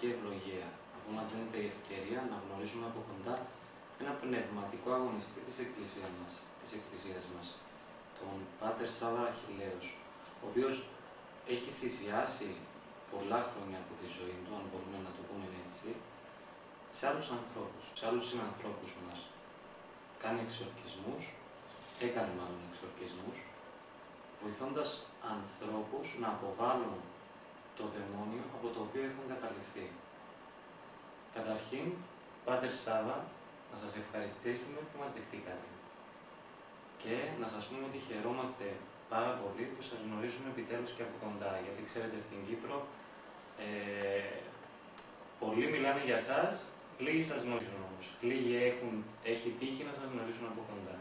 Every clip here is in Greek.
πραγματική ευλογία, αφού μας δίνεται η ευκαιρία να γνωρίσουμε από κοντά ένα πνευματικό αγωνιστή της Εκκλησίας μας, της Εκκλησίας μας τον Πάτερ Σάβα Αχιλέος, ο οποίος έχει θυσιάσει πολλά χρόνια από τη ζωή του, αν μπορούμε να το πούμε έτσι, σε άλλους ανθρώπους, σε άλλους συνανθρώπους μας. Κάνει εξορκισμούς, έκανε μάλλον εξορκισμούς, βοηθώντας ανθρώπους να αποβάλουν το δαιμόνιο από το οποίο έχουν καταληφθεί. Καταρχήν, Πάτερ Σάβα, να σας ευχαριστήσουμε που μας δεχτήκατε. Και να σας πούμε ότι χαιρόμαστε πάρα πολύ που σας γνωρίζουμε επιτέλους και από κοντά, γιατί ξέρετε στην Κύπρο ε, πολλοί μιλάνε για σας, λίγοι σας γνωρίζουν όμως. Λίγοι έχουν, έχει τύχει να σας γνωρίζουν από κοντά.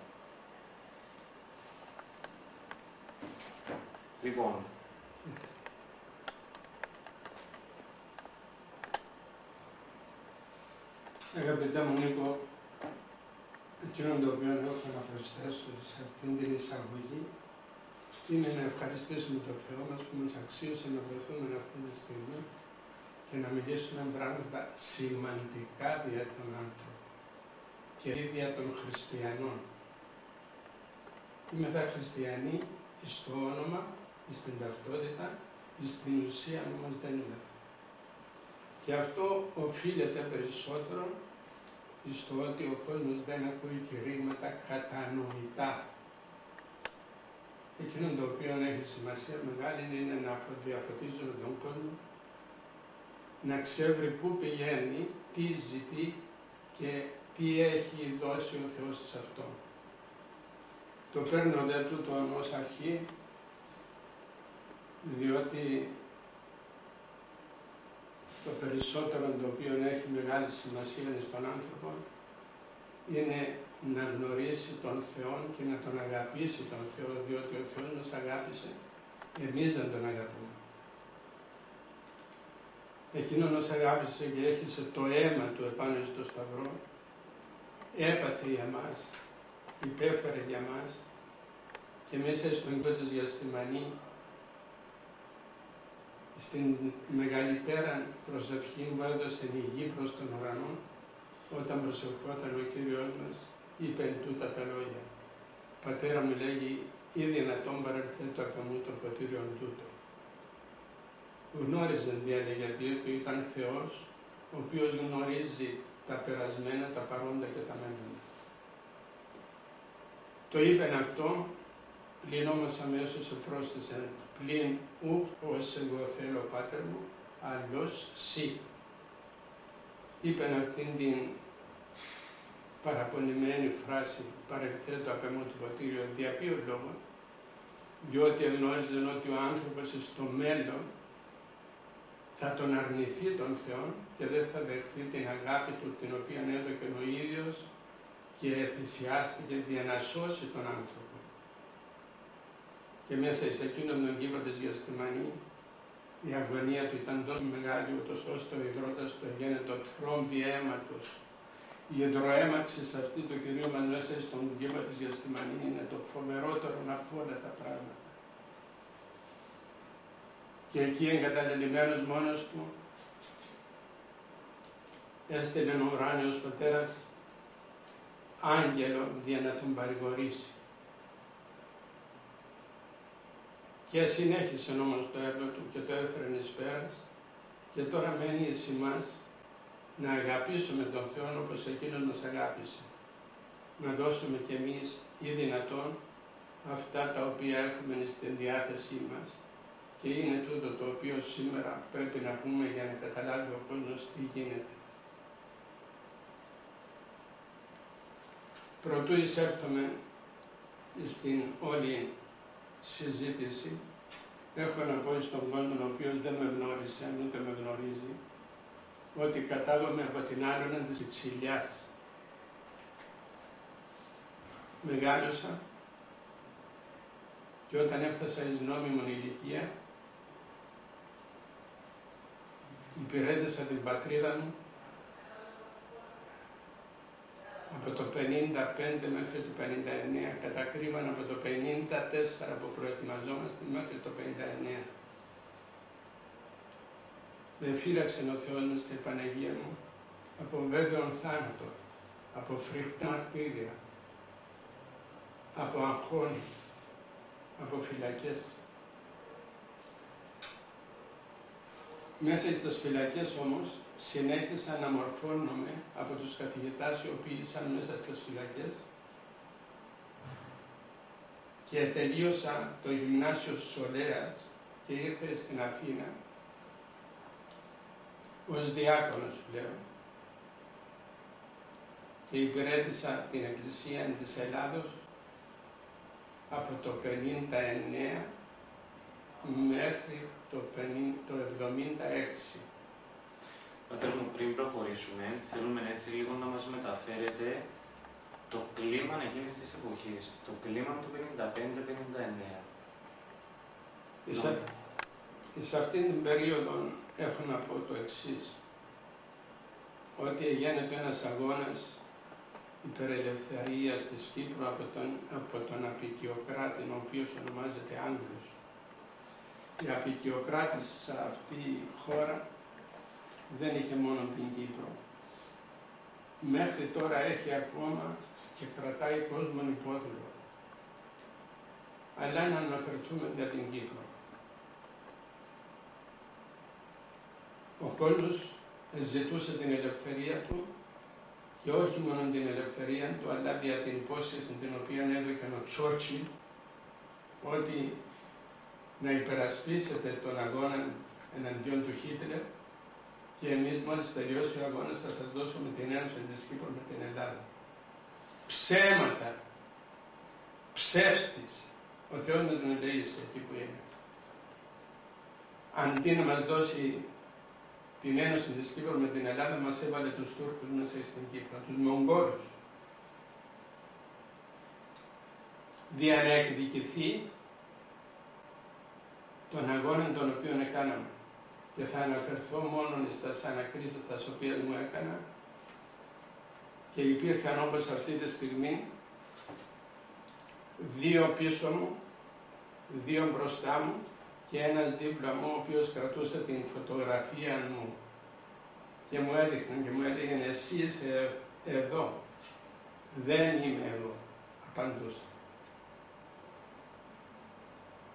Λοιπόν, Αγαπητέ μου Νίκο, εκείνο το οποίο έχω να προσθέσω σε αυτήν την εισαγωγή είναι να ευχαριστήσουμε τον Θεό μας που μας αξίωσε να βρεθούμε αυτή τη στιγμή και να μιλήσουμε πράγματα σημαντικά για τον άνθρωπο και δια των χριστιανών. Είμαι τα χριστιανοί στο όνομα, στην ταυτότητα, στην ουσία όμως δεν είναι. Και αυτό οφείλεται περισσότερο στο ότι ο κόσμος δεν ακούει κηρύγματα κατανοητά. Εκείνο το οποίο έχει σημασία μεγάλη είναι να διαφωτίζουμε τον κόσμο, να ξέρει πού πηγαίνει, τι ζητεί και τι έχει δώσει ο Θεός σε αυτό. Το παίρνω δε τούτο ως αρχή, διότι το περισσότερο το οποίο έχει μεγάλη σημασία στον άνθρωπο είναι να γνωρίσει τον Θεό και να τον αγαπήσει τον Θεό, διότι ο Θεός μας αγάπησε, εμείς δεν τον αγαπούμε. Εκείνο μας αγάπησε και έχισε το αίμα του επάνω στο Σταυρό, έπαθε για μας, υπέφερε για μας και μέσα στον πρώτο διαστημανή στην μεγαλύτερα προσευχή που έδωσε η γη προς τον ουρανό, όταν προσευχόταν ο Κύριος μας, είπε τούτα τα λόγια. Πατέρα μου λέγει, ή δυνατόν παρελθέτω από μου το ποτήριο τούτο. Γνώριζε διάλεγε γιατί ήταν Θεός, ο οποίος γνωρίζει τα περασμένα, τα παρόντα και τα μένοντα. Το είπεν αυτό, πλην όμως αμέσως πρόσθεσε πλην ου ως εγώ θέλω πάτερ μου, αλλιώς σι. Είπεν αυτήν την παραπονημένη φράση παρεκθέτω απ' εμού το ποτήριο δια ποιο λόγο, διότι γνώριζε ότι ο άνθρωπος στο μέλλον θα τον αρνηθεί τον Θεό και δεν θα δεχθεί την αγάπη του την οποία έδωκε ο ίδιος και θυσιάστηκε για να σώσει τον άνθρωπο και μέσα σε εκείνον τον κήπο της Γεστημανή η αγωνία του ήταν τόσο μεγάλη ούτως ώστε ο υδρότας του έγινε το θρόμβι αίματος. Η υδροέμαξη σε αυτή το Κυρίο μας μέσα στον κήπο της Γεστημανή είναι το φοβερότερο από όλα τα πράγματα. Και εκεί εγκαταλελειμμένος μόνος του έστειλε ο ουράνιος πατέρας άγγελο για να τον παρηγορήσει. Και συνέχισε όμως το έργο του και το έφερε εις πέρας και τώρα μένει εις εμάς να αγαπήσουμε τον Θεό όπως Εκείνος μας αγάπησε. Να δώσουμε κι εμείς ή δυνατόν αυτά τα οποία έχουμε στην διάθεσή μας και είναι τούτο το οποίο σήμερα πρέπει να πούμε για να καταλάβει ο κόσμος τι γίνεται. Προτού εισέλθουμε στην όλη συζήτηση έχω να πω στον κόσμο ο οποίος δεν με γνώρισε, ούτε με γνωρίζει, ότι κατάγομαι από την Άρωνα της Ιτσιλιάς. Μεγάλωσα και όταν έφτασα εις νόμιμον ηλικία, υπηρέτησα την πατρίδα μου από το 55 μέχρι το 59, κατακρίμαν από το 54 που προετοιμαζόμαστε μέχρι το 59. με φύλαξε ο Θεός μας και η Παναγία μου από βέβαιον θάνατο, από φρικτά μαρτύρια, από αγχώνη, από φυλακές. Μέσα στις φυλακές όμως συνέχισα να μορφώνομαι από τους καθηγητάς οι οποίοι ήσαν μέσα στις φυλακές και τελείωσα το γυμνάσιο Σολέας και ήρθε στην Αθήνα ως διάκονος πλέον και υπηρέτησα την Εκκλησία της Ελλάδος από το 59 μέχρι το, 50, το 76. Πατέρα μου, πριν προχωρήσουμε, θέλουμε έτσι λίγο να μας μεταφέρετε το κλίμα εκείνης της εποχής, το κλίμα του 55-59. Σε αυτήν την περίοδο έχω να πω το εξής ότι γίνεται ένας αγώνας υπερελευθερίας της Κύπρου από τον, από τον απεικιοκράτη, ο οποίος ονομάζεται Άγγλος. Η απεικιοκράτης σε αυτή η χώρα δεν είχε μόνο την Κύπρο. Μέχρι τώρα έχει ακόμα και κρατάει κόσμο υπόδουλο. Αλλά να αναφερθούμε για την Κύπρο. Ο κόσμος ζητούσε την ελευθερία του και όχι μόνο την ελευθερία του, αλλά δια την υπόσχεση την οποία έδωκε ο Τσόρτσι ότι να υπερασπίσετε τον αγώνα εναντίον του Χίτλερ και εμείς μόλις τελειώσει ο αγώνας θα σας δώσουμε την ένωση της Κύπρου με την Ελλάδα. Ψέματα, ψεύστης, ο Θεός με τον ελέγησε εκεί που είναι. Αντί να μας δώσει την ένωση της Κύπρου με την Ελλάδα, μας έβαλε τους Τούρκους μέσα στην Κύπρο, τους Μογγόλους. Δια να εκδικηθεί τον αγώνα τον οποίο έκαναμε και θα αναφερθώ μόνο στα ανακρίσεις τα οποία μου έκανα. Και υπήρχαν όπως αυτή τη στιγμή δύο πίσω μου, δύο μπροστά μου και ένας δίπλα μου ο οποίος κρατούσε την φωτογραφία μου. Και μου έδειχνε και μου έλεγε εσύ είσαι εδώ, δεν είμαι εγώ, απαντούσα.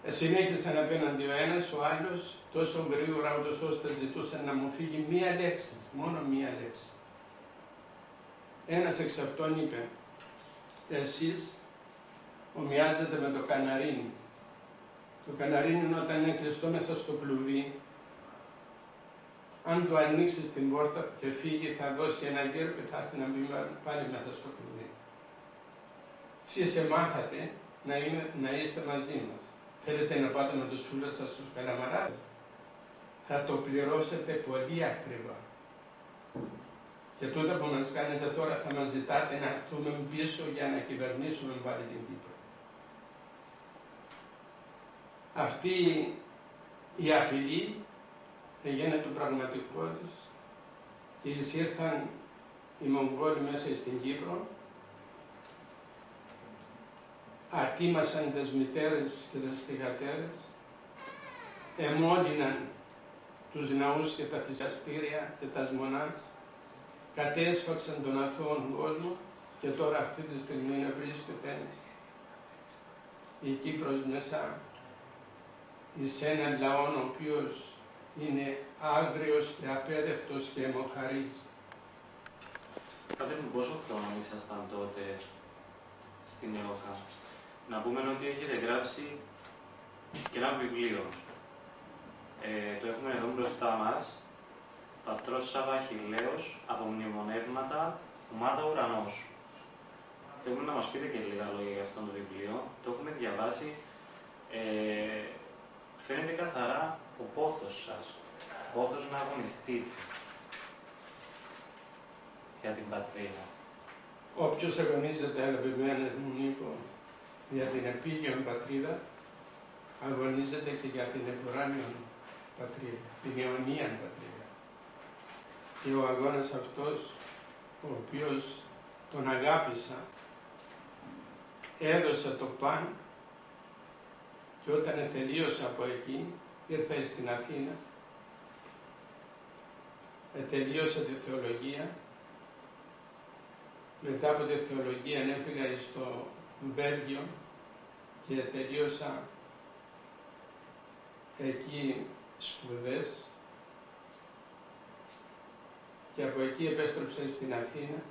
Ε, συνέχισαν απέναντι ο ένας, ο άλλος, τόσο γρήγορα ούτως ώστε ζητούσε να μου φύγει μία λέξη, μόνο μία λέξη. Ένας εξ αυτών είπε, εσείς ομοιάζετε με το καναρίνι. Το καναρίνι όταν είναι κλειστό μέσα στο κλουβί, αν το ανοίξει την πόρτα και φύγει θα δώσει ένα γύρο και θα έρθει να μπει πάλι μέσα στο κλουβί. Εσείς μάθατε να, να είστε μαζί μας. Θέλετε να πάτε με τους φίλους σας στους Καραμαράδες. Θα το πληρώσετε πολύ ακριβά. Και τότε που μας κάνετε τώρα θα μας ζητάτε να έρθουμε πίσω για να κυβερνήσουμε πάλι την Κύπρο. Αυτή η απειλή έγινε του πραγματικότητας και εισήρθαν οι Μογγόλοι μέσα στην Κύπρο ατίμασαν τις μητέρες και τις θυγατέρες, εμόλυναν τους ναούς και τα θυσιαστήρια και τας σμονάς, κατέσφαξαν τον αθώο κόσμο και τώρα αυτή τη στιγμή να βρίσκεται η Κύπρος μέσα σε έναν λαό ο οποίος είναι άγριος και απέδευτος και αιμοχαρής. Πάτε μου πόσο χρόνο ήσασταν τότε στην ΕΟΧΑ. Να πούμε ότι έχετε γράψει και ένα βιβλίο. Ε, το έχουμε εδώ μπροστά μας. Πατρός Σάβα Αχιλέος, από μνημονεύματα, ομάδα Ουρανός. Θέλουμε να μας πείτε και λίγα λόγια για αυτό το βιβλίο. Το έχουμε διαβάσει. Ε, φαίνεται καθαρά ο πόθος σας. Ο πόθος να αγωνιστείτε για την πατρίδα. Όποιος αγωνίζεται, αγαπημένοι μου, λοιπόν, για την επίγειον πατρίδα, αγωνίζεται και για την επουράνιον πατρίδα, την αιωνίαν πατρίδα. Και ο αγώνας αυτός, ο οποίος τον αγάπησα, έδωσα το παν και όταν τελείωσα από εκεί, ήρθα στην Αθήνα τελείωσα τη θεολογία. Μετά από τη θεολογία έφυγα στο Βέλγιο και τελείωσα εκεί σπουδές. Και από εκεί επέστρεψα στην Αθήνα.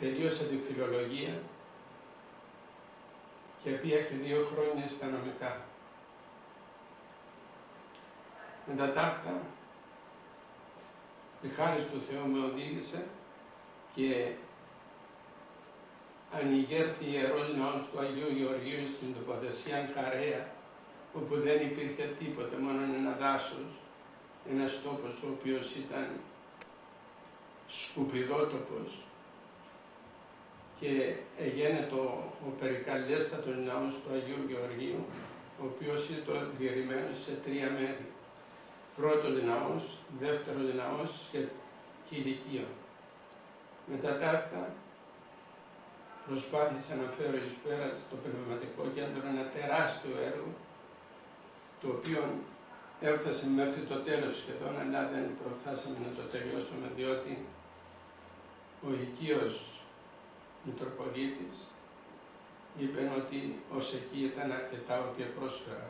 Τελείωσα τη φιλολογία. Και πήγα και δύο χρόνια στα νομικά. Μετά τα αυτά, η χάρη του Θεού με οδήγησε και ανοιγέρθη ιερός ναός του Αγίου Γεωργίου στην τοποθεσία Καρέα, όπου δεν υπήρχε τίποτε, μόνο ένα δάσος, ένας τόπος ο οποίος ήταν σκουπιδότοπος και εγένετο ο περικαλέστατος ναός του Αγίου Γεωργίου, ο οποίος ήταν διαιρημένος σε τρία μέρη. Πρώτος ναός, δεύτερος ναός και κηλικείο. Μετά τα αυτά προσπάθησα να φέρω εις πέρα στο πνευματικό κέντρο ένα τεράστιο έργο, το οποίο έφτασε μέχρι το τέλος σχεδόν, αλλά δεν προφάσαμε να το τελειώσουμε, διότι ο οικείος Μητροπολίτης είπε ότι ως εκεί ήταν αρκετά ό,τι πρόσφερα.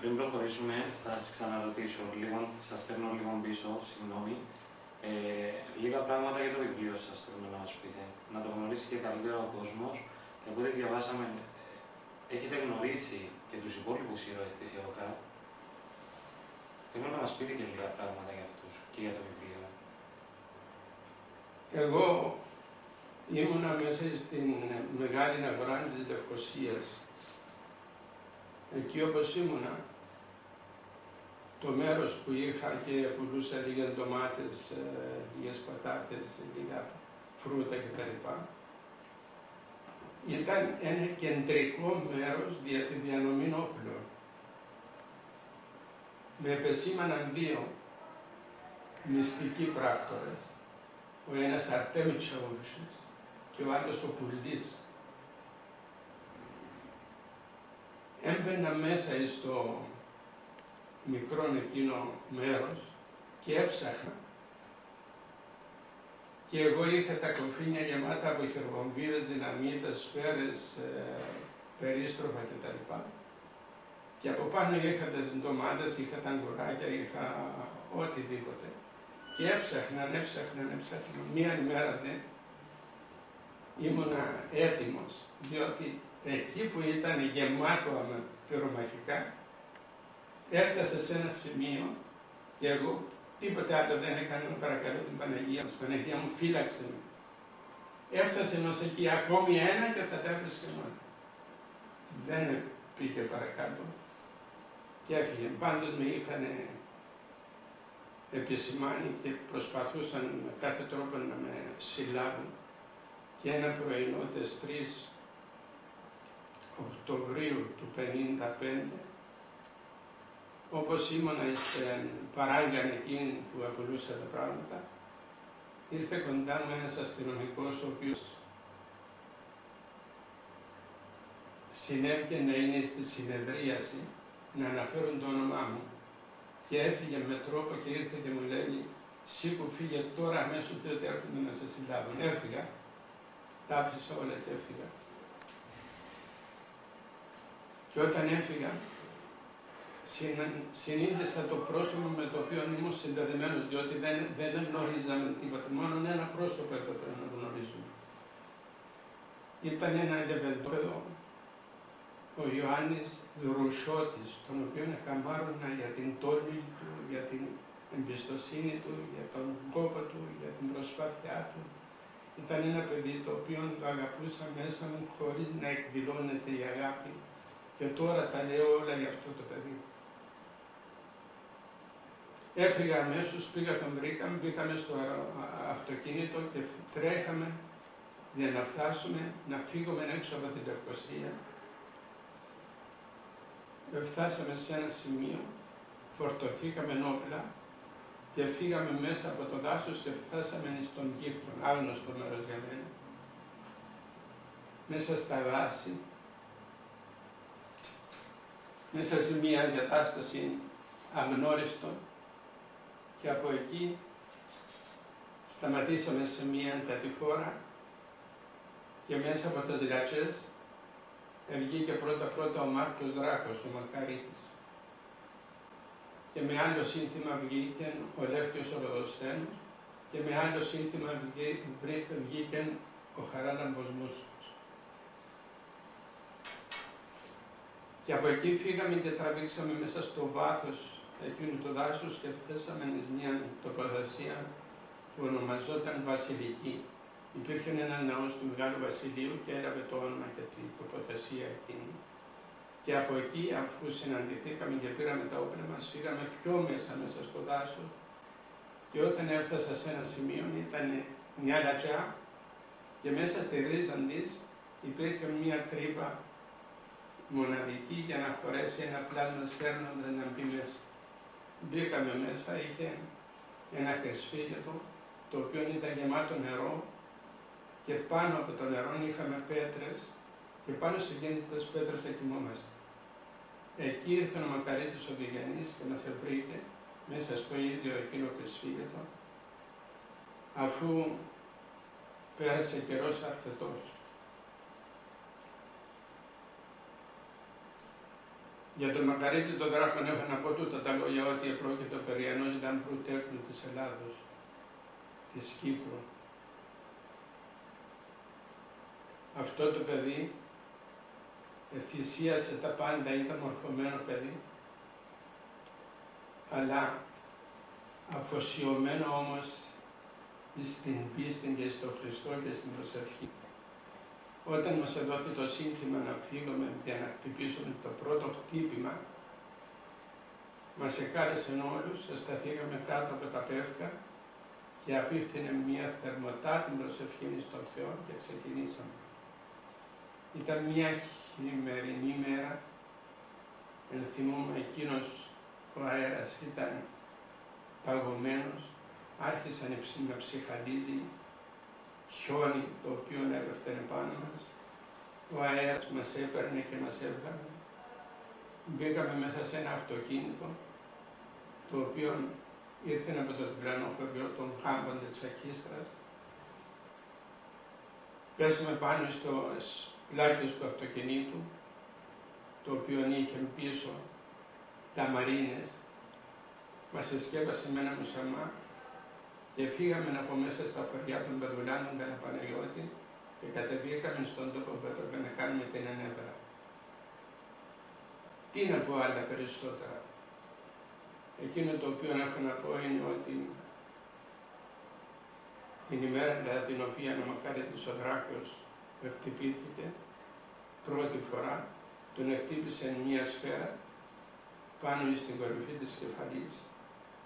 Πριν προχωρήσουμε, θα σας ξαναρωτήσω λίγο, σας παίρνω λίγο πίσω, συγγνώμη. Ε, λίγα πράγματα για το βιβλίο σας θέλουμε να μας πείτε. Να το γνωρίσει και καλύτερα ο κόσμος. Και από ό,τι διαβάσαμε, έχετε γνωρίσει και τους υπόλοιπους ήρωες της ΕΟΚΑ. Θέλω να μας πείτε και λίγα πράγματα για αυτούς και για το βιβλίο. Εγώ ήμουνα μέσα στην μεγάλη αγορά της Λευκοσίας. Εκεί όπως ήμουνα, το μέρος που είχα και πουλούσα λίγες ντομάτες, ε, λίγες πατάτες, λίγα φρούτα κτλ. Ήταν ένα κεντρικό μέρος για τη διανομή όπλων. Με επεσήμαναν δύο μυστικοί πράκτορες, ο ένας Αρτέμις Τσαούρσης και ο άλλος ο Πουλής. Έμπαινα μέσα στο μικρό εκείνο μέρος και έψαχνα και εγώ είχα τα κοφίνια γεμάτα από χερβομβίδες, δυναμίτες, σφαίρες, ε, περίστροφα κτλ. Και από πάνω είχα τις ντομάτες, είχα τα αγκουράκια, είχα οτιδήποτε. Και έψαχναν, έψαχναν, έψαχναν. Μία ημέρα δε ήμουνα έτοιμος, διότι εκεί που ήταν γεμάτο με πυρομαχικά, έφτασε σε ένα σημείο και εγώ τίποτε άλλο δεν έκανα να παρακαλώ την Παναγία μας. Παναγία μου φύλαξε με. Έφτασε ως εκεί ακόμη ένα και θα τα έβρισκε μόνο. Δεν πήγε παρακάτω και έφυγε. Πάντως με είχαν επισημάνει και προσπαθούσαν με κάθε τρόπο να με συλλάβουν και ένα πρωινό τις 3 Οκτωβρίου του 1955 όπως ήμουνα στην παράγκα εκείνη που απολούσα τα πράγματα, ήρθε κοντά μου ένας αστυνομικός ο οποίος συνέβηκε να είναι στη συνεδρίαση να αναφέρουν το όνομά μου και έφυγε με τρόπο και ήρθε και μου λέει «Σήκω φύγε τώρα αμέσως διότι έρχονται να σε συλλάβουν». Έφυγα, τα άφησα όλα και έφυγα. Και όταν έφυγα, συνείδησα το πρόσωπο με το οποίο ήμουν συνδεδεμένος, διότι δεν, δεν γνωρίζαμε τίποτα, μόνο ένα πρόσωπο έπρεπε να γνωρίζουμε. Ήταν ένα λεβεντόπεδο, ο Ιωάννης Δρουσότης, τον οποίο εκαμπάρωνα για την τόλμη του, για την εμπιστοσύνη του, για τον κόπο του, για την προσπάθειά του. Ήταν ένα παιδί το οποίο το αγαπούσα μέσα μου χωρίς να εκδηλώνεται η αγάπη και τώρα τα λέω όλα για αυτό το παιδί. Έφυγα αμέσως, πήγα τον βρήκαμε, μπήκαμε στο αυτοκίνητο και τρέχαμε για να φτάσουμε, να φύγουμε έξω από την Λευκοσία. Φτάσαμε σε ένα σημείο, φορτωθήκαμε όπλα και φύγαμε μέσα από το δάσος και φτάσαμε στον Κύπρο, άγνωστο μέρος για μένα. Μέσα στα δάση, μέσα σε μια εγκατάσταση αγνώριστο, Και από εκεί σταματήσαμε σε μία τατηφόρα και μέσα από τις γατσές βγήκε πρώτα-πρώτα ο Μάρκος Δράκος, ο Μακαρίτης. Και με άλλο σύνθημα βγήκε ο Λεύκιος Οροδοσθένος και με άλλο σύνθημα βγήκε ο Χαράλαμπος Μούσος. Και από εκεί φύγαμε και τραβήξαμε μέσα στο βάθος εκείνου του δάσους και φτάσαμε μια τοποθεσία που ονομαζόταν Βασιλική. Υπήρχε ένα ναός του Μεγάλου Βασιλείου και έλαβε το όνομα και την τοποθεσία εκείνη. Και από εκεί, αφού συναντηθήκαμε και πήραμε τα όπλα μας, φύγαμε πιο μέσα μέσα στο δάσος και όταν έφτασα σε ένα σημείο ήταν μια λατζά και μέσα στη ρίζα τη υπήρχε μια τρύπα μοναδική για να χωρέσει ένα πλάσμα σέρνοντα να μπει μέσα. Μπήκαμε μέσα, είχε ένα κρυσφύγετο το οποίο ήταν γεμάτο νερό και πάνω από το νερό είχαμε πέτρες και πάνω σε εκείνες τις πέτρες εκοιμόμαστε. Εκεί ήρθε ο Μακαρίτης ο Διγενής και μας βρήκε μέσα στο ίδιο εκείνο κρυσφύγετο αφού πέρασε καιρός αρκετός. Για τον Μακαρίτη τον Δράκον έχω να πω τούτα τα λόγια ότι επρόκειτο περί ενός λαμπρού τέκνου της Ελλάδος, της Κύπρου. Αυτό το παιδί εθυσίασε τα πάντα, ήταν μορφωμένο παιδί, αλλά αφοσιωμένο όμως στην πίστη και στο Χριστό και στην προσευχή. Όταν μας έδωσε το σύνθημα να φύγουμε και να χτυπήσουμε το πρώτο χτύπημα, μας εκάλεσε όλους, σταθήκαμε κάτω από τα πεύκα και απίφθηνε μια θερμοτάτη προσευχή στον Θεό και ξεκινήσαμε. Ήταν μια χειμερινή μέρα, ενθυμούμε εκείνος ο αέρας ήταν παγωμένος, άρχισαν να ψυχαλίζει χιόνι το οποίο έπεφτε πάνω μας. Ο αέρας μας έπαιρνε και μας έβγαλε. Μπήκαμε μέσα σε ένα αυτοκίνητο το οποίο ήρθε από το διπλανό χωριό των Χάμπων της Ακίστρας. Πέσαμε πάνω στο πλάτη του αυτοκινήτου το οποίο είχε πίσω ταμαρίνες. Μας εσκέπασε με ένα μουσαμά και φύγαμε από μέσα στα χωριά των Πεδουλάνων τον Παναγιώτη και κατεβήκαμε στον τόπο που έπρεπε να κάνουμε την ενέδρα. Τι να πω άλλα περισσότερα; Εκείνο το οποίο έχω να πω είναι ότι την ημέρα κατά την οποία ο Μακάριτης ο Δράκος χτυπήθηκε πρώτη φορά, τον εκτύπησε μια σφαίρα πάνω στην κορυφή της κεφαλής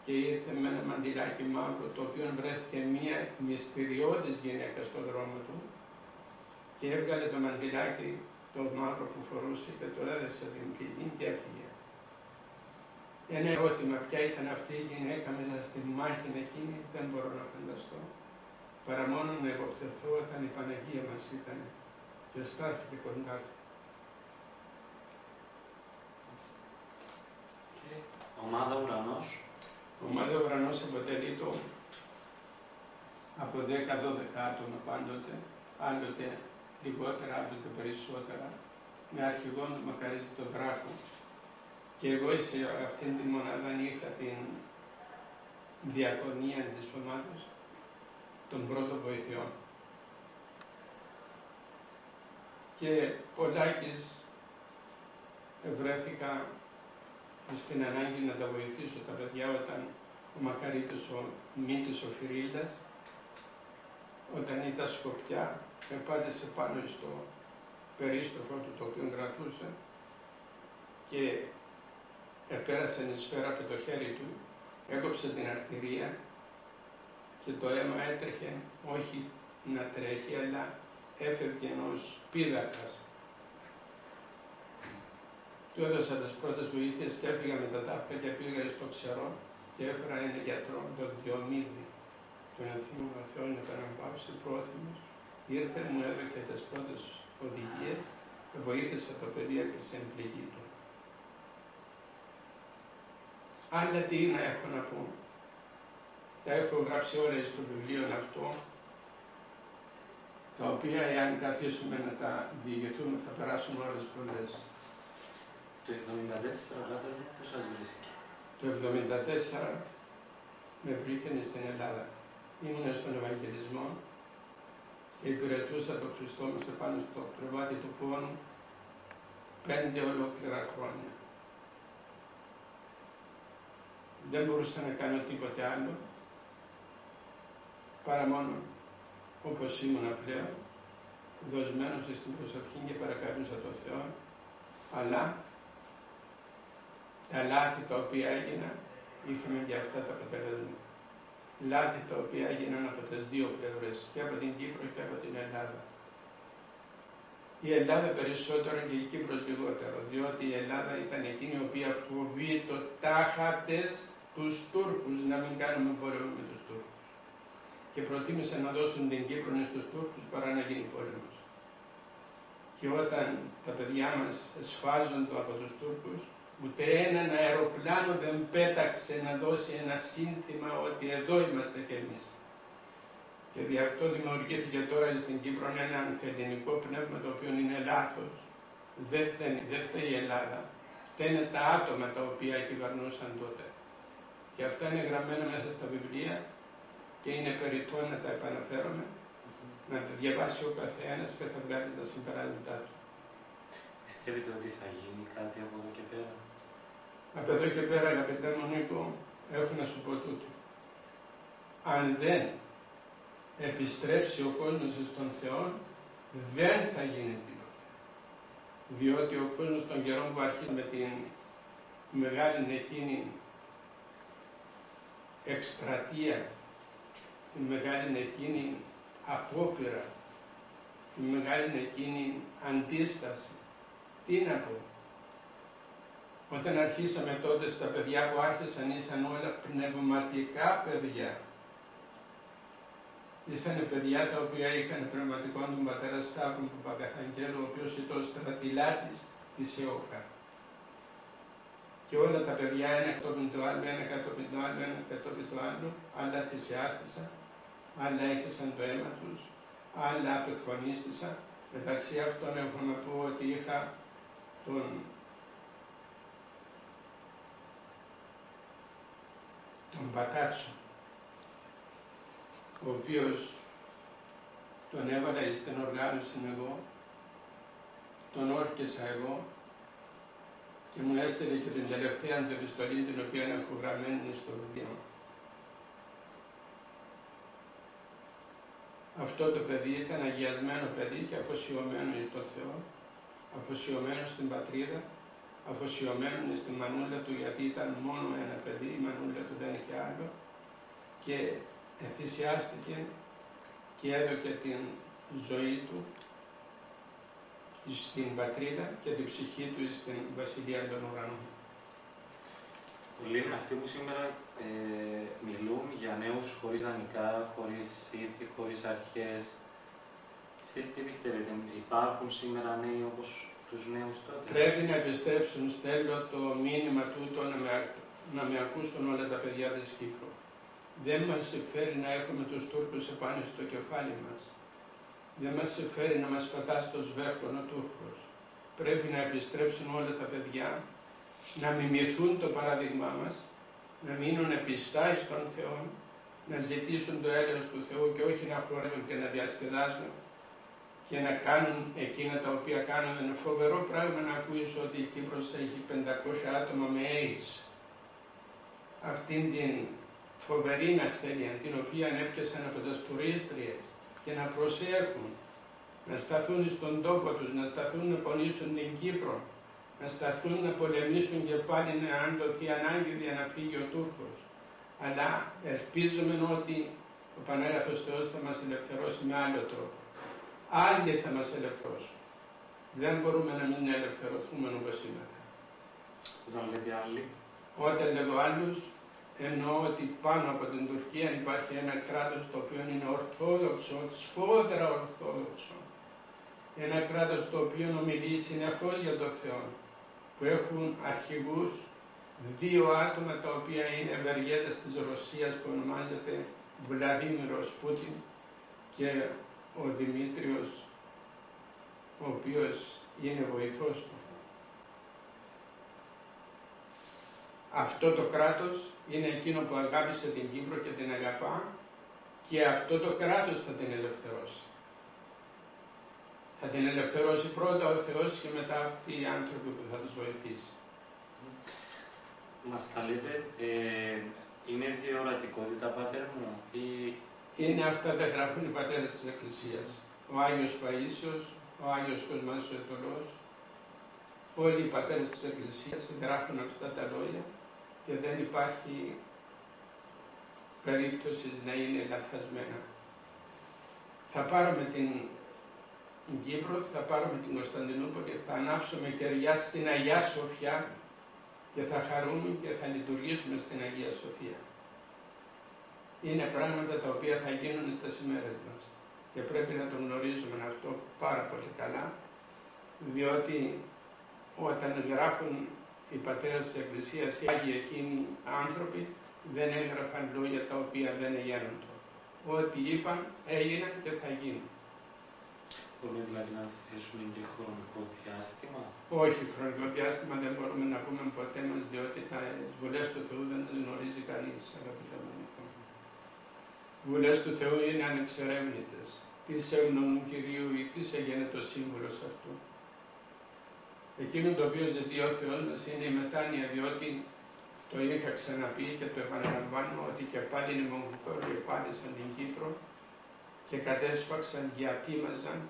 και ήρθε με ένα μαντιλάκι μαύρο το οποίο βρέθηκε μία μυστηριώδης γυναίκα στον δρόμο του και έβγαλε το μαντιλάκι το μαύρο που φορούσε και το έδεσε την πηγή και έφυγε. Ένα ερώτημα, ποια ήταν αυτή η γυναίκα μέσα στη μάχη εκείνη, δεν μπορώ να φανταστώ. Παρά μόνο να υποπτευθώ όταν η Παναγία μας ήταν και στάθηκε κοντά του. Ομάδα Ουρανός ο ομάδα ουρανός αποτελείται από 10-12 άτομα πάντοτε, άλλοτε λιγότερα, άλλοτε περισσότερα, με αρχηγόν του Μακαρίτη τον Δράκο. Και εγώ σε αυτήν την μονάδα είχα την διακονία της ομάδας των πρώτων βοηθειών. Και πολλάκις βρέθηκα στην ανάγκη να τα βοηθήσω τα παιδιά όταν ο Μακαρίτος ο Μίτης ο Φυρίλδας όταν ήταν σκοπιά με πάτησε πάνω στο περίστροφο του το οποίο κρατούσε και επέρασε η σφαίρα από το χέρι του, έκοψε την αρτηρία και το αίμα έτρεχε όχι να τρέχει αλλά έφευγε ενός πίδακας του έδωσα τι πρώτε βοήθειε και έφυγα με τα τάπια και πήγα στο ξερό και έφερα ένα γιατρό, τον Διομήδη, τον Αθήνου Μαθιών, τον Αμπάψη, πρόθυμος. Ήρθε, μου έδωκε τις πρώτες οδηγίες και βοήθησε το παιδί από τη πληγή του. Άλλα τι να έχω να πω. τα έχω γράψει όλα στο βιβλίο αυτό, τα οποία εάν καθίσουμε να τα διηγηθούμε θα περάσουν ώρες πολλές. Το 1974 κάτω πώς σας βρίσκει. Το 1974 με βρήκε στην Ελλάδα. Ήμουν στον Ευαγγελισμό και υπηρετούσα τον Χριστό μας επάνω στο κρεβάτι του πόνου πέντε ολόκληρα χρόνια. Δεν μπορούσα να κάνω τίποτε άλλο παρά μόνο όπως ήμουν πλέον δοσμένος στην προσευχή και παρακαλούσα τον Θεό αλλά τα λάθη τα οποία έγιναν είχαμε και αυτά τα αποτελέσματα. Λάθη τα οποία έγιναν από τις δύο πλευρές, και από την Κύπρο και από την Ελλάδα. Η Ελλάδα περισσότερο και η Κύπρος λιγότερο, διότι η Ελλάδα ήταν εκείνη η οποία φοβεί το τάχατες τους Τούρκους, να μην κάνουμε πόλεμο με τους Τούρκους. Και προτίμησε να δώσουν την Κύπρο στους Τούρκους παρά να γίνει πόλεμος. Και όταν τα παιδιά μας σφάζονται από τους Τούρκους, Ούτε έναν αεροπλάνο δεν πέταξε να δώσει ένα σύνθημα ότι εδώ είμαστε κι εμείς. Και δι' αυτό δημιουργήθηκε τώρα στην Κύπρο ένα ανθεληνικό πνεύμα το οποίο είναι λάθος. Δεν φταίει, δεν φταίει η Ελλάδα. Φταίνε τα άτομα τα οποία κυβερνούσαν τότε. Και αυτά είναι γραμμένα μέσα στα βιβλία και είναι περιττό να τα επαναφέρομαι, να τα διαβάσει ο καθένας και θα βγάλει τα συμπεράσματά του. Πιστεύετε ότι θα γίνει κάτι από εδώ και πέρα; Από εδώ και πέρα, αγαπητέ μου Νίκο, έχω να σου πω τούτο. Αν δεν επιστρέψει ο κόσμος στον Θεό, δεν θα γίνει τίποτα. Διότι ο κόσμος των καιρών που αρχίζει με την μεγάλη εκείνη εκστρατεία, την μεγάλη εκείνη απόπειρα, την μεγάλη εκείνη αντίσταση, τι να πω, όταν αρχίσαμε τότε στα παιδιά που άρχισαν ήσαν όλα πνευματικά παιδιά. Ήσαν παιδιά τα οποία είχαν πνευματικό τον πατέρα Σταύρου του Παπαχαγγέλου, ο οποίος ήταν ο στρατηλάτης της ΕΟΚΑ. Και όλα τα παιδιά ένα κατόπιν το άλλο, ένα κατόπιν το άλλο, ένα κατόπιν το άλλο, άλλα θυσιάστησαν, άλλα έχεσαν το αίμα τους, άλλα απεκχωνίστησαν. Μεταξύ αυτών έχω να πω ότι είχα τον τον Πατάτσο, ο οποίος τον έβαλα στην οργάνωση εγώ, τον όρκεσα εγώ και μου έστειλε και την τελευταία αντεπιστολή την οποία έχω γραμμένη στο βιβλίο. Αυτό το παιδί ήταν αγιασμένο παιδί και αφοσιωμένο στον Θεό, αφοσιωμένο στην πατρίδα αφοσιωμένον στη μανούλα του γιατί ήταν μόνο ένα παιδί, η μανούλα του δεν είχε άλλο και εθυσιάστηκε και έδωκε την ζωή του στην πατρίδα και την ψυχή του στην Βασιλεία των Ουρανών. Πολλοί είναι αυτοί που σήμερα ε, μιλούν για νέους χωρίς δανεικά, χωρίς ήθη, χωρίς αρχές. Εσείς τι πιστεύετε, υπάρχουν σήμερα νέοι όπως τους νέους τότε. Πρέπει να επιστρέψουν, στέλνω το μήνυμα τούτο να με, να με ακούσουν όλα τα παιδιά της Κύπρου. Δεν μας συμφέρει να έχουμε τους Τούρκους επάνω στο κεφάλι μας. Δεν μας συμφέρει να μας πατάς στο σβέρκον ο Τούρκος. Πρέπει να επιστρέψουν όλα τα παιδιά, να μιμηθούν το παράδειγμά μας, να μείνουν πιστά στον Θεό, να ζητήσουν το έλεος του Θεού και όχι να χορεύουν και να διασκεδάζουν, και να κάνουν εκείνα τα οποία κάνουν. Είναι φοβερό πράγμα να ακούεις ότι η Κύπρος έχει 500 άτομα με AIDS. Αυτήν την φοβερή ασθένεια την οποία έπιασαν από τις τουρίστριες και να προσέχουν, να σταθούν στον τόπο τους, να σταθούν να πονήσουν την Κύπρο, να σταθούν να πολεμήσουν και πάλι να αν δοθεί ανάγκη για να φύγει ο Τούρκος. Αλλά ελπίζουμε ότι ο Πανέγαθος Θεός θα μας ελευθερώσει με άλλο τρόπο άλλοι θα μας ελευθερώσουν. Δεν μπορούμε να μην ελευθερωθούμε όπως σήμερα. Όταν λέτε άλλοι. Όταν λέγω άλλους, εννοώ ότι πάνω από την Τουρκία υπάρχει ένα κράτος το οποίο είναι ορθόδοξο, σφόδρα ορθόδοξο. Ένα κράτος το οποίο ομιλεί συνεχώς για τον Θεό, που έχουν αρχηγούς δύο άτομα τα οποία είναι ευεργέτες της Ρωσίας που ονομάζεται Βλαδίμηρος Πούτιν και ο Δημήτριος ο οποίος είναι βοηθός του. Αυτό το κράτος είναι εκείνο που αγάπησε την Κύπρο και την αγαπά και αυτό το κράτος θα την ελευθερώσει. Θα την ελευθερώσει πρώτα ο Θεός και μετά αυτοί οι άνθρωποι που θα τους βοηθήσει. Μας τα λέτε, ε, είναι διορατικότητα, πατέρ μου, ή... Είναι αυτά τα γράφουν οι πατέρες της Εκκλησίας. Ο Άγιος Παΐσιος, ο Άγιος Κοσμάς ο Ετωλός, όλοι οι πατέρες της Εκκλησίας γράφουν αυτά τα λόγια και δεν υπάρχει περίπτωση να είναι λαθασμένα. Θα πάρουμε την Κύπρο, θα πάρουμε την Κωνσταντινούπολη, θα ανάψουμε κεριά στην Αγία Σοφιά και θα χαρούμε και θα λειτουργήσουμε στην Αγία Σοφία. Είναι πράγματα τα οποία θα γίνουν στα ημέρες μας και πρέπει να το γνωρίζουμε αυτό πάρα πολύ καλά, διότι όταν γράφουν οι πατέρες της Εκκλησίας, οι Άγιοι εκείνοι άνθρωποι, δεν έγραφαν λόγια τα οποία δεν έγιναν. Ό,τι είπαν έγιναν και θα γίνουν. Μπορούμε δηλαδή να θέσουμε και χρονικό διάστημα; Όχι, χρονικό διάστημα δεν μπορούμε να πούμε ποτέ μας, διότι τα βουλές του Θεού δεν τι γνωρίζει κανείς, αγαπητέ μου. Βουλέ του Θεού είναι ανεξερεύνητες. Τι έμνομου Κυρίου ή τι έγινε το σύμβολο αυτού. Εκείνο το οποίο ζητεί ο Θεός μας είναι η μετάνοια, διότι το είχα ξαναπεί και το επαναλαμβάνω ότι και πάλι οι Μογγόλοι επάντησαν την Κύπρο και κατέσφαξαν και ατίμαζαν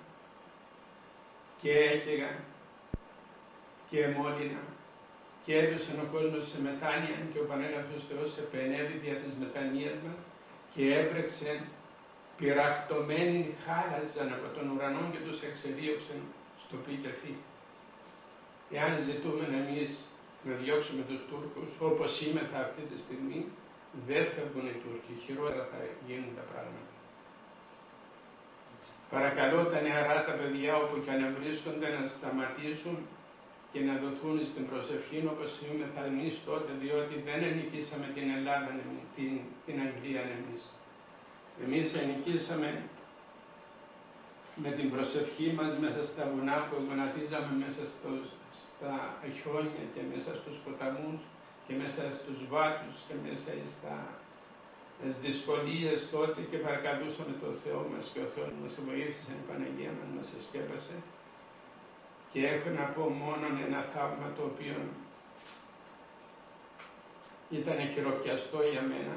και έκαιγαν και εμόλυναν και έδωσαν ο κόσμος σε μετάνοια και ο Πανέγαθος Θεός επενέβη δια της μετανοίας μας και έβρεξε πυρακτωμένοι χάλαζαν από τον ουρανό και τους εξεδίωξαν στο πι και φύ. Εάν ζητούμε εμείς να διώξουμε τους Τούρκους, όπως σήμερα αυτή τη στιγμή, δεν φεύγουν οι Τούρκοι, χειρότερα θα γίνουν τα πράγματα. Παρακαλώ τα νεαρά τα παιδιά όπου και αν βρίσκονται να σταματήσουν και να δοθούν στην προσευχή όπως θα εμείς τότε, διότι δεν ενικήσαμε την Ελλάδα, την, την Αγγλία εμείς. Εμείς ενικήσαμε με την προσευχή μας μέσα στα βουνά που γονατίζαμε μέσα στο, στα χιόνια και μέσα στους ποταμούς και μέσα στους βάτους και μέσα στα τις δυσκολίες τότε και παρακαλούσαμε τον Θεό μας και ο Θεός μας βοήθησε, η Παναγία μας μας εσκέπασε και έχω να πω μόνο ένα θαύμα το οποίο ήταν χειροπιαστό για μένα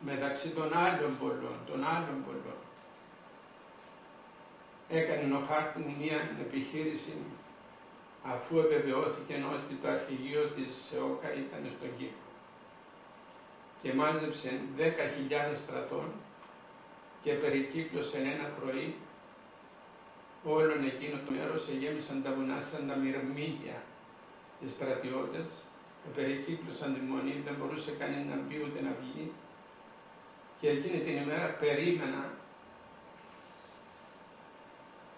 μεταξύ των άλλων πολλών, των άλλων πολλών. Έκανε ο Χάρτιν μια επιχείρηση αφού ευεβαιώθηκε ότι το αρχηγείο της ΣΕΟΚΑ ήταν στον Κύπρο και μάζεψε 10.000 στρατών και περικύκλωσε ένα πρωί όλον εκείνο το μέρος γέμισαν τα βουνά σαν τα μυρμήγκια. Οι στρατιώτες περικύκλωσαν τη μονή, δεν μπορούσε κανείς να μπει ούτε να βγει. Και εκείνη την ημέρα περίμενα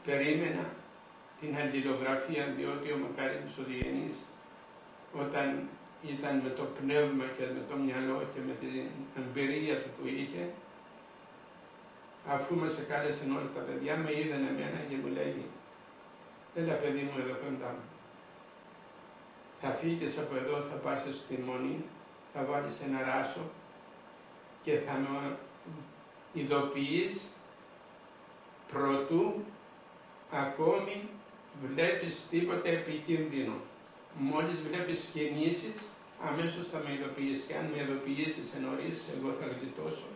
περίμενα την αλληλογραφία διότι ο Μακάριτης ο Διενής όταν ήταν με το πνεύμα και με το μυαλό και με την εμπειρία του που είχε, αφού μας εκάλεσαν όλα τα παιδιά, με είδαν εμένα και μου λέει έλα παιδί μου εδώ κοντά μου. Θα φύγεις από εδώ, θα πας στη μονή, θα βάλεις ένα ράσο και θα με ειδοποιείς προτού ακόμη βλέπεις τίποτε επικίνδυνο. Μόλις βλέπεις κινήσεις, αμέσως θα με ειδοποιήσει. Και αν με ειδοποιήσεις νωρίς, εγώ θα γλιτώσω.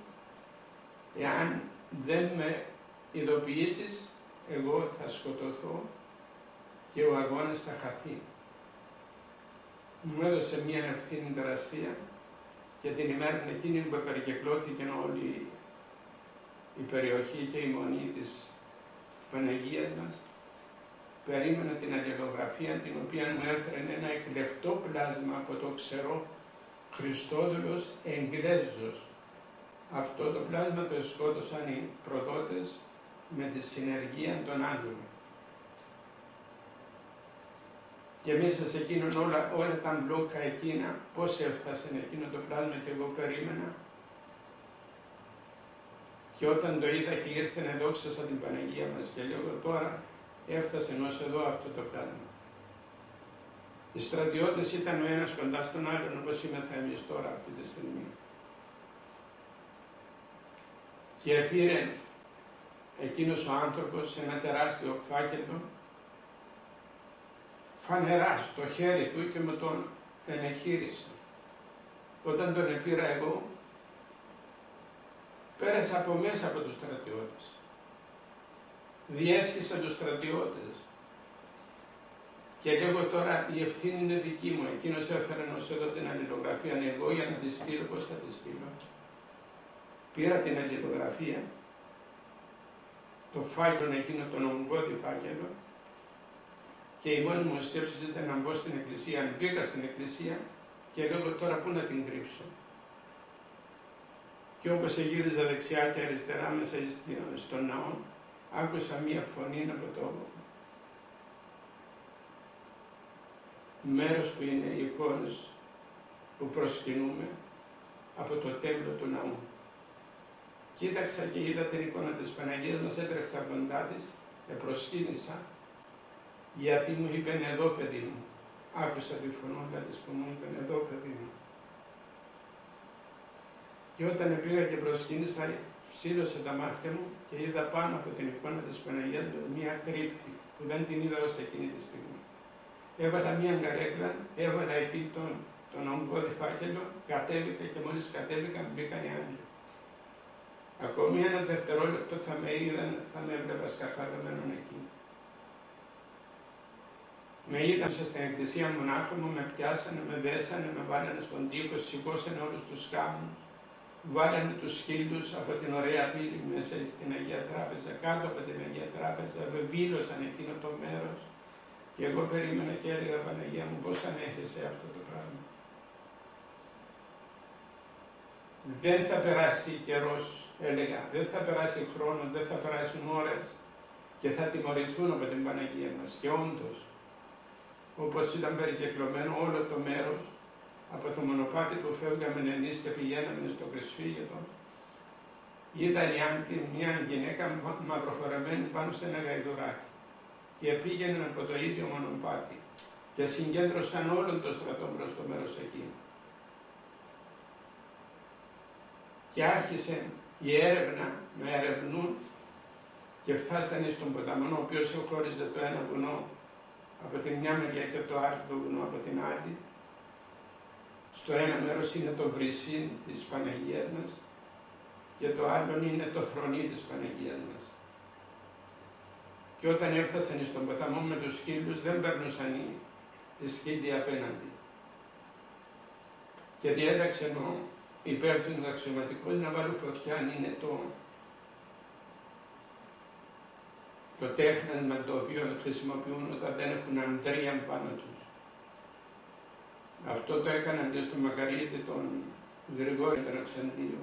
Εάν δεν με ειδοποιήσεις, εγώ θα σκοτωθώ και ο αγώνας θα χαθεί. Μου έδωσε μια ευθύνη τεραστία και την ημέρα εκείνη που περικεκλώθηκε όλη η περιοχή και η μονή της Παναγίας μας, περίμενα την αλληλογραφία την οποία μου έφερε ένα εκλεκτό πλάσμα από το ξερό Χριστόδουλος Εγγλέζος. Αυτό το πλάσμα το σκότωσαν οι προδότες με τη συνεργία των άλλων. και μέσα σε εκείνον όλα, όλα τα μπλόκα εκείνα, πώς έφτασαν εκείνο το πλάσμα και εγώ περίμενα. Και όταν το είδα και ήρθε να δόξασα την Παναγία μας και λέω τώρα έφτασε ως εδώ αυτό το πλάσμα. Οι στρατιώτες ήταν ο ένας κοντά στον άλλον όπως είμαστε εμείς τώρα αυτή τη στιγμή. Και πήρε εκείνος ο άνθρωπος ένα τεράστιο φάκελο φανερά στο χέρι του και με τον ενεχείρισε. Όταν τον επήρα εγώ, πέρασα από μέσα από τους στρατιώτες. Διέσχισα τους στρατιώτες. Και λέγω τώρα η ευθύνη είναι δική μου. Εκείνος έφερε ως εδώ την αλληλογραφία εγώ για να τη στείλω. Πώς θα τη στείλω. Πήρα την αλληλογραφία, το φάκελο εκείνο, τον ογκώδη φάκελο, και η μόνη μου σκέψη ήταν να μπω στην εκκλησία. Αν πήγα στην εκκλησία και λέω τώρα πού να την κρύψω; Και όπως γύριζα δεξιά και αριστερά μέσα στον ναό, άκουσα μία φωνή από το μέρος που είναι οι εικόνες που προσκυνούμε από το τέλος του ναού. Κοίταξα και είδα την εικόνα της Παναγίας μας, έτρεξα κοντά της, προσκύνησα γιατί μου είπε εδώ παιδί μου. Άκουσα τη φωνούλα της που μου είπε εδώ παιδί μου. Και όταν πήγα και προσκύνησα, ψήλωσε τα μάτια μου και είδα πάνω από την εικόνα της Παναγίας μία κρύπτη που δεν την είδα ως εκείνη τη στιγμή. Έβαλα μία καρέκλα, έβαλα εκεί τον, τον ογκώδη φάκελο, κατέβηκα και μόλις κατέβηκα μπήκαν οι άγγελοι. Ακόμη ένα δευτερόλεπτο θα με είδαν, θα με έβλεπα σκαφαδεμένον εκεί. Με είδαν στην εκκλησία μονάχο μου, με πιάσανε, με δέσανε, με βάλανε στον τοίχο, σηκώσανε όλους τους κάμους, βάλανε τους σκύλους από την ωραία πύλη μέσα στην Αγία Τράπεζα, κάτω από την Αγία Τράπεζα, βεβήλωσαν εκείνο το μέρος και εγώ περίμενα και έλεγα Παναγία μου πώς ανέχεσαι αυτό το πράγμα. Δεν θα περάσει καιρός, έλεγα, δεν θα περάσει χρόνο, δεν θα περάσουν ώρες και θα τιμωρηθούν από την Παναγία μας. Και όντως, όπως ήταν περικεκλωμένο όλο το μέρος από το μονοπάτι που φεύγαμε εμείς και πηγαίναμε στο Κρυσφύγετο, είδα μια γυναίκα μαυροφορεμένη πάνω σε ένα γαϊδουράκι και πήγαινε από το ίδιο μονοπάτι και συγκέντρωσαν όλο το στρατό προς το μέρος εκείνο. Και άρχισε η έρευνα να ερευνούν και φτάσανε στον ποταμό, ο οποίος χώριζε το ένα βουνό από την μια μεριά και το άλλο βουνό από την άλλη. Στο ένα μέρος είναι το βρυσίν της Παναγίας μας και το άλλο είναι το θρονί της Παναγίας μας. Και όταν έφτασαν στον ποταμό με τους σκύλους δεν περνούσαν οι σκύλοι απέναντι. Και διέταξε ο υπεύθυνο αξιωματικό να βάλει φωτιά αν είναι το το τέχνασμα το οποίο χρησιμοποιούν όταν δεν έχουν ανδρεία πάνω τους. Αυτό το έκαναν και στο Μακαρίτη τον Γρηγόρη τον Αψαντίο,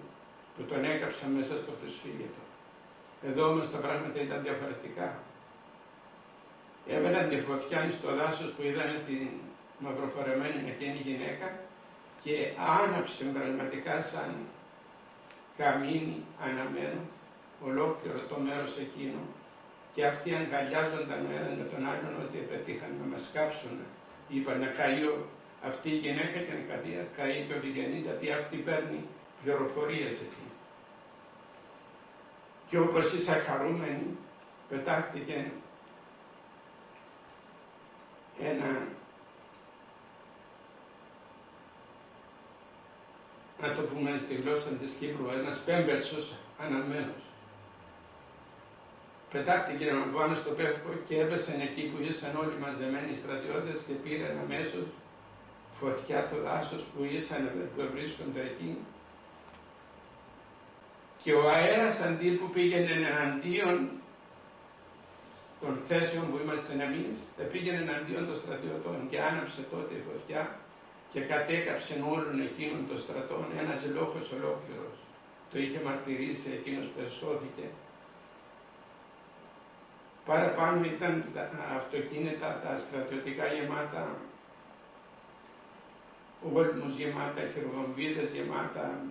που τον έκαψαν μέσα στο Χρυσφύγετο. Εδώ όμως τα πράγματα ήταν διαφορετικά. Έβαλαν τη φωτιά στο δάσος που είδαν την μαυροφορεμένη εκείνη γυναίκα και άναψε πραγματικά σαν καμίνι αναμένο ολόκληρο το μέρος εκείνο και αυτοί αγκαλιάζονταν ο ένας με τον άλλον ότι πετύχαν να μας κάψουν. Είπαν να καεί αυτή η γυναίκα και να καεί και ο Διγενής γιατί αυτή παίρνει πληροφορίες εκεί. Και όπως ήσαν χαρούμενοι πετάχτηκε ένα να το πούμε στη γλώσσα της Κύπρου, ένας πέμπετσος αναμένος πετάχτηκε πάνω στο πεύκο και έπεσαν εκεί που ήσαν όλοι μαζεμένοι οι στρατιώτες και πήραν αμέσως φωτιά το δάσος που ήσαν που βρίσκονται εκεί. Και ο αέρας αντί που πήγαινε εναντίον των θέσεων που είμαστε εμείς, πήγαινε εναντίον των στρατιωτών και άναψε τότε η φωτιά και κατέκαψε όλων εκείνων των στρατών ένας λόγος ολόκληρος. Το είχε μαρτυρήσει εκείνος που εσώθηκε. Παραπάνω ήταν τα αυτοκίνητα, τα στρατιωτικά γεμάτα, όλμους γεμάτα, χειροβομβίδες γεμάτα,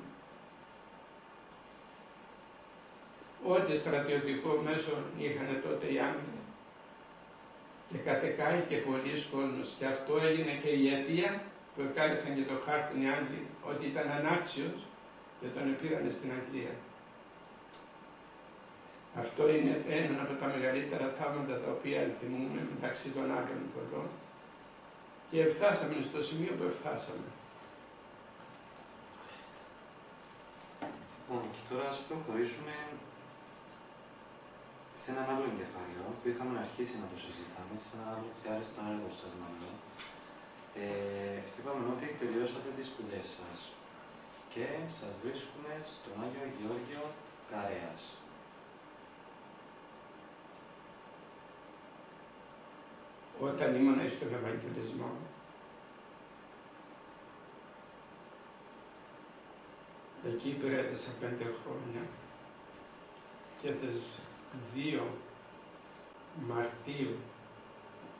ό,τι στρατιωτικό μέσο είχαν τότε οι Άγγλοι. Και κατεκάει και πολλοί κόσμος. Και αυτό έγινε και η αιτία που εκάλεσαν και το χάρτη οι Άγγλοι ότι ήταν ανάξιος και τον πήραν στην Αγγλία. Αυτό είναι ένα από τα μεγαλύτερα θαύματα τα οποία ενθυμούμε μεταξύ των άλλων πολλών και φτάσαμε στο σημείο που φτάσαμε. Λοιπόν, και τώρα ας προχωρήσουμε σε έναν άλλο εγκεφάλαιο που είχαμε αρχίσει να το συζητάμε, σε ένα άλλο στο έργο σας μάλλον. Ε, είπαμε ότι τελειώσατε τις σπουδές σας και σας βρίσκουμε στον Άγιο Γεώργιο Καρέας. Όταν ήμουν στον Ευαγγελισμό, εκεί υπηρέτησα πέντε χρόνια και τις 2 Μαρτίου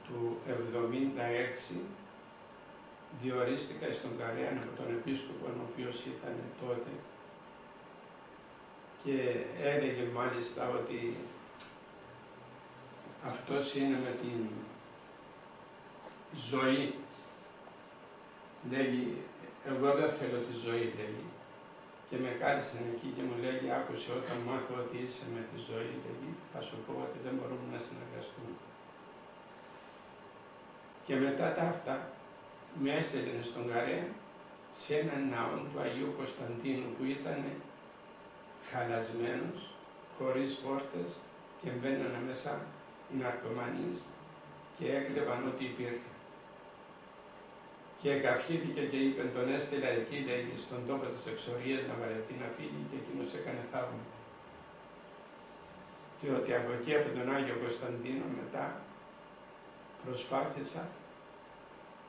του 1976 διορίστηκα στον Καρέαν από τον επίσκοπο ο οποίος ήταν τότε. Και έλεγε μάλιστα ότι αυτός είναι με την ζωή. Λέγει εγώ δεν θέλω τη ζωή λέγει. Και με κάλεσαν εκεί και μου λέει, άκουσε όταν μάθω ότι είσαι με τη ζωή, λέει, θα σου πω ότι δεν μπορούμε να συνεργαστούμε. Και μετά τα αυτά με έστελνε στον Καρέ σε έναν ναό του Αγίου Κωνσταντίνου που ήταν χαλασμένος, χωρίς πόρτες και μπαίνανε μέσα οι ναρκωμανείς και έκλεβαν ό,τι υπήρχε και εγκαυχήθηκε και είπε τον έστειλα εκεί, λέει, στον τόπο της εξορίας να βαρεθεί να φύγει και εκείνος έκανε θαύμα. Και ότι από εκεί από τον Άγιο Κωνσταντίνο μετά προσπάθησα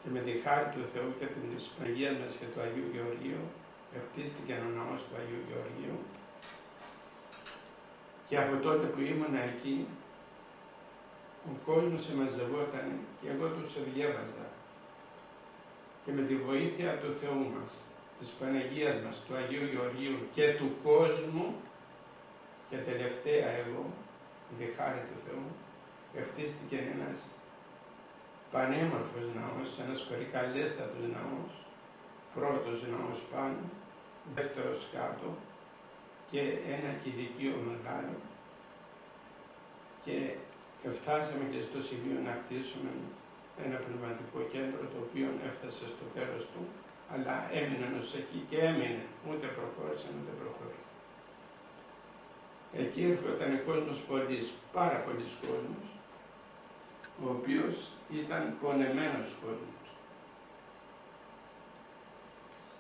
και με τη χάρη του Θεού και την Παναγία μας και του Αγίου Γεωργίου ευτίστηκε ο ναός του Αγίου Γεωργίου. Και από τότε που ήμουν εκεί ο κόσμος μαζευόταν και εγώ τους διέβαζα και με τη βοήθεια του Θεού μας, της Παναγίας μας, του Αγίου Γεωργίου και του κόσμου και τελευταία εγώ, με τη χάρη του Θεού, χτίστηκε ένας πανέμορφος ναός, ένας περικαλέστατος ναός, πρώτος ναός πάνω, δεύτερος κάτω και ένα κηδικείο μεγάλο. Και φτάσαμε και στο σημείο να χτίσουμε ένα πνευματικό κέντρο το οποίο έφτασε στο τέλος του, αλλά έμεινε ως εκεί και έμεινε, ούτε προχώρησε ούτε προχωρεί. Εκεί έρχονταν ο κόσμος πολλής, πάρα πολλής κόσμος, ο οποίος ήταν πονεμένος κόσμος.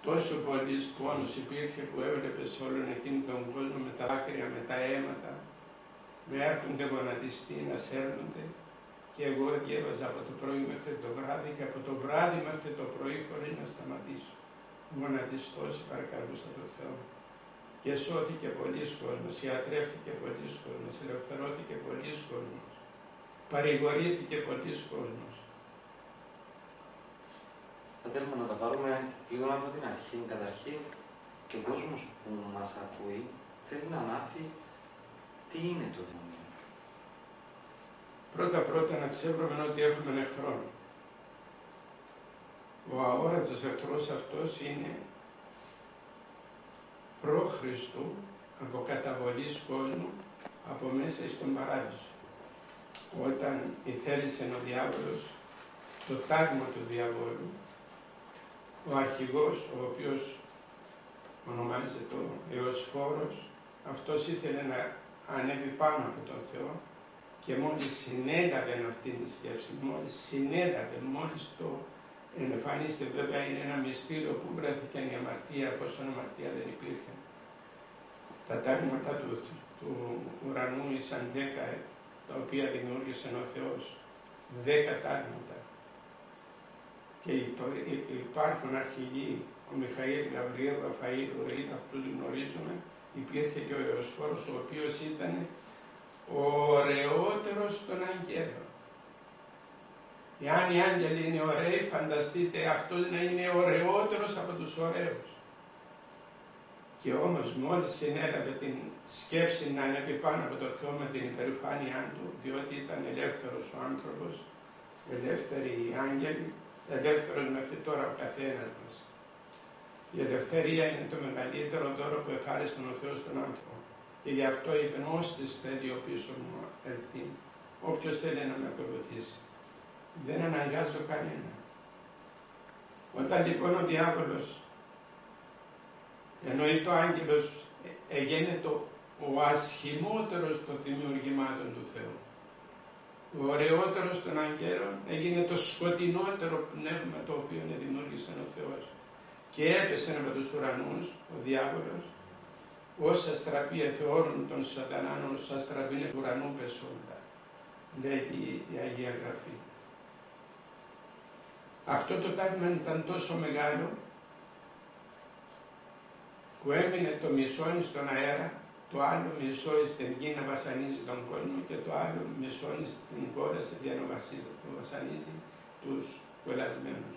Τόσο πολλής πόνος υπήρχε που έβλεπες όλον εκείνο τον κόσμο με τα άκρια, με τα αίματα, με έρχονται γονατιστοί να σέρνονται και εγώ διέβαζα από το πρωί μέχρι το βράδυ και από το βράδυ μέχρι το πρωί χωρίς να σταματήσω. Γονατιστός παρακαλούσα τον Θεό. Και σώθηκε πολλοί κόσμος, ιατρεύτηκε πολλοί κόσμος, ελευθερώθηκε πολλοί κόσμος, παρηγορήθηκε πολλοί κόσμος. Θα θέλουμε να τα πάρουμε λίγο από την αρχή. Καταρχήν, και ο κόσμος που μας ακούει θέλει να μάθει τι είναι το δαιμονίο πρώτα-πρώτα να ξέρουμε ότι έχουμε έναν εχθρό. Ο αόρατος εχθρός αυτός είναι προ Χριστού, από καταβολή κόσμου, από μέσα στον παράδεισο. Όταν ηθέλησε ο διάβολος το τάγμα του διαβόλου, ο αρχηγός, ο οποίος ονομάζεται ο Φόρος, αυτός ήθελε να ανέβει πάνω από τον Θεό και μόλις συνέλαβε αυτή τη σκέψη, μόλις συνέλαβε, μόλις το εμφανίστε βέβαια είναι ένα μυστήριο που βρέθηκε η αμαρτία, εφόσον αμαρτία δεν υπήρχε. Τα τάγματα του, του ουρανού ήσαν δέκα, τα οποία δημιούργησε ο Θεός. Δέκα τάγματα. Και υπάρχουν αρχηγοί, ο Μιχαήλ, Γαβριέλ, Ραφαήλ, Ουρεήλ, αυτούς γνωρίζουμε, υπήρχε και ο Ιωσφόρος, ο οποίος ήταν ο ωραιότερος των αγγέλων. Εάν οι άγγελοι είναι ωραίοι, φανταστείτε αυτός να είναι ωραιότερος από τους ωραίους. Και όμως μόλις συνέλαβε την σκέψη να ανέβει πάνω από το Θεό με την υπερηφάνειά του, διότι ήταν ελεύθερος ο άνθρωπος, ελεύθεροι οι άγγελοι, ελεύθερος μέχρι τώρα ο καθένας μας. Η ελευθερία είναι το μεγαλύτερο δώρο που εχάρισε ο Θεός στον άνθρωπο. Και γι' αυτό είπε, όστις θέλει ο πίσω μου έρθει, όποιος θέλει να με ακολουθήσει. Δεν αναγκάζω κανένα. Όταν λοιπόν ο διάβολος, εννοεί το άγγελος, έγινε το, ο ασχημότερος των δημιουργημάτων του Θεού. Ο ωραιότερος των αγγέλων έγινε το σκοτεινότερο πνεύμα το οποίο δημιούργησε ο Θεός. Και έπεσε από τους ουρανούς, ο διάβολος, όσα αστραπή εθεώρουν τον σατανάν, όσα αστραπή του ουρανού πεσόντα, λέγει η Αγία Γραφή. Αυτό το τάγμα ήταν τόσο μεγάλο που έμεινε το μισόνι στον αέρα, το άλλο μισόνι στην γη να βασανίζει τον κόσμο και το άλλο μισόνι στην κόραση για να βασανίζει τους κολλασμένους.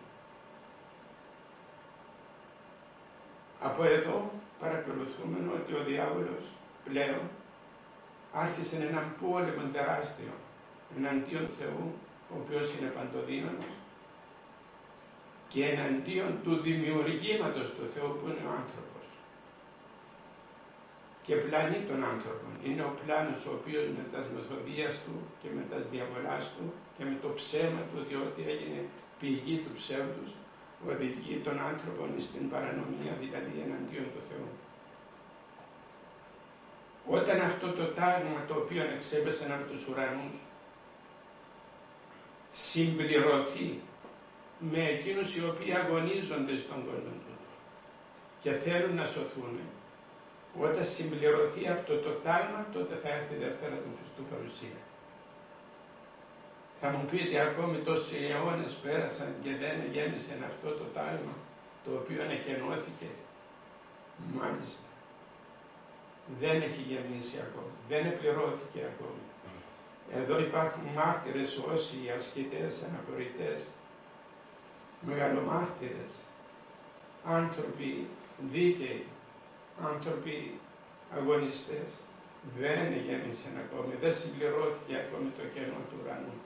Από εδώ παρακολουθούμε ότι ο διάβολος πλέον άρχισε έναν πόλεμο τεράστιο εναντίον Θεού, ο οποίος είναι παντοδύναμος, και εναντίον του δημιουργήματος του Θεού που είναι ο άνθρωπος. Και πλανεί τον άνθρωπο. Είναι ο πλάνος ο οποίος με τας μεθοδίας του και με τας διαβολάς του και με το ψέμα του, διότι έγινε πηγή του ψεύδους, οδηγεί τον άνθρωπο στην παρανομία, δηλαδή εναντίον του Θεού. Όταν αυτό το τάγμα το οποίο εξέπεσε από τους ουρανούς συμπληρωθεί με εκείνους οι οποίοι αγωνίζονται στον κόσμο του και θέλουν να σωθούν, όταν συμπληρωθεί αυτό το τάγμα, τότε θα έρθει η Δευτέρα του Χριστού παρουσία. Θα μου πείτε ακόμη τόσοι αιώνες πέρασαν και δεν γέμισε αυτό το τάγμα το οποίο εκενώθηκε. Μάλιστα. Δεν έχει γεμίσει ακόμη. Δεν επληρώθηκε ακόμη. Εδώ υπάρχουν μάρτυρες όσοι οι ασκητές, αναπορητές, μεγαλομάρτυρες, άνθρωποι δίκαιοι, άνθρωποι αγωνιστές. Δεν γέμισε ακόμη, δεν συμπληρώθηκε ακόμη το κενό του ουρανού.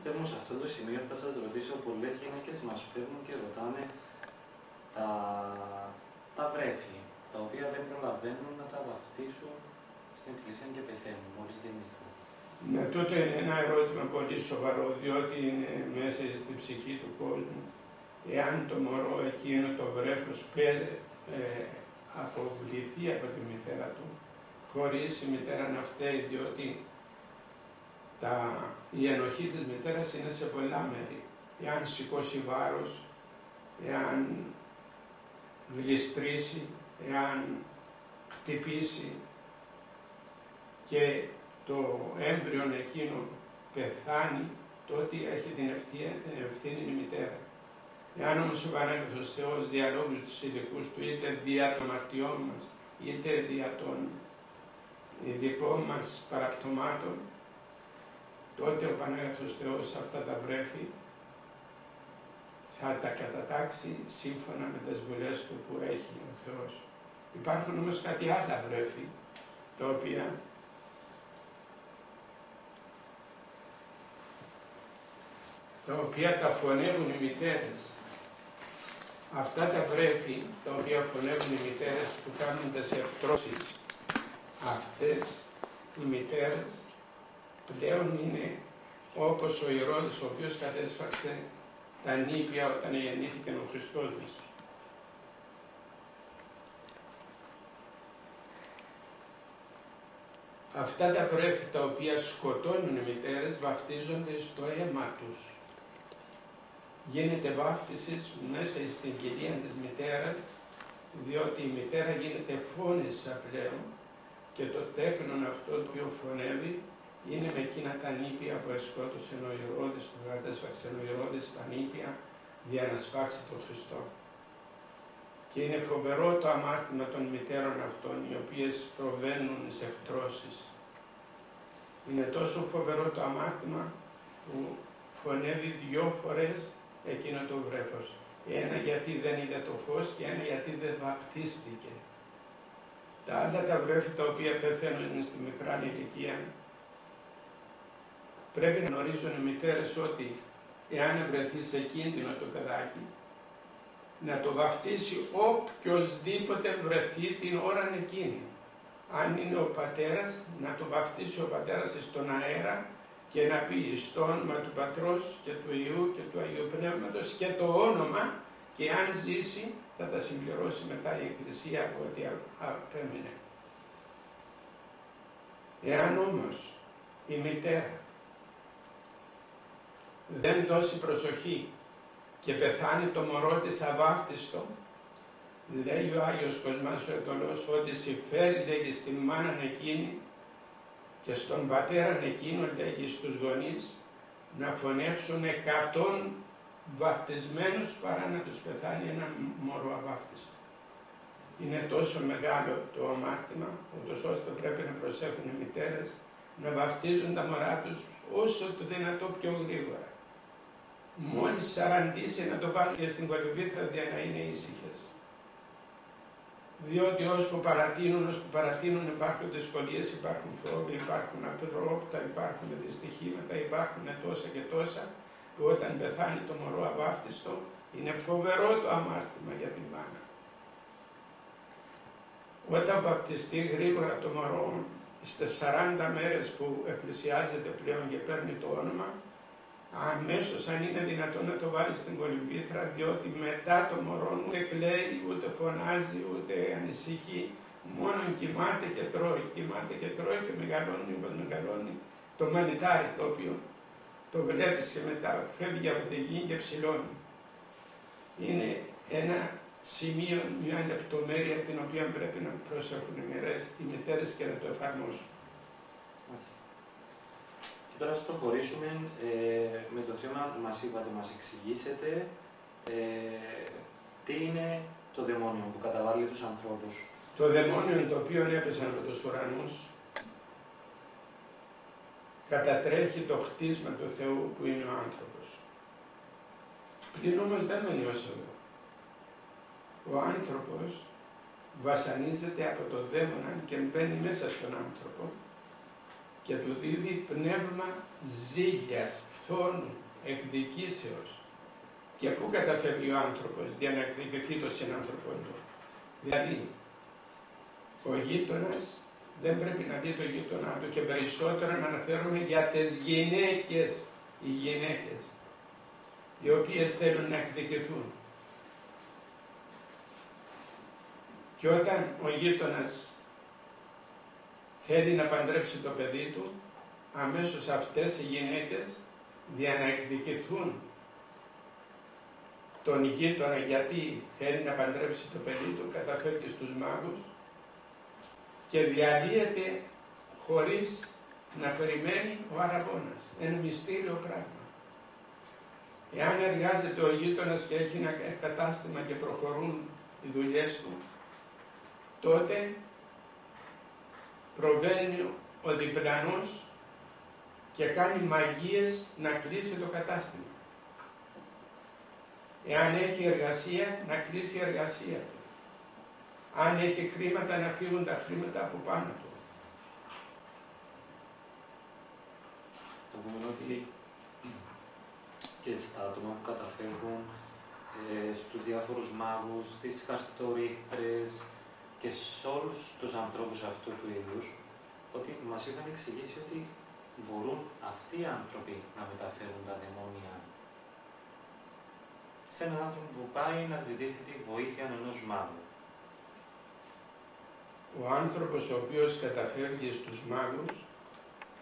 Και όμως σε αυτό το σημείο θα σας ρωτήσω, πολλές γυναίκες μας παίρνουν και ρωτάνε τα, τα βρέφη, τα οποία δεν προλαβαίνουν να τα βαφτίσουν στην εκκλησία και πεθαίνουν μόλις γεννηθούν. Ναι, τότε είναι ένα ερώτημα πολύ σοβαρό, διότι είναι μέσα στη ψυχή του κόσμου. Εάν το μωρό εκείνο το βρέφος ε, αποβληθεί από τη μητέρα του, χωρίς η μητέρα να φταίει, διότι τα, η ενοχή της μητέρας είναι σε πολλά μέρη. Εάν σηκώσει βάρος, εάν γλιστρήσει, εάν χτυπήσει και το έμβριο εκείνο πεθάνει, τότε έχει την ευθύνη, η μητέρα. Εάν όμως ο Πανάγαθος Θεός διαλόγους τους ειδικούς του, είτε δια των αρτιών μας, είτε δια των ειδικών μας παραπτωμάτων, τότε ο Πανάγαθος Θεός αυτά τα βρέφη θα τα κατατάξει σύμφωνα με τις βουλές του που έχει ο Θεός. Υπάρχουν όμως κάτι άλλα βρέφη, τα οποία τα οποία τα φωνεύουν οι μητέρες. Αυτά τα βρέφη, τα οποία φωνεύουν οι μητέρες που κάνουν τις εκτρώσεις, αυτές οι μητέρες πλέον είναι όπως ο Ηρώδης ο οποίος κατέσφαξε τα νήπια όταν γεννήθηκε ο Χριστός μας. Αυτά τα βρέφη τα οποία σκοτώνουν οι μητέρες βαφτίζονται στο αίμα τους. Γίνεται βάφτισης μέσα στην κυρία της μητέρας, διότι η μητέρα γίνεται φώνησα πλέον και το τέκνον αυτό το οποίο φωνεύει είναι με εκείνα τα νήπια που εσκότωσε ο Ηρώδης, που κατέσφαξε ο Ηρώδης τα νήπια για να σφάξει τον Χριστό. Και είναι φοβερό το αμάρτημα των μητέρων αυτών, οι οποίες προβαίνουν σε εκτρώσεις. Είναι τόσο φοβερό το αμάρτημα που φωνεύει δυο φορές εκείνο το βρέφος. Ένα γιατί δεν είδε το φως και ένα γιατί δεν βαπτίστηκε. Τα άλλα τα βρέφη τα οποία πεθαίνουν στη μικρά ηλικία πρέπει να γνωρίζουν οι μητέρες ότι εάν βρεθεί σε κίνδυνο το παιδάκι, να το βαφτίσει οποιοδήποτε βρεθεί την ώρα εκείνη. Αν είναι ο πατέρας, να το βαφτίσει ο πατέρας στον αέρα και να πει στο όνομα του Πατρός και του Ιού και του Αγίου Πνεύματος και το όνομα και αν ζήσει θα τα συμπληρώσει μετά η Εκκλησία από ό,τι απέμεινε. Εάν όμως η μητέρα δεν δώσει προσοχή και πεθάνει το μωρό της αβάφτιστο, λέει ο Άγιος Κοσμάς ο Ετωλός ότι συμφέρει λέγει στη μάνα εκείνη και στον πατέρα εκείνο λέγει στους γονείς να φωνεύσουν εκατόν βαφτισμένους παρά να τους πεθάνει ένα μωρό αβάφτιστο. Είναι τόσο μεγάλο το αμάρτημα, ούτως ώστε πρέπει να προσέχουν οι μητέρες να βαφτίζουν τα μωρά τους όσο το δυνατό πιο γρήγορα. Μόλις σαραντήσει να το βάλουν και στην κολυβήθρα για να είναι ήσυχες. Διότι όσο που παρατείνουν, όσο που παρατείνουν υπάρχουν δυσκολίες, υπάρχουν φόβοι, υπάρχουν απρόπτα, υπάρχουν δυστυχήματα, υπάρχουν τόσα και τόσα, που όταν πεθάνει το μωρό αβάφτιστο, είναι φοβερό το αμάρτημα για την μάνα. Όταν βαπτιστεί γρήγορα το μωρό, στις 40 μέρες που εκκλησιάζεται πλέον και παίρνει το όνομα, αμέσως αν είναι δυνατόν να το βάλεις στην κολυμπήθρα, διότι μετά το μωρό ούτε κλαίει, ούτε φωνάζει, ούτε ανησυχεί, μόνο κοιμάται και τρώει, κοιμάται και τρώει και μεγαλώνει όπως μεγαλώνει το μανιτάρι το οποίο το βλέπεις και μετά φεύγει από τη γη και ψηλώνει. Είναι ένα σημείο, μια λεπτομέρεια την οποία πρέπει να προσέχουν οι μητέρες και να το εφαρμόσουν. Και τώρα ας προχωρήσουμε ε, με το θέμα που μας είπατε, μας εξηγήσετε ε, τι είναι το δαιμόνιο που καταβάλει τους ανθρώπους. Το δαιμόνιο το οποίο έπεσαν από τους ουρανούς κατατρέχει το χτίσμα του Θεού που είναι ο άνθρωπος. Πλην όμως δεν μένει ως εδώ. Ο άνθρωπος βασανίζεται από το δαίμονα και μπαίνει μέσα στον άνθρωπο και του δίδει πνεύμα ζήλιας, φθόνου, εκδικήσεως. Και πού καταφεύγει ο άνθρωπος για να εκδικηθεί το συνάνθρωπό του. Δηλαδή, ο γείτονας δεν πρέπει να δει το γείτονά του και περισσότερο να αναφέρουμε για τις γυναίκες, οι γυναίκες, οι οποίες θέλουν να εκδικηθούν. Και όταν ο γείτονας θέλει να παντρέψει το παιδί του, αμέσως αυτές οι γυναίκες για να εκδικηθούν τον γείτονα γιατί θέλει να παντρέψει το παιδί του, καταφέρει στους μάγους και διαλύεται χωρίς να περιμένει ο αραβώνας. Ένα μυστήριο πράγμα. Εάν εργάζεται ο γείτονας και έχει ένα κατάστημα και προχωρούν οι δουλειές του, τότε προβαίνει ο διπλανός και κάνει μαγείες να κλείσει το κατάστημα. Εάν έχει εργασία, να κλείσει η εργασία του. Αν έχει χρήματα, να φύγουν τα χρήματα από πάνω του. Να πούμε ότι και στα άτομα που καταφεύγουν ε, στους διάφορους μάγους, στις χαρτορίχτρες, και σε όλους τους ανθρώπους αυτού του είδους ότι μας είχαν εξηγήσει ότι μπορούν αυτοί οι άνθρωποι να μεταφέρουν τα δαιμόνια σε έναν άνθρωπο που πάει να ζητήσει τη βοήθεια ενός μάγου. Ο άνθρωπος ο οποίος καταφεύγει στους μάγους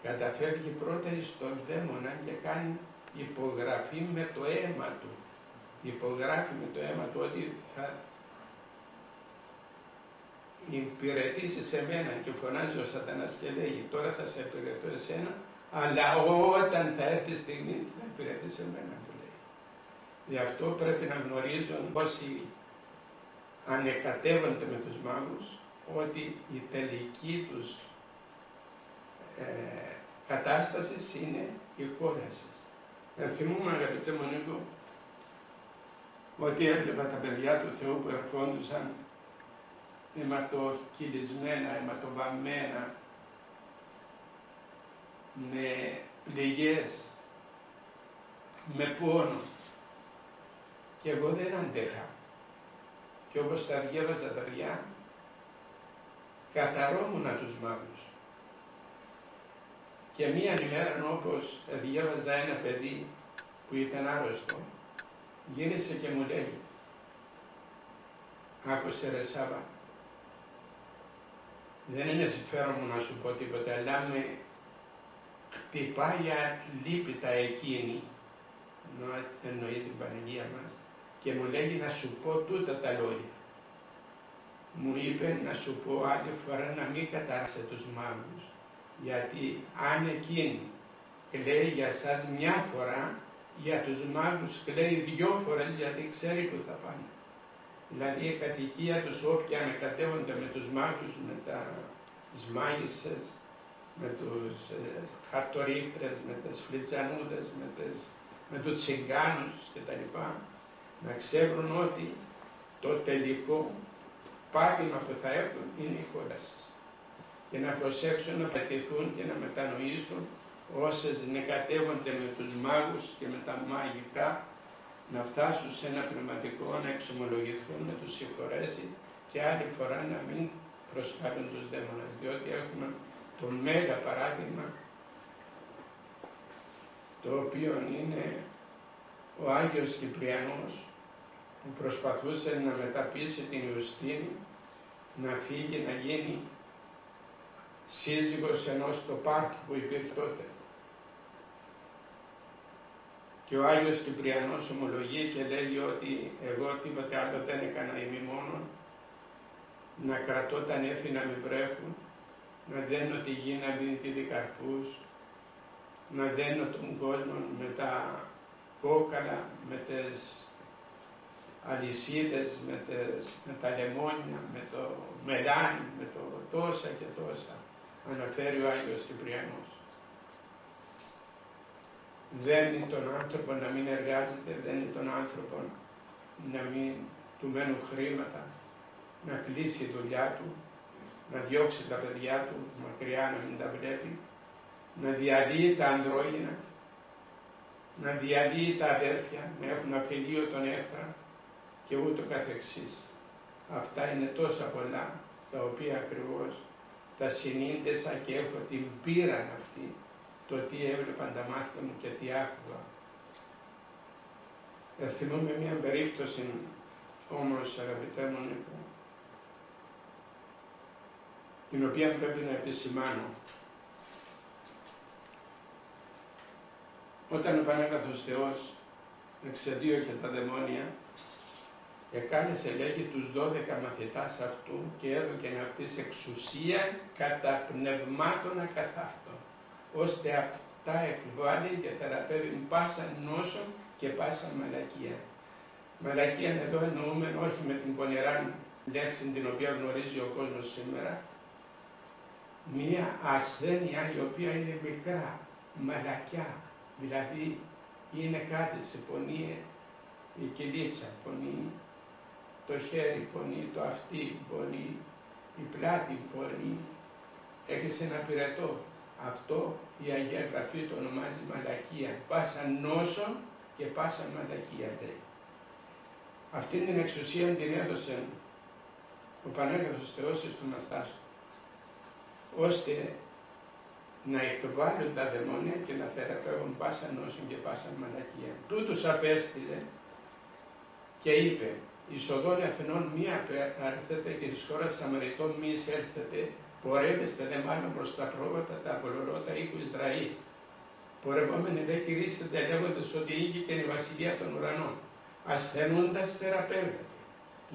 καταφεύγει πρώτα στον δαίμονα και κάνει υπογραφή με το αίμα του. Υπογράφει με το αίμα του ότι θα υπηρετήσεις σε μένα και φωνάζει ο σατανάς και λέει τώρα θα σε υπηρετώ εσένα αλλά όταν θα έρθει η στιγμή θα υπηρετήσει σε μένα του λέει. Γι' αυτό πρέπει να γνωρίζουν όσοι ανεκατεύονται με τους μάγους ότι η τελική τους ε, κατάστασης είναι η κόραση. Ε, θυμούμαι αγαπητέ μου Νίκο, ότι έβλεπα τα παιδιά του Θεού που ερχόντουσαν αιματοκυλισμένα, αιματοβαμμένα, με πληγές, με πόνο. Και εγώ δεν αντέχα. Και όπως τα διέβαζα τα παιδιά, καταρώμουνα τους μάγους. Και μία ημέρα όπως διέβαζα ένα παιδί που ήταν άρρωστο, γύρισε και μου λέει, άκουσε ρε Σάβα, δεν είναι συμφέρον μου να σου πω τίποτα, αλλά με χτυπάει ατλύπητα εκείνη, εννοεί την Παναγία μας, και μου λέγει να σου πω τούτα τα λόγια. Μου είπε να σου πω άλλη φορά να μην κατάρξε τους μάγους, γιατί αν εκείνη κλαίει για σας μια φορά, για τους μάγους κλαίει δυο φορές γιατί ξέρει που θα πάνε. Δηλαδή η κατοικία τους όποια ανακατεύονται με τους μάγους, με τα μάγισσες, με τους ε, χαρτορίχτρες, με τις φλιτζανούδες, με, τις, με τους τσιγκάνους κτλ. Να ξέρουν ότι το τελικό πάτημα που θα έχουν είναι η κόλαση. Και να προσέξουν να πετυχούν και να μετανοήσουν όσες νεκατεύονται με τους μάγους και με τα μαγικά να φτάσουν σε ένα πνευματικό, να εξομολογηθούν, να τους συγχωρέσει και άλλη φορά να μην προσκάλουν τους δαίμονες, διότι έχουμε το μέγα παράδειγμα το οποίο είναι ο Άγιος Κυπριανός που προσπαθούσε να μεταπίσει την Ιουστίνη να φύγει να γίνει σύζυγος ενός το πάρκι που υπήρχε τότε. Και ο Άγιος Κυπριανός ομολογεί και λέει ότι εγώ τίποτε άλλο δεν έκανα μόνο να κρατώ τα νέφη να μην βρέχουν, να δένω τη γη να μην τη καρπούς, να δένω τον κόσμο με τα κόκαλα, με τις αλυσίδες, με, με τα λεμόνια, με το μελάνι, με το τόσα και τόσα, αναφέρει ο Άγιος Κυπριανός. Δεν τον άνθρωπο να μην εργάζεται, δεν είναι τον άνθρωπο να μην του μένουν χρήματα, να κλείσει η δουλειά του, να διώξει τα παιδιά του μακριά να μην τα βλέπει, να διαλύει τα ανδρόγυνα, να διαλύει τα αδέρφια, να έχουν αφιλείο τον έχθρα και ούτω καθεξής. Αυτά είναι τόσα πολλά τα οποία ακριβώς τα συνήντεσα και έχω την πείρα αυτή το τι έβλεπαν τα μάτια μου και τι άκουγα. Ε, θυμούμαι μια περίπτωση όμως αγαπητέ μου Νίκο, την οποία πρέπει να επισημάνω. Όταν ο Πανέγαθος Θεός εξεδίωκε τα δαιμόνια, εκάλεσε λέγει τους 12 μαθητάς αυτού και έδωκε αυτής εξουσία κατά πνευμάτων ακαθάρτων, ώστε αυτά εκβάλλει και θεραπεύει πάσα νόσο και πάσα μαλακία. Μαλακία εδώ εννοούμε όχι με την πονηρά λέξη την οποία γνωρίζει ο κόσμος σήμερα, μία ασθένεια η οποία είναι μικρά, μαλακιά, δηλαδή είναι κάτι σε πονεί η κυλίτσα, πονεί το χέρι, πονεί το αυτί, πονεί η πλάτη, πονεί, έχεις ένα πυρετό. Αυτό η Αγία Γραφή το ονομάζει μαλακία. Πάσα νόσο και πάσα μαλακία λέει. Αυτή την εξουσία την έδωσε ο Πανέγαθος Θεός στον Αστάστο ώστε να εκβάλουν τα δαιμόνια και να θεραπεύουν πάσα νόσο και πάσα μαλακία. Τούτους απέστειλε και είπε «Ισοδόν εθνών μη απέρθετε και της χώρας Σαμαριτών μη εισέλθετε, πορεύεστε δε μάλλον προς τα πρόβατα τα απολωρώτα οίκου Ισραήλ. Πορευόμενοι δε κηρύσσετε λέγοντας ότι ήγηκε η βασιλεία των ουρανών. Ασθενούντας θεραπεύεται,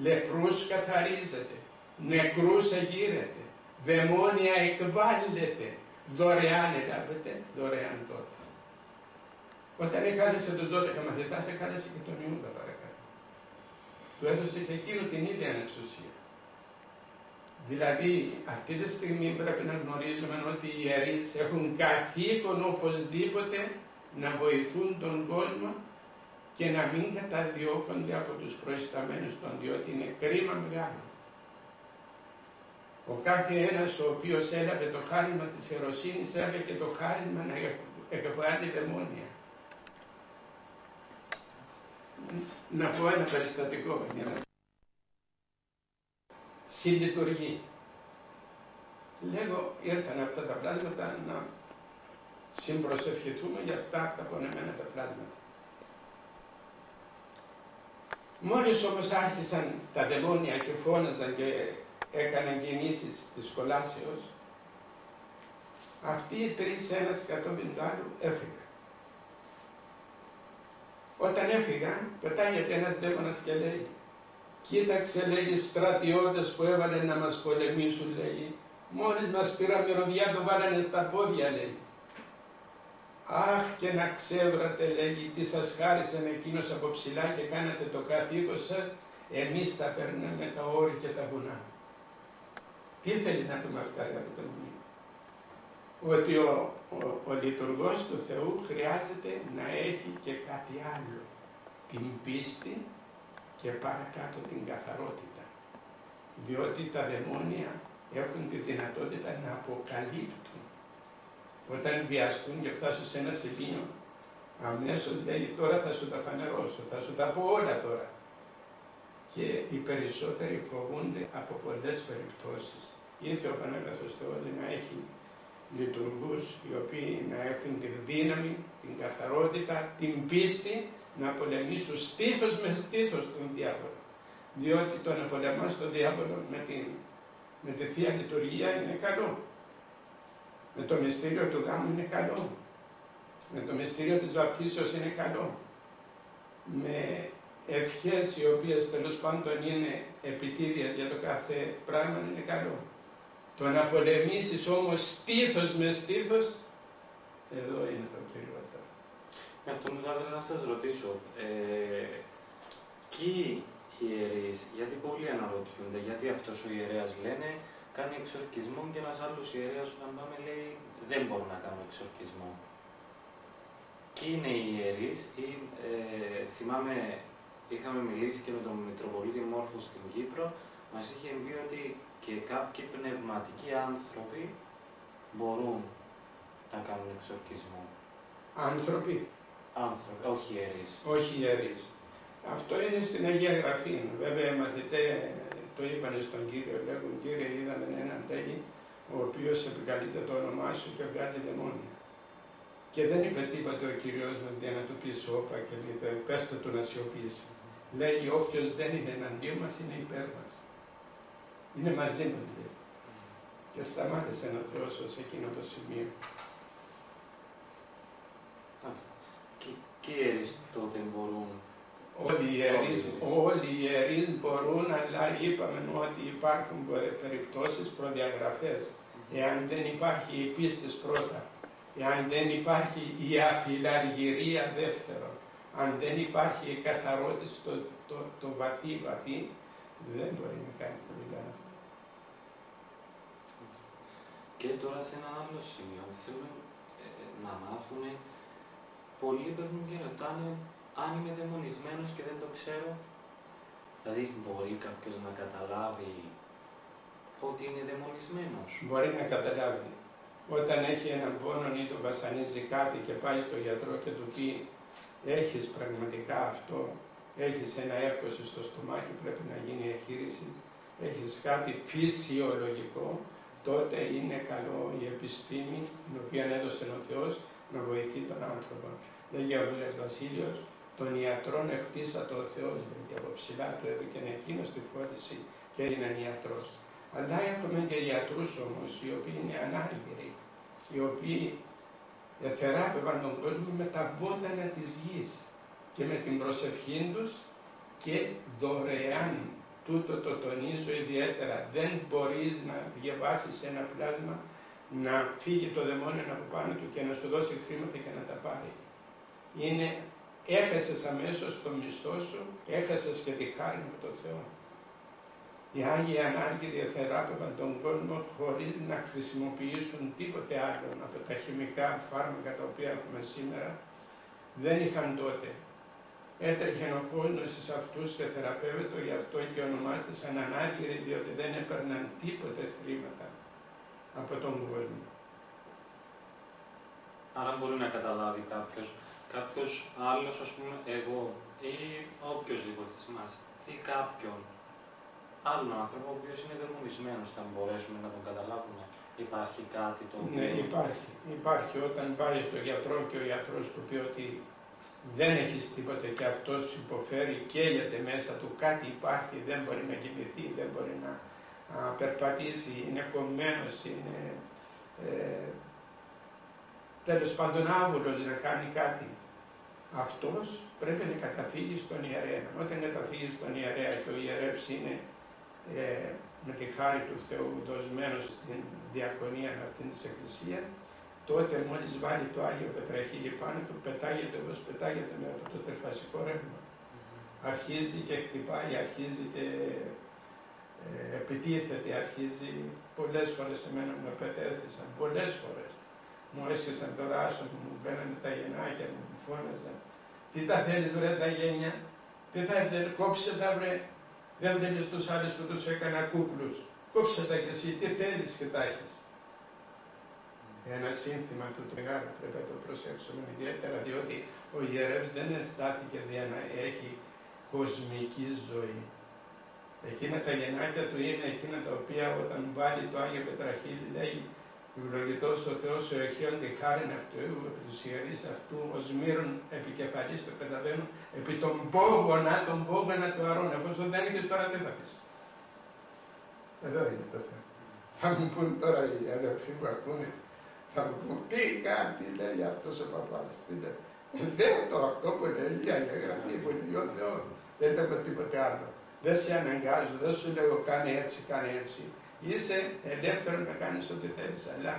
λεπρούς καθαρίζεται, νεκρούς εγείρεται, δαιμόνια εκβάλλεται, δωρεάν ελάβετε, δωρεάν τότε. Όταν εκάλεσε τους 12 μαθητάς, εκάλεσε και τον Ιούδα παρακάτω. του έδωσε και εκείνο την ίδια εξουσία. Δηλαδή, αυτή τη στιγμή πρέπει να γνωρίζουμε ότι οι ιερείς έχουν καθήκον οπωσδήποτε να βοηθούν τον κόσμο και να μην καταδιώκονται από τους προϊσταμένους των, διότι είναι κρίμα μεγάλο. Ο κάθε ένας ο οποίος έλαβε το χάρισμα της ιεροσύνης έλαβε και το χάρισμα να εκβάλει δαιμόνια. Να πω ένα περιστατικό για να συλλειτουργεί. Λέγω, ήρθαν αυτά τα πλάσματα να συμπροσευχηθούμε για αυτά τα πονεμένα τα πλάσματα. Μόλις όμως άρχισαν τα δαιμόνια και φώναζαν και έκαναν κινήσεις της σχολάσεως, αυτοί οι τρεις ένας κατόπιν του άλλου έφυγαν. Όταν έφυγαν, πετάγεται ένας δαίμονας και λέει «Κοίταξε, λέγει, στρατιώτες που έβαλε να μας πολεμήσουν, λέγει, μόλις μας πήραν μυρωδιά το βάλανε στα πόδια, λέει. Αχ και να ξέβρατε λέγει τι σας χάρισαν εκείνος από ψηλά και κάνατε το καθήκον σας, εμείς τα παίρναμε τα όρη και τα βουνά. Τι θέλει να πούμε αυτά αγαπητέ μου. Ότι ο, ο, ο λειτουργός του Θεού χρειάζεται να έχει και κάτι άλλο. Την πίστη και παρακάτω την καθαρότητα. Διότι τα δαιμόνια έχουν τη δυνατότητα να αποκαλύπτουν όταν βιαστούν και φτάσουν σε ένα σημείο, αμέσως λέει τώρα θα σου τα φανερώσω, θα σου τα πω όλα τώρα. Και οι περισσότεροι φοβούνται από πολλές περιπτώσεις. Ήρθε ο Παναγαθός Θεός να έχει λειτουργούς οι οποίοι να έχουν τη δύναμη, την καθαρότητα, την πίστη να πολεμήσουν στήθος με στήθος τον διάβολο. Διότι το να πολεμάς τον διάβολο με, την, με τη Θεία Λειτουργία είναι καλό με το μυστήριο του γάμου είναι καλό. Με το μυστήριο της βαπτίσεως είναι καλό. Με ευχές οι οποίες τέλος πάντων είναι επιτίδιες για το κάθε πράγμα είναι καλό. Το να πολεμήσεις όμως στήθος με στήθος, εδώ είναι το κυριότερο. Με αυτό θα ήθελα να σας ρωτήσω, ε, ποιοι ιερείς, γιατί πολλοί αναρωτιούνται, γιατί αυτός ο ιερέας λένε κάνει εξορκισμό και ένας άλλος ιερέας όταν πάμε λέει δεν μπορώ να κάνω εξορκισμό. Ποιοι είναι οι ιερείς ή ε, θυμάμαι είχαμε μιλήσει και με τον Μητροπολίτη Μόρφου στην Κύπρο μας είχε πει ότι και κάποιοι πνευματικοί άνθρωποι μπορούν να κάνουν εξορκισμό. Άνθρωποι; Άνθρωποι, όχι ιερείς. Όχι ιερείς. Αυτό είναι στην Αγία Γραφή. Βέβαια οι μαθητές το είπανε στον Κύριο, λέγουν Κύριε είδαμε έναν λέγει ο οποίος επικαλείται το όνομά σου και βγάζει δαιμόνια. Και δεν είπε τίποτα ο Κύριος μας για να του πει σώπα και λέτε πέστε του να σιωπήσει. Λέει όποιος δεν είναι εναντίον μας είναι υπέρ μας. Είναι μαζί μας λέει. Και σταμάτησε να Θεός σε εκείνο το σημείο. Και, και τότε μπορούν Όλοι οι, ιερείς, όλοι οι ιερείς μπορούν, αλλά είπαμε ότι υπάρχουν περιπτώσεις προδιαγραφές. Εάν δεν υπάρχει η πίστη πρώτα, εάν δεν υπάρχει η αφιλαργυρία δεύτερον, αν δεν υπάρχει η καθαρότητα στο το, το βαθύ βαθύ, δεν μπορεί να κάνει το δουλειά αυτό. Και τώρα σε ένα άλλο σημείο, θέλουμε ε, να μάθουμε, πολλοί παίρνουν και ρωτάνε αν είμαι δαιμονισμένος και δεν το ξέρω, δηλαδή μπορεί κάποιος να καταλάβει ότι είναι δαιμονισμένος. Μπορεί να καταλάβει. Όταν έχει έναν πόνο ή το βασανίζει κάτι και πάει στο γιατρό και του πει έχεις πραγματικά αυτό, έχεις ένα έρκωση στο στομάχι, πρέπει να γίνει εγχείρηση, έχεις κάτι φυσιολογικό, τότε είναι καλό η επιστήμη, την οποία έδωσε ο Θεός, να βοηθεί τον άνθρωπο. Λέγει ο Βασίλειος, των ιατρών εκτίσα το Θεό, γιατί από ψηλά του έδωκε εκείνος τη φώτιση και έγιναν ιατρός. Αλλά έχουμε και ιατρούς όμως, οι οποίοι είναι ανάγκηροι, οι οποίοι θεράπευαν τον κόσμο με τα βότανα της γης και με την προσευχή τους και δωρεάν. Τούτο το τονίζω ιδιαίτερα. Δεν μπορείς να διαβάσεις ένα πλάσμα να φύγει το δαιμόνιο από πάνω του και να σου δώσει χρήματα και να τα πάρει. Είναι έχασες αμέσως το μισθό σου, έχασες και τη χάρη με τον Θεό. Οι Άγιοι Ανάργυροι θεράπευαν τον κόσμο χωρίς να χρησιμοποιήσουν τίποτε άλλο από τα χημικά φάρμακα τα οποία έχουμε σήμερα. Δεν είχαν τότε. Έτρεχε ο κόσμος σε αυτούς και θεραπεύεται, γι' αυτό και ονομάστησαν ανάγκηροι, διότι δεν έπαιρναν τίποτε χρήματα από τον κόσμο. Άρα μπορεί να καταλάβει κάποιος, κάποιος άλλος, ας πούμε, εγώ ή οποιοδήποτε μα, ή κάποιον άλλον άνθρωπο ο οποίος είναι δαιμονισμένος, θα μπορέσουμε να τον καταλάβουμε. Υπάρχει κάτι το οποίο. Ναι, υπάρχει. Υπάρχει. Όταν πάει στον γιατρό και ο γιατρός του πει ότι δεν έχεις τίποτα και αυτός υποφέρει, καίγεται μέσα του, κάτι υπάρχει, δεν μπορεί να κοιμηθεί, δεν μπορεί να περπατήσει, είναι κομμένος, είναι ε, τέλος πάντων άβολος να κάνει κάτι. Αυτός πρέπει να καταφύγει στον ιερέα. Όταν καταφύγει στον ιερέα και ο ιερεύς είναι ε, με τη χάρη του Θεού δοσμένος στην διακονία αυτήν της Εκκλησίας, τότε μόλις βάλει το Άγιο Πετραχίλι πάνω του, πετάγεται όπως πετάγεται με αυτό το τερφασικό ρεύμα. Αρχίζει και χτυπάει, αρχίζει και ε, επιτίθεται, αρχίζει πολλές φορές εμένα με πετέθησαν, πολλές φορές. Μου έσχεσαν το ράσο μου, μου μπαίνανε τα γεννάκια μου, μου φώναζαν. Τι τα θέλεις βρε τα γένια, τι θα έρθει, κόψε τα βρε. Δεν βλέπεις τους άλλους που τους έκανα κούκλους. Κόψε τα κι εσύ, τι θέλεις και τα έχεις. Ένα σύνθημα του μεγάλου πρέπει να το προσέξουμε ιδιαίτερα, διότι ο ιερεύς δεν αισθάθηκε για να έχει κοσμική ζωή. Εκείνα τα γεννάκια του είναι εκείνα τα οποία όταν βάλει το Άγιο Πετραχίλη λέει Ευλογητός ο Θεός ο εχείων τη χάριν αυτού, επί τους ιερείς αυτού, ως μύρων επικεφαλής το καταβαίνουν, επί των πόγωνα, τον πόγωνα του αρών, εφόσον δεν είναι και τώρα δεν θα πεις. Εδώ είναι το θέμα. Θα μου πούν τώρα οι αδερφοί που ακούνε, θα μου πούν τι κάνει, τι λέει αυτός ο παπάς, τι λέει. Λέω το αυτό που λέει η Αγία Γραφή, που λέει ο Θεός, δεν λέω τίποτε άλλο. Δεν σε αναγκάζω, δεν σου λέω κάνει έτσι, κάνει έτσι. Είσαι ελεύθερο να κάνεις ό,τι θέλεις, αλλά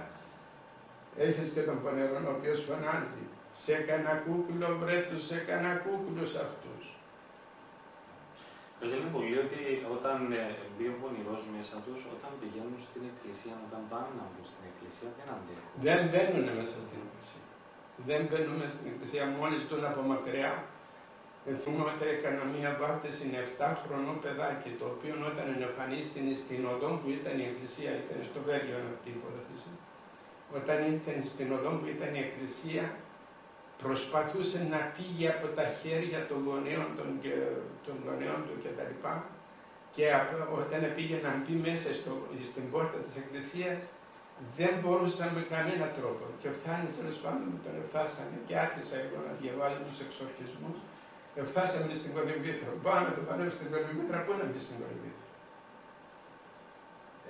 έχεις και τον πονερόν ο οποίος φωνάζει. Σε κανένα κούκλο βρε τους, σε κανένα κούκλο αυτούς. Λένε πολύ ότι όταν ε, μπει ο πονηρός μέσα τους, όταν πηγαίνουν στην εκκλησία, όταν πάνε να μπουν στην εκκλησία, δεν αντέχουν. Δεν μπαίνουν μέσα στην εκκλησία. Δεν μπαίνουν μέσα στην εκκλησία, μόλις τον από μακριά ότι έκανα μία βάφτιση 7 χρονών παιδάκι, το οποίο όταν εμφανίστηκε στην οδό που ήταν η εκκλησία, ήταν στο Βέλγιο αυτή η υπόθεση, όταν ήρθε στην οδό που ήταν η εκκλησία, προσπαθούσε να φύγει από τα χέρια των γονέων, των, των γονέων του κτλ. Και όταν πήγε να μπει μέσα στο, στην πόρτα της εκκλησίας, δεν μπορούσαν με κανένα τρόπο. Και φτάνει τέλος πάντων, τον φτάσανε και άρχισα εγώ να διαβάζω τους εξορχισμούς Φτάσαμε στην Κολυμβήθρα. Πάμε το πανέμορφο στην Κολυμβήθρα, πού να μπεις στην Κολυμβήθρα.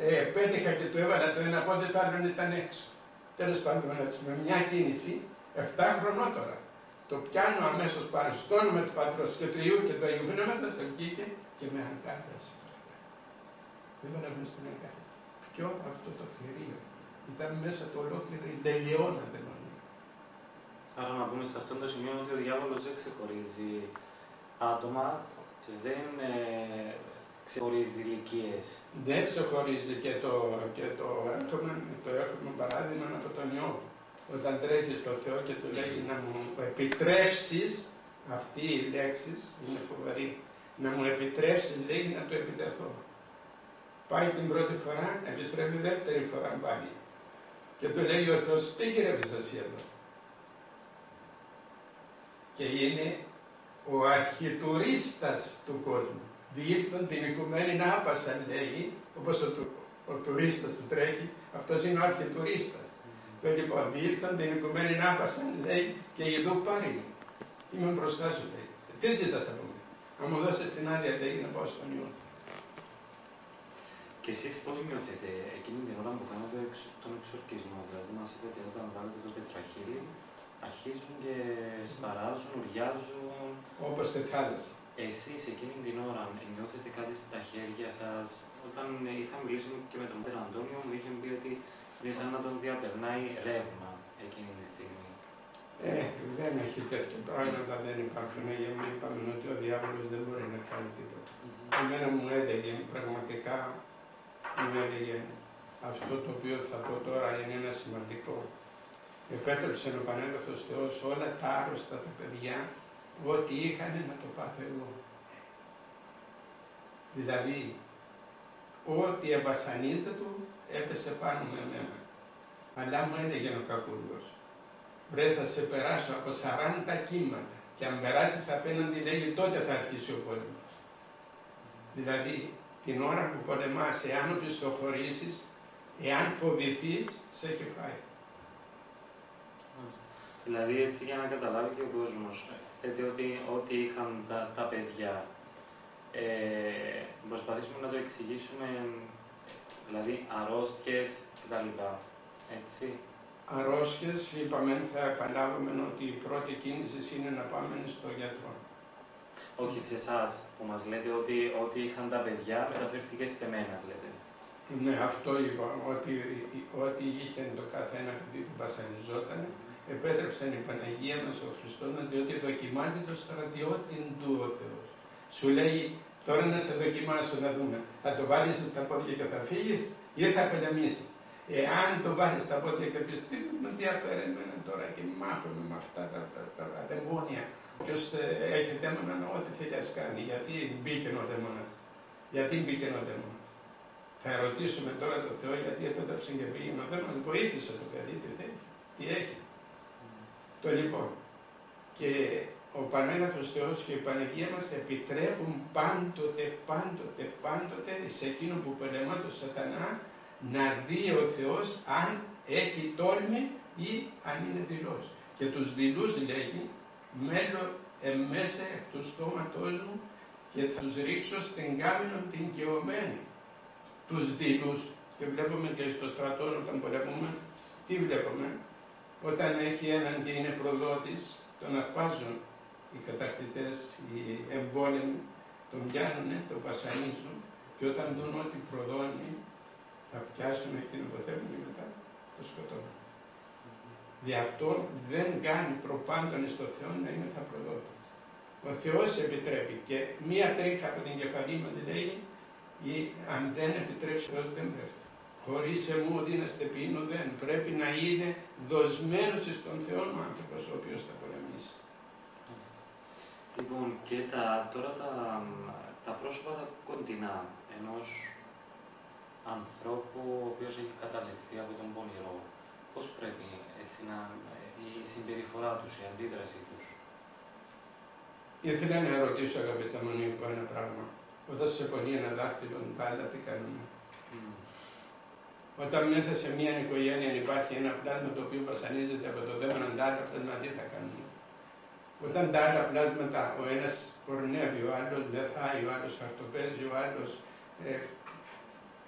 Ε, πέτυχα και του έβαλα το ένα πόδι, το άλλο ήταν έξω. Τέλος πάντων, έτσι, με μια κίνηση, 7 χρονών τώρα. Το πιάνω αμέσως πάνω στο όνομα του πατρός και του ιού και του Αγίου Πνεύματος, βγήκε και με αγκάλιασε. Δεν με στην αγκάλια. Ποιο αυτό το θηρίο. Ήταν μέσα το ολόκληρο η λεγεώνα Άρα να πούμε σε αυτό το σημείο ότι ο διάβολος δεν ξεχωρίζει άτομα, δεν ε, ξεχωρίζει ηλικίες. Δεν ξεχωρίζει και το, και το, έχουμε, το έχουμε παράδειγμα από τον Ιώβ. Όταν τρέχεις στο Θεό και του λέει να μου επιτρέψεις, αυτή η λέξη είναι φοβερή, να μου επιτρέψεις λέει να το επιτεθώ. Πάει την πρώτη φορά, επιστρέφει δεύτερη φορά πάλι. Και του λέει ο Θεός, τι γυρεύεις εσύ εδώ; Και είναι ο αρχιτουρίστας του κόσμου. Διήλθον την οικουμένη άπασαν λέει, όπως ο, ο τουρίστας του τρέχει, αυτός είναι ο αρχιτουρίστας. Mm. Το λοιπόν, διήλθον την οικουμένη άπασαν λέει και εδώ πάρει. Είμαι μπροστά σου λέει. Τι ζητάς από μένα; Να μου δώσεις την άδεια λέει να πάω στον Ιό. Και εσείς πώς νιώθετε εκείνη την ώρα που κάνετε τον εξορκισμό, δηλαδή μας είπατε όταν βάλετε το πετραχύλι, αρχίζουν και σπαράζουν, ουριάζουν. Όπως στη θάλασσα. Εσείς εκείνη την ώρα νιώθετε κάτι στα χέρια σας; Όταν είχα μιλήσει και με τον Πατέρα Αντώνιο μου είχε πει ότι είναι σαν να τον διαπερνάει ρεύμα εκείνη τη στιγμή. Ε, δεν έχει τέτοια πράγματα, δεν υπάρχουν. Για μένα είπαμε ότι ο διάβολος δεν μπορεί να κάνει τίποτα. Εμένα μου έλεγε, πραγματικά μου έλεγε, αυτό το οποίο θα πω τώρα είναι ένα σημαντικό. Επέτρεψε ο Πανέλαθος Θεός όλα τα άρρωστα τα παιδιά, ό,τι είχαν να το πάθω εγώ. Δηλαδή, ό,τι εμπασανίζεται έπεσε πάνω με μένα. Αλλά μου έλεγε ο κακούργος, βρε θα σε περάσω από 40 κύματα και αν περάσεις απέναντι λέγει τότε θα αρχίσει ο πόλεμος. Δηλαδή την ώρα που πολεμάς, εάν οπισθοχωρήσεις, εάν φοβηθείς, σε έχει φάει. Δηλαδή έτσι για να καταλάβει και ο κόσμος, έτσι ότι, ότι είχαν τα, τα παιδιά, ε, προσπαθήσουμε να το εξηγήσουμε, δηλαδή αρρώστιες κτλ. Έτσι αρρώστιες, είπαμε, θα επαναλάβουμε ότι η πρώτη κίνηση είναι να πάμε στο γιατρό. Όχι σε εσάς που μας λέτε ότι, ότι είχαν τα παιδιά, μεταφέρθηκε σε μένα, λέτε. Ναι, αυτό είπα, ότι, ότι είχε το καθένα παιδί που βασανιζόταν, επέτρεψαν η Παναγία μας ο Χριστός διότι δοκιμάζει το στρατιώτη του ο Θεός. Σου λέει, τώρα να σε δοκιμάσω να δούμε, θα το βάλεις στα πόδια και θα φύγεις ή θα πολεμήσει. Εάν το βάλεις στα πόδια και πεις τι με ενδιαφέρει εμένα τώρα και μάχομαι με αυτά τα, τα, τα, τα δαιμόνια. Ποιος ε, έχει δαίμονα, ό,τι θέλεις να κάνει. Γιατί μπήκε ο δαίμονας; Γιατί μπήκε ο δαίμονας; Θα ερωτήσουμε τώρα τον Θεό γιατί επέτρεψε και πήγαινε ο δαίμονας. Βοήθησε το παιδί, τι έχει. Τι έχει; Το λοιπόν. Και ο Πανέλαθος Θεός και η Παναγία μας επιτρέπουν πάντοτε, πάντοτε, πάντοτε σε εκείνο που πολεμά το σατανά να δει ο Θεός αν έχει τόλμη ή αν είναι δηλός. Και τους δηλούς λέγει, μέλο εμέσα εκ του στόματός μου και θα τους ρίξω στην κάμινο την καιωμένη. Τους δηλούς. Και βλέπουμε και στο στρατό όταν πολεμούμε, τι βλέπουμε; Όταν έχει έναν και είναι προδότης, τον αρπάζουν οι κατακτητές, οι εμπόλεμοι, τον πιάνουν, τον βασανίζουν και όταν δουν ότι προδώνει, θα πιάσουν εκείνο που θέλουν και μετά το σκοτώνουν. Δι' αυτό δεν κάνει προπάντων στο Θεό να είναι θα προδότης. Ο Θεός επιτρέπει και μία τρίχα από την κεφαλή μας λέει ή αν δεν επιτρέψει ο Θεός δεν πέφτει. Χωρίς εμού δίναστε πίνο δεν. Πρέπει να είναι δοσμένος στον Θεό ο άνθρωπος ο οποίος θα πολεμήσει. Λοιπόν, και τα, τώρα τα, τα πρόσωπα τα κοντινά ενός ανθρώπου ο οποίος έχει καταληφθεί από τον πονηρό. Πώς πρέπει έτσι να, η συμπεριφορά τους, η αντίδρασή τους; Ήθελα να ρωτήσω αγαπητά Μονίκο ένα πράγμα. Όταν σε πονεί ένα δάχτυλο, τα άλλα τι κάνουμε; Mm. Όταν μέσα σε μια οικογένεια υπάρχει ένα πλάσμα το οποίο βασανίζεται από το δαίμονα, τα άλλα πλάσμα τι θα κάνουμε; Όταν τα άλλα πλάσματα ο ένας πορνεύει, ο άλλος δεθάει, ο άλλος χαρτοπέζει, ο άλλος ε,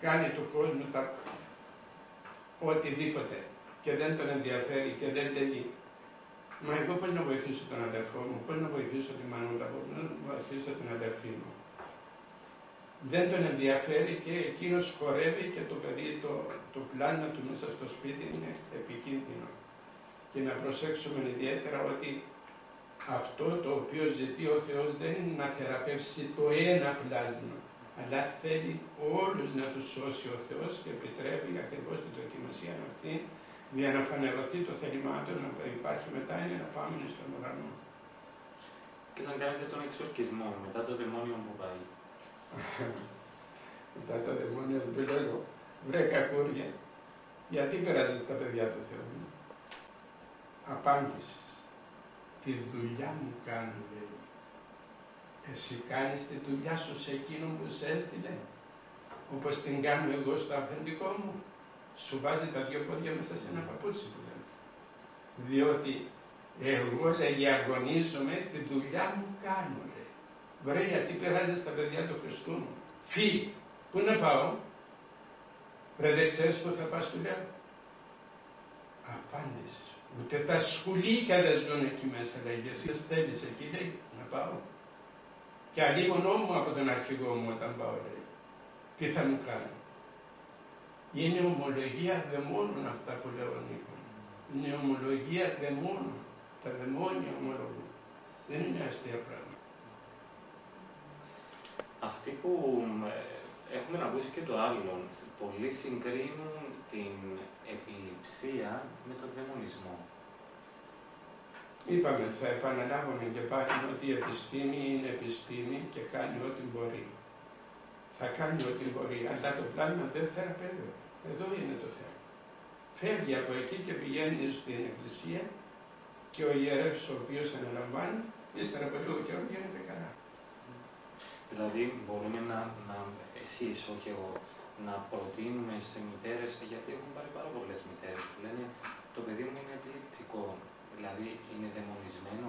κάνει του κόσμου τα οτιδήποτε και δεν τον ενδιαφέρει και δεν λέει Μα εγώ πώς να βοηθήσω τον αδερφό μου, πώς να βοηθήσω τη μανούλα μου, πώς να βοηθήσω την αδερφή μου. Δεν τον ενδιαφέρει και εκείνο χορεύει και το παιδί, το, το πλάνο του μέσα στο σπίτι είναι επικίνδυνο. Και να προσέξουμε ιδιαίτερα ότι αυτό το οποίο ζητεί ο Θεός δεν είναι να θεραπεύσει το ένα πλάσμα, αλλά θέλει όλους να τους σώσει ο Θεός και επιτρέπει ακριβώς την δοκιμασία αυτή για να φανερωθεί το θέλημά του να υπάρχει μετά είναι να πάμε στον ουρανό. Και όταν κάνετε τον εξορκισμό, μετά το δαιμόνιο που πάει. Μετά το δαιμόνιο που λέω, βρε κακούρια, γιατί περάσεις τα παιδιά του Θεού. Απάντηση. Τη δουλειά μου κάνω, λέει εσύ κάνεις τη δουλειά σου σε εκείνον που σε έστειλε, όπως την κάνω εγώ στο αφεντικό μου. Σου βάζει τα δύο πόδια μέσα σε ένα παπούτσι που λέμε. Διότι εγώ λέγει αγωνίζομαι, τη δουλειά μου κάνω λέει. Βρε γιατί περάζεις στα παιδιά του Χριστού μου. Φύγει. Πού να πάω; Βρε δεν ξέρεις που θα πας του λέω. Απάντηση. Ούτε τα σκουλίκια δεν ζουν εκεί μέσα λέγει. Εσύ στέλνεις εκεί λέει να πάω και αλίμονό μου από τον αρχηγό μου όταν πάω λέει. Τι θα μου κάνει; Είναι ομολογία δαιμόνων αυτά που λέω Νίκο. Είναι ομολογία δαιμόνων. Τα δαιμόνια ομολογούν. Δεν είναι αστεία πράγματα. Αυτοί που ε, έχουμε να ακούσει και το άλλο, πολλοί συγκρίνουν την επιληψία με τον δαιμονισμό. Είπαμε, θα επαναλάβουμε και πάλι ότι η επιστήμη είναι επιστήμη και κάνει ό,τι μπορεί. Θα κάνει ό,τι μπορεί, αλλά το πλάσμα δεν θεραπεύεται. Εδώ είναι το θέμα. Φεύγει από εκεί και πηγαίνει στην εκκλησία και ο ιερεύς ο οποίος αναλαμβάνει, ύστερα από λίγο καιρό γίνεται καλά. Δηλαδή μπορούμε να, να εσείς, όχι εγώ, να προτείνουμε σε μητέρες, γιατί έχουν πάρει πάρα πολλές μητέρες που λένε το παιδί μου είναι επιληπτικό, δηλαδή είναι δαιμονισμένο.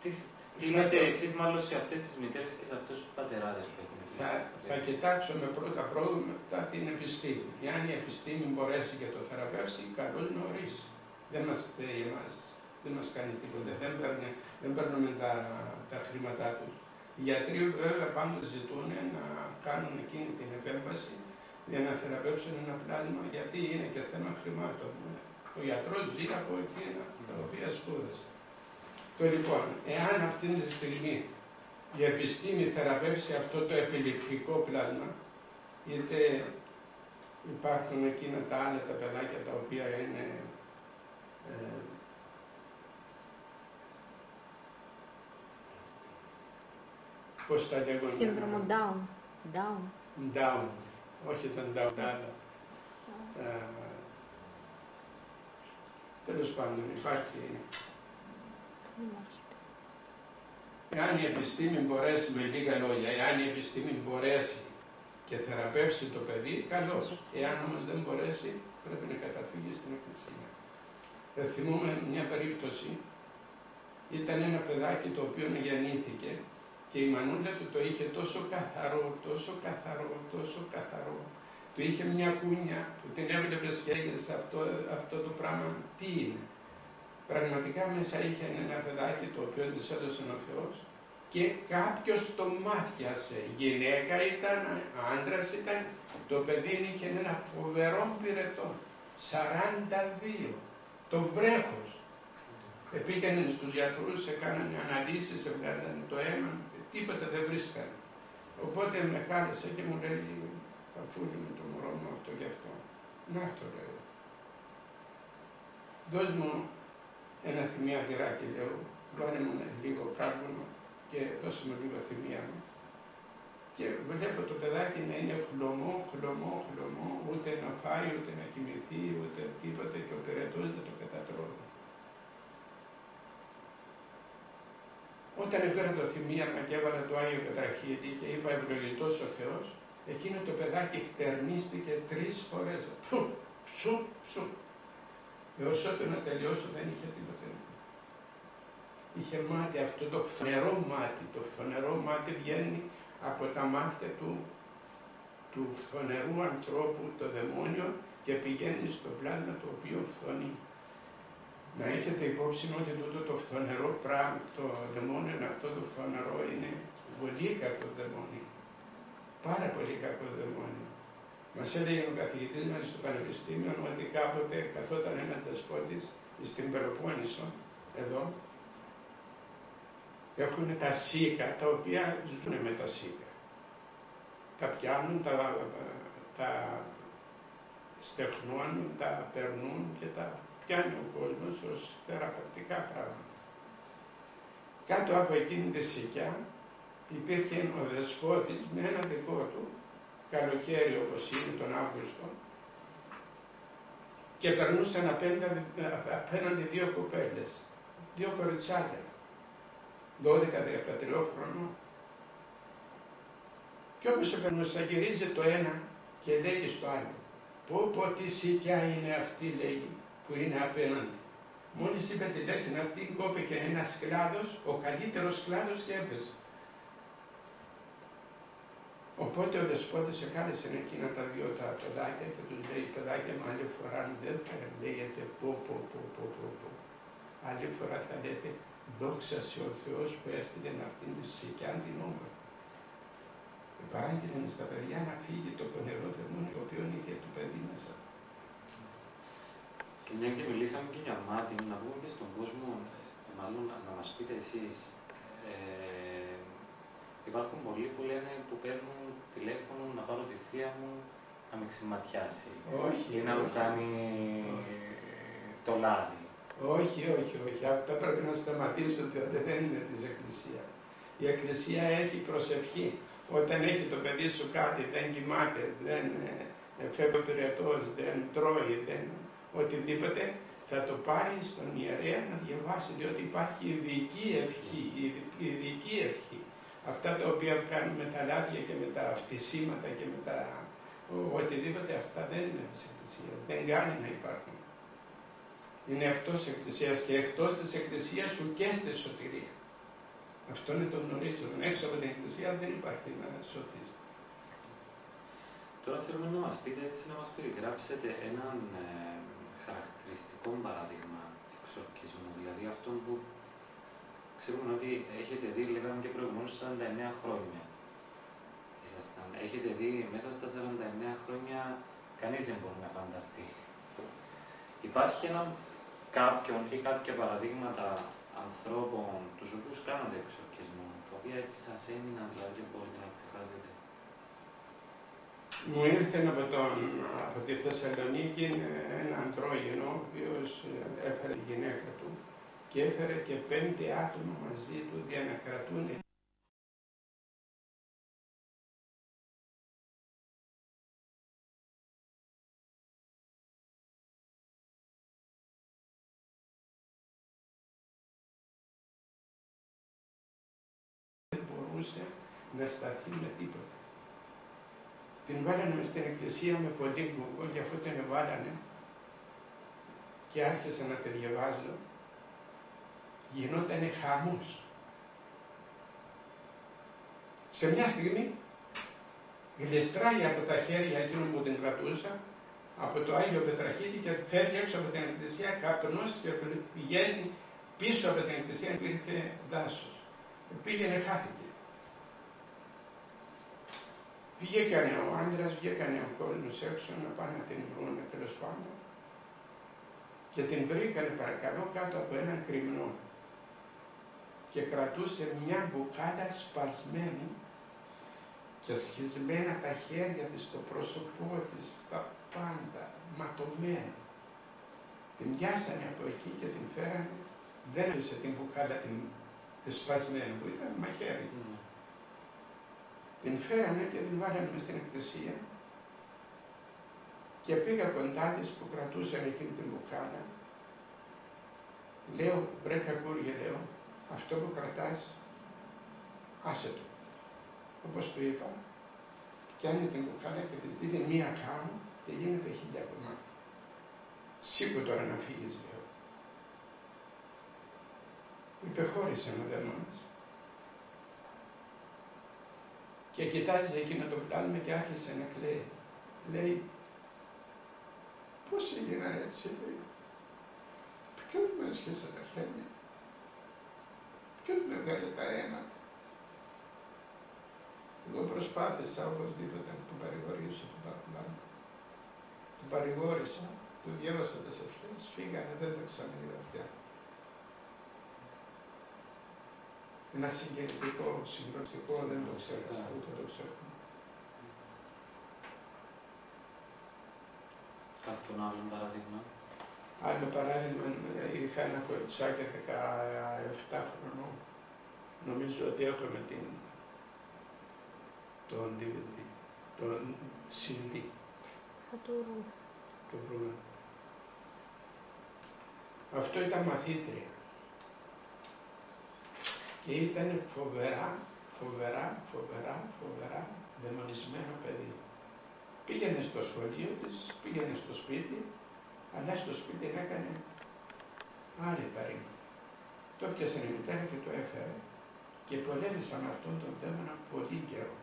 Τι, τι λέτε εσείς μάλλον σε αυτές τις μητέρες και σε αυτούς τους πατεράδες που έχουν θα, θα κοιτάξουμε πρώτα πρώτα την επιστήμη. Εάν η επιστήμη μπορέσει και το θεραπεύσει, καλό νωρί. Δεν μας φταίει εμάς, δεν μας κάνει τίποτα, δεν, παίρνει, δεν παίρνουμε τα, τα χρήματά τους. Οι γιατροί βέβαια πάντως ζητούν να κάνουν εκείνη την επέμβαση για να θεραπεύσουν ένα πλάσμα, γιατί είναι και θέμα χρημάτων. Ο γιατρός ζει από εκείνα τα οποία σπούδασε. Το λοιπόν, εάν αυτή τη στιγμή η επιστήμη θεραπεύσει αυτό το επιληπτικό πλάσμα, είτε υπάρχουν εκείνα τα άλλα τα παιδάκια τα οποία είναι ε, πώς τα λέγονται. Σύνδρομο Down. Down. Down. Όχι τον Down, άλλα. Ε, τέλος πάντων υπάρχει Εάν η επιστήμη μπορέσει, με λίγα λόγια, εάν η επιστήμη μπορέσει και θεραπεύσει το παιδί, καλώς. Εάν όμως δεν μπορέσει, πρέπει να καταφύγει στην εκκλησία. Θα θυμούμε μια περίπτωση. Ήταν ένα παιδάκι το οποίο γεννήθηκε και η μανούλα του το είχε τόσο καθαρό, τόσο καθαρό, τόσο καθαρό. Του είχε μια κούνια που την έβλεπε και αυτό, αυτό το πράγμα τι είναι. Πραγματικά μέσα είχε ένα παιδάκι το οποίο της έδωσε ο Θεός και κάποιος το μάθιασε. Γυναίκα ήταν, άντρας ήταν, το παιδί είχε ένα φοβερό πυρετό. 42. Το βρέφος. Επήγαινε στους γιατρούς, έκαναν αναλύσεις, έβγαζαν το αίμα, τίποτα δεν βρίσκανε. Οπότε με κάλεσε και μου λέει, παππούλη μου το μωρό μου αυτό και αυτό. Να αυτό λέω. Δώσ' μου ένα θυμιατηράκι, λέω, βάλε μου λίγο κάρβουνο και δώσε μου λίγο θυμία μου. Και βλέπω το παιδάκι να είναι χλωμό, χλωμό, χλωμό, ούτε να φάει, ούτε να κοιμηθεί, ούτε τίποτα και ο πυρετός δεν το Όταν έπαιρνα το θυμίαμα και έβαλα το Άγιο Πετραχίδη και είπα ευλογητός ο Θεός, εκείνο το παιδάκι φτερνίστηκε τρεις φορές. Ψου, ψου, ψου. Έως ότου να τελειώσω δεν είχε τίποτα. Είχε μάτι αυτό το φθονερό μάτι. Το φθονερό μάτι βγαίνει από τα μάτια του, του φθονερού ανθρώπου, το δαιμόνιο, και πηγαίνει στο πλάσμα το οποίο φθονεί. Να έχετε υπόψη ότι τούτο το φθονερό πράγμα, το δαιμόνιο αυτό το φθονερό είναι πολύ κακό δαιμόνιο. Πάρα πολύ κακό δαιμόνιο. Μας έλεγε ο καθηγητής μας στο Πανεπιστήμιο ότι κάποτε καθόταν ένας δεσπότης στην Πελοπόννησο, εδώ, έχουν τα σίκα τα οποία ζουν με τα σίκα. Τα πιάνουν, τα, τα στεχνώνουν, τα περνούν και τα πιάνει ο κόσμος ως θεραπευτικά πράγματα. Κάτω από εκείνη τη σίκια υπήρχε ο δεσπότης με ένα δικό του καλοκαίρι όπως είναι τον Αύγουστο και περνούσαν απέναντι, απέναντι δύο κοπέλες, δύο κοριτσάκια, 12-13 χρονών. Και όπως περνούσα γυρίζει το ένα και λέγει στο άλλο, πω πω τι σικιά είναι αυτή λέγει που είναι απέναντι. Μόλις είπε τη λέξη αυτή κόπηκε ένας κλάδος, ο καλύτερος κλάδος και έπεσε. Οπότε ο δεσπότης εκάλεσε εκείνα τα δύο τα παιδάκια και τους λέει παιδάκια μου άλλη φορά δεν θα λέγεται πω πω πω πω πω πω. Άλλη φορά θα λέτε δόξα σε ο Θεός που έστειλε αυτήν τη σικιάν την όμορφη. Παράγγειλαν στα παιδιά να φύγει το πονερό δαιμόνιο το οποίο είχε το παιδί μέσα. Και μια και μιλήσαμε και για μάτι, να πούμε και στον κόσμο, ε, μάλλον να μας πείτε εσείς, ε, υπάρχουν πολλοί που λένε που παίρνουν τηλέφωνο να πάρω τη θεία μου να με ξεματιάσει Όχι. ή να μου όχι. κάνει το λάδι. Όχι, όχι, όχι. Αυτά πρέπει να σταματήσετε ότι δεν είναι της Εκκλησίας. Η Εκκλησία έχει προσευχή. Όταν έχει το παιδί σου κάτι, δεν κοιμάται, δεν ε, φεύγει ο πυρετός, δεν τρώει, δεν οτιδήποτε, θα το πάρει στον ιερέα να διαβάσει, διότι υπάρχει ειδική ευχή, ειδη- ειδική ευχή. Αυτά τα οποία κάνουμε με τα λάδια και με τα φτισίματα και με τα ο- οτιδήποτε, αυτά δεν είναι της Εκκλησίας. Δεν κάνει να υπάρχουν είναι εκτός της Εκκλησίας και εκτός της Εκκλησίας σου και στη σωτηρία. Αυτό είναι το γνωρίζουμε. Έξω από την Εκκλησία δεν υπάρχει να σωθείς. Τώρα θέλουμε να μας πείτε έτσι, να μας περιγράψετε έναν ε, χαρακτηριστικό παράδειγμα εξορκισμού, δηλαδή αυτόν που ξέρουμε ότι έχετε δει, λέγαμε και προηγουμένως, 49 χρόνια. Ήσασταν. Έχετε δει μέσα στα 49 χρόνια, κανείς δεν μπορεί να φανταστεί. Υπάρχει ένα κάποιον ή κάποια παραδείγματα ανθρώπων τους οποίους κάνατε εξορκισμό, τα οποία έτσι σας έμειναν, δηλαδή δεν μπορείτε να ξεχάσετε. Μου ήρθε από, τον, από τη Θεσσαλονίκη ένα αντρόγινο, ο οποίος ε, έφερε τη γυναίκα του και έφερε και πέντε άτομα μαζί του για να κρατούν δεν μπορούσε να σταθεί με τίποτα. Την βάλανε μες στην εκκλησία με πολύ γκουγό, γι' αυτό την βάλανε και άρχισα να τη διαβάζω. Γινότανε χαμός. Σε μια στιγμή γλιστράει από τα χέρια εκείνων που την κρατούσα, από το Άγιο Πετραχίδη και φεύγει έξω από την εκκλησία καπνός και πηγαίνει πίσω από την εκκλησία υπήρχε δάσος. Πήγαινε χάθηκε. Βγήκανε ο άντρας, βγήκανε ο κόσμος έξω να πάνε να την βρούνε τέλος πάντων και την βρήκανε παρακαλώ κάτω από έναν κρυμνό και κρατούσε μια μπουκάλα σπασμένη και σχισμένα τα χέρια της, το πρόσωπό της, τα πάντα, ματωμένα. Την πιάσανε από εκεί και την φέρανε, δεν έπεσε την μπουκάλα την, τη σπασμένη που ήταν μαχαίρι. Την φέρανε και την βάλανε μες στην εκκλησία και πήγα κοντά της που κρατούσαν εκείνη την μπουκάλα. Λέω, βρε κακούργε, λέω, αυτό που κρατάς, άσε το. Όπως του είπα, πιάνει την μπουκάλα και της δίνει μία κάμου και γίνεται χιλιά κομμάτια. Σήκω τώρα να φύγεις, λέω. Υπεχώρησε ο δαίμονας. Και κοιτάζεις εκείνο το πλάσμα και άρχισε να κλαίει. Λέει, πώς έγινα έτσι, λέει. Ποιος με έσχεσε τα χέρια; Ποιος με βγάλε τα αίματα; Εγώ προσπάθησα οπωσδήποτε να τον παρηγορήσω τον παραπλάνο. Τον παρηγόρησα, του διέβασα τις ευχές, φύγανε, δεν τα ξαναείδα πια. Ένα συγκινητικό, συγκροτικό, δεν το ξέχασα, ούτε το ξέχασα. Κάποιον άλλον παράδειγμα. Άλλο παράδειγμα, είχα ένα κοριτσάκι 17 χρονών. Νομίζω ότι έχουμε την, τον DVD, τον CD, Θα το βρούμε. το βρούμε. Αυτό ήταν μαθήτρια. Και ήταν φοβερά, φοβερά, φοβερά, φοβερά δαιμονισμένο παιδί. Πήγαινε στο σχολείο της, πήγαινε στο σπίτι, αλλά στο σπίτι έκανε άλλη παρήγμα. Το έπιασε η μητέρα και το έφερε και πολέμησαν αυτόν τον θέμα πολύ καιρό.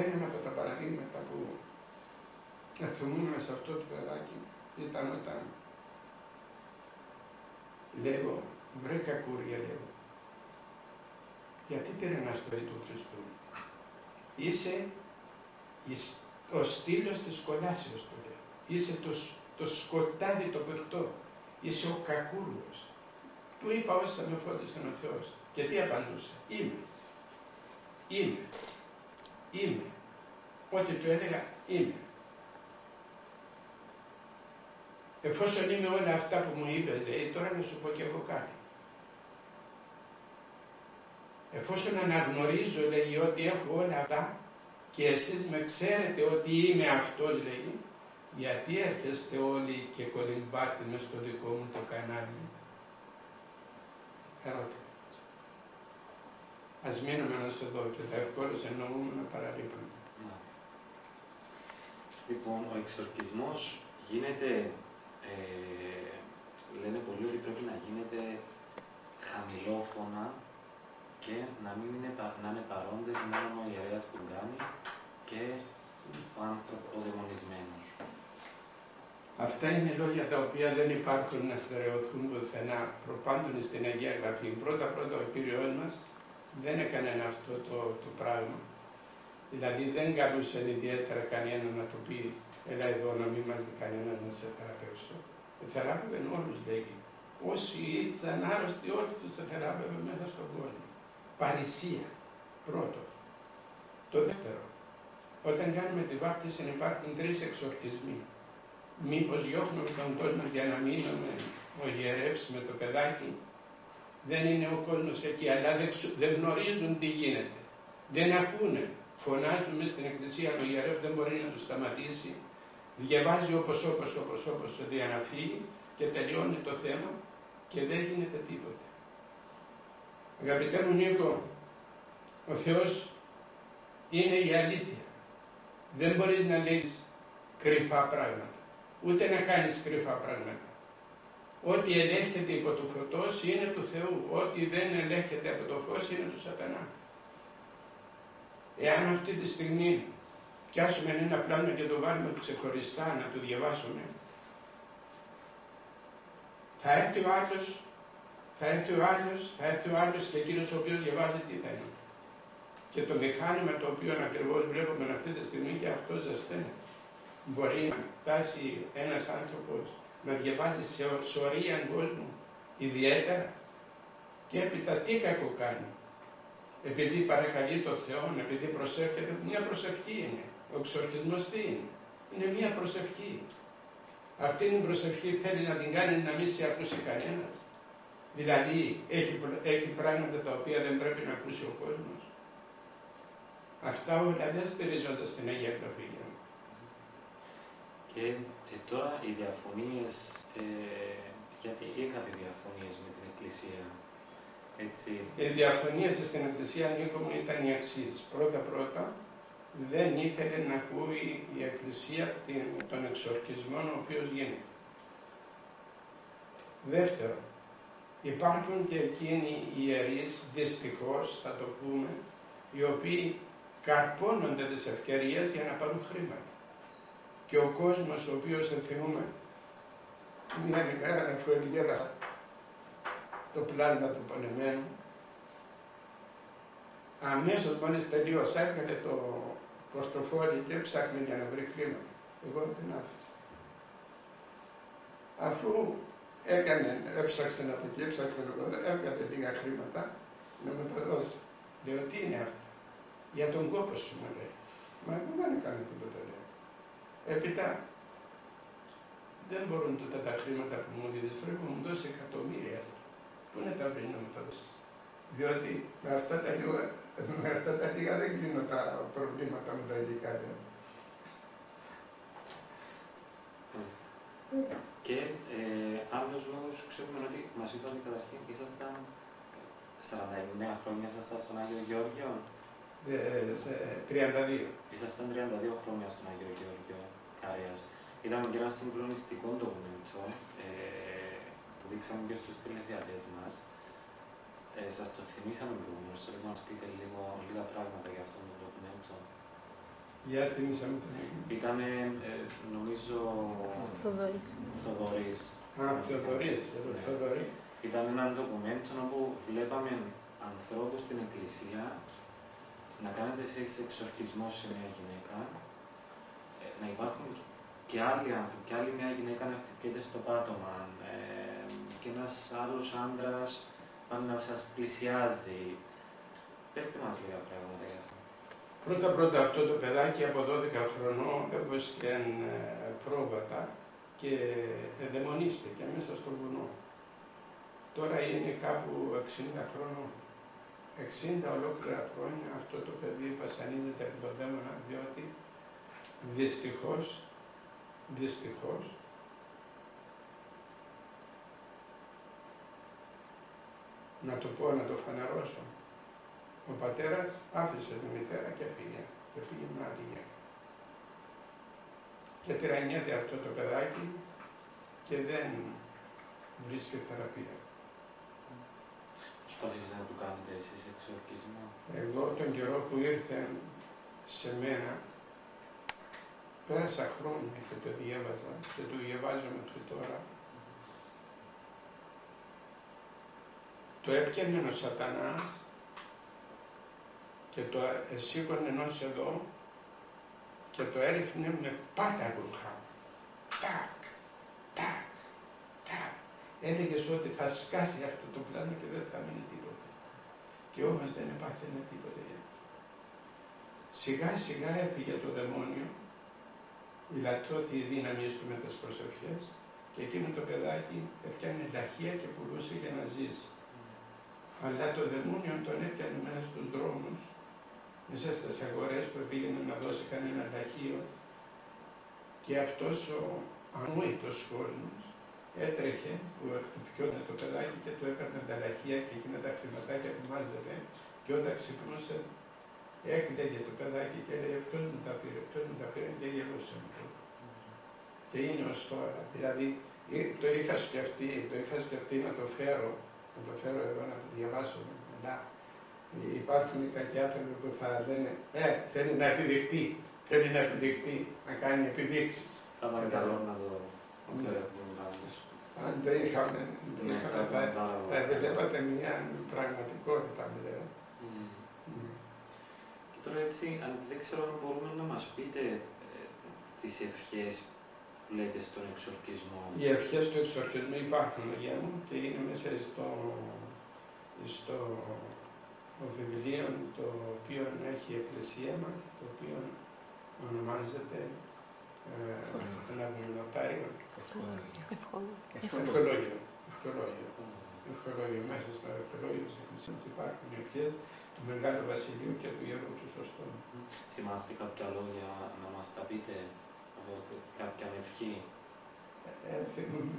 Ένα από τα παραδείγματα που θυμούμαι σε αυτό το παιδάκι ήταν όταν λέγω, βρε κακούρια λέγω, γιατί τυρνάς το του Χριστού; Είσαι εις ο στήλος της κολάσεως του λέει. Είσαι το, το σκοτάδι το παιχτό. Είσαι ο κακούργος. Του είπα όσα με φώτισε ο Θεός. Και τι απαντούσε. Είμαι. Είμαι. Είμαι. Ό,τι του έλεγα είμαι. Εφόσον είμαι όλα αυτά που μου είπες, λέει, τώρα να σου πω και εγώ κάτι. Εφόσον αναγνωρίζω, λέει, ότι έχω όλα αυτά και εσείς με ξέρετε ότι είμαι αυτός, λέει, γιατί έρχεστε όλοι και κολυμπάτε μες στο δικό μου το κανάλι; Ερώτημα. Ας μείνουμε ένας εδώ και τα ευκόλως εννοούμε να παραλείπουμε. Λοιπόν, ο εξορκισμός γίνεται, ε, λένε πολλοί ότι πρέπει να γίνεται χαμηλόφωνα και να μην είναι, να είναι παρόντες μόνο ο ιερέας που κάνει και ο άνθρωπο, ο δαιμονισμένος. Αυτά είναι λόγια τα οποία δεν υπάρχουν να στερεωθούν πουθενά προπάντων στην Αγία Γραφή. Πρώτα πρώτα ο Κύριος μας δεν έκανε αυτό το, το πράγμα. Δηλαδή δεν καλούσε ιδιαίτερα κανέναν να του πει έλα εδώ να μην μας δει κανένα να σε θεραπεύσω. Θεράπευε όλους λέγει. Όσοι ήταν άρρωστοι όλοι τους θεράπευε μέσα στον κόσμο. Παρησία. Πρώτο. Το δεύτερο. Όταν κάνουμε τη βάπτιση υπάρχουν τρεις εξορκισμοί. Μήπως διώχνουμε τον κόσμο για να μείνουμε ο ιερεύς με το παιδάκι; Δεν είναι ο κόσμος εκεί, αλλά δεν, γνωρίζουν τι γίνεται. Δεν ακούνε. Φωνάζουμε στην εκκλησία, ο ιερεύς δεν μπορεί να τους σταματήσει. Διαβάζει όπως όπως όπως όπως ότι αναφύγει και τελειώνει το θέμα και δεν γίνεται τίποτα. Αγαπητέ μου Νίκο, ο Θεός είναι η αλήθεια. Δεν μπορείς να λέεις κρυφά πράγματα, ούτε να κάνεις κρυφά πράγματα. Ό,τι ελέγχεται υπό το φωτός είναι του Θεού, ό,τι δεν ελέγχεται από το φως είναι του σατανά. Εάν αυτή τη στιγμή πιάσουμε ένα πλάνο και το βάλουμε ξεχωριστά να το διαβάσουμε, θα έρθει ο άλλος, θα έρθει ο άλλος, θα έρθει ο άλλος και εκείνος ο οποίος διαβάζει τι θα είναι. Και το μηχάνημα το οποίο ακριβώς βλέπουμε αυτή τη στιγμή και αυτό ζεσταίνεται. Μπορεί να φτάσει ένας άνθρωπος να διαβάζει σε σωρία κόσμου ιδιαίτερα και έπειτα τι κακό κάνει. Επειδή παρακαλεί το Θεό, επειδή προσεύχεται, μια προσευχή είναι. Ο εξορχισμός τι είναι. Είναι μια προσευχή. Αυτή την προσευχή θέλει να την κάνει να μην σε ακούσει κανένας. Δηλαδή έχει, έχει πράγματα τα οποία δεν πρέπει να ακούσει ο κόσμος. Αυτά όλα δεν στηρίζονται στην Αγία Γραφή. Και ε, τώρα οι διαφωνίες, ε, γιατί είχατε διαφωνίες με την Εκκλησία, έτσι; Οι διαφωνίες στην Εκκλησία Νίκο μου ήταν οι αξίες. Πρώτα-πρώτα, δεν ήθελε να ακούει η Εκκλησία τον εξορκισμό ο οποίος γίνεται. Δεύτερον, υπάρχουν και εκείνοι οι ιερείς, δυστυχώς θα το πούμε, οι οποίοι καρπώνονται τις ευκαιρίες για να πάρουν χρήματα. Και ο κόσμος ο οποίος θυμούμε μια ημέρα αφού διάβασα το πλάσμα του πονεμένου, αμέσως μόλις τελείωσα έκανε το πορτοφόλι και ψάχνει για να βρει χρήματα. Εγώ δεν άφησα. Αφού έκανε, έψαξε από εκεί, έψαξε από εδώ, έβγαλε λίγα χρήματα να μου τα δώσει. Λέω, τι είναι αυτό; Για τον κόπο σου μου λέει. Μα εγώ δεν έκανε τίποτα λέει. Έπειτα δεν μπορούν τότε τα χρήματα που μου δίδεις, πρέπει να μου δώσει εκατομμύρια. Πού είναι τα βρει να μου τα δώσει. Διότι με αυτά τα λίγα, με αυτά τα λίγα δεν κλείνω τα προβλήματα με τα ειδικά. Και ε, άλλος λόγος, ξέρουμε ότι μας είπαν ότι καταρχήν ήσασταν 49 χρόνια ήσασταν στον Άγιο Γεώργιο. Ε, σε 32. Ήσασταν 32 χρόνια στον Άγιο Γεώργιο Καρέας. Είδαμε και ένας συγκλονιστικός ντοκουμέντο ε, που δείξαμε και στους τηλεθεατές μας. Ε, σας το θυμήσαμε προηγουμένως, θέλετε να μας πείτε λίγο, λίγα πράγματα για αυτό το ντοκουμέντο. Για θυμήσαμε το Ήταν, ε, νομίζω, Θοδωρής. Θοδωρής. Α, Θοδωρής, εδώ Θοδωρή. Ήταν ένα ντοκουμέντο όπου βλέπαμε ανθρώπους στην εκκλησία να κάνετε εσείς εξορκισμός σε μια γυναίκα ε, να υπάρχουν και άλλοι άνθρωποι, και άλλη μια γυναίκα να χτυπιέται στο πάτωμα ε, και ένας άλλος άντρας πάνε να σας πλησιάζει. Πεςτε μας λίγα πράγματα για αυτό. Πρώτα πρώτα αυτό το παιδάκι από 12 χρονών έβοσκε ε, πρόβατα και δαιμονίστηκε μέσα στο βουνό. Τώρα είναι κάπου 60 χρονών. 60 ολόκληρα χρόνια αυτό το παιδί βασανίζεται από τον δαίμονα, διότι δυστυχώς, δυστυχώς, να το πω, να το φανερώσω. Ο πατέρας άφησε τη μητέρα και φύγε, και φύγε με άλλη γυναίκα. Και τυραννιέται αυτό το παιδάκι και δεν βρίσκει θεραπεία. Προσπαθήσετε να του κάνετε εσείς εξορκισμό; Εγώ τον καιρό που ήρθε σε μένα, πέρασα χρόνια και το διέβαζα και το διαβάζω μέχρι τώρα. Το έπιανε ο σατανάς και το σήκωνε ενός εδώ και το έριχνε με πάτα ρούχα. Τάκ, τάκ, τάκ. Έλεγες ότι θα σκάσει αυτό το πλάνο και δεν θα μείνει τίποτα. Και όμως δεν επάθαινε τίποτα για αυτό. Σιγά σιγά έφυγε το δαιμόνιο, ηλατώθη η δύναμη του με τις προσευχές και εκείνο το παιδάκι έπιανε λαχεία και πουλούσε για να ζήσει. Αλλά το δαιμόνιο τον έπιανε μέσα στους δρόμους μέσα στις αγορές που πήγαινε να δώσει κανένα λαχείο και αυτός ο ανόητος κόσμος έτρεχε που χτυπιόταν το παιδάκι και το έπαιρνε τα λαχεία και εκείνα τα χρηματάκια που μάζευε και όταν ξυπνούσε έκλαιγε το παιδάκι και έλεγε ποιος μου τα πήρε, ποιος μου τα πήρε και γελούσε με το. Και είναι ως τώρα. Δηλαδή το είχα σκεφτεί, το είχα σκεφτεί να το φέρω, να το φέρω εδώ να το διαβάσω μετά υπάρχουν κάποιοι άνθρωποι που θα λένε «Ε, θέλει να επιδειχτεί, θέλει να επιδειχτεί, να κάνει επιδείξεις». Θα ήταν καλό να το Ναι. πάντως. Αν το είχαμε, το Ναι, είχαμε θα θα, ήταν πάρα θα πολύ. βλέπατε μια πραγματικότητα, μιλάω. Μμμ. Ναι. Και τώρα έτσι, αν δεν ξέρω αν μπορούμε να μας πείτε ε, τις ευχές που λέτε στον εξορκισμό; Οι ευχές του εξορκισμού υπάρχουν για μου και είναι μέσα στο, στο βιβλίο το οποίο έχει η Εκκλησία μας, το οποίο ονομάζεται ε, Αναγνωτάριο Ευχόμαστε. Ευχολόγιο. Ευχολόγιο. Ευχολόγιο. Μέσα στο ευχολόγιο της Εκκλησίας υπάρχουν οι ευχές του Μεγάλου Βασιλείου και του Ιερού του Σωστού. Θυμάστε κάποια λόγια να μας τα πείτε; από κάποια ευχή. Ε, θυμούμε.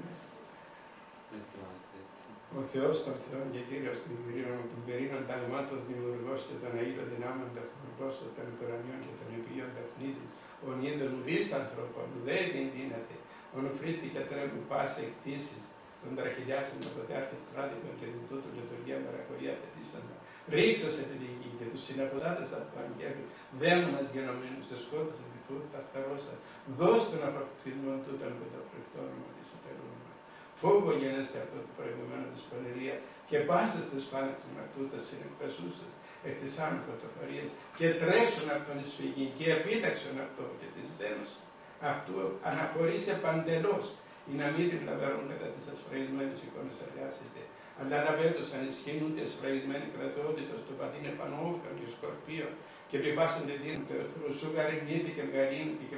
Δεν θυμάστε έτσι. Ο Θεός των Θεών και Κύριος των Κυρίων, των περίνων ταλμάτων δημιουργός και των αήλων δυνάμεων τεχνουργός των υπερανιών και των επίων τεχνίτης, ο νίδων ουδής ανθρώπων, δεν την δύναται, ον φρύτη και τρέμου πάση εκτίσεις, των τραχυλιάσεων των ποτέρχες τράδικων και την τούτου λειτουργία μερακοία θετήσαντα. Ρίξασε τη γη και τους συναποδάτες από το αγγέλου, δαίμονας γενομένους σε σκότους επιθού τα χαρόσα, δώσ' τον αφακτισμό τούτων που το φρικτό όνομα της υπερούμα. Φόβο γενέστε αυτό το προηγουμένο της πονηρία και πάσες τις πάνε του αυτού τα συνεκπεσούσες εκ της άνω φωτοφορίας και τρέξουν από τον εισφυγή και επίταξον αυτό και τις δένος αυτού αναχωρήσε παντελώς ή να μην την λαβαίνουν κατά τις ασφραγισμένες εικόνες αλλιάσετε. Αλλά να βέτωσαν ισχύουν τη ασφραγισμένη κρατότητα στο παδίν επανόφεων και σκορπίων και επιπάσαν τη δύναμη του εχθρού σου γαρινίτη και γαρίνητη και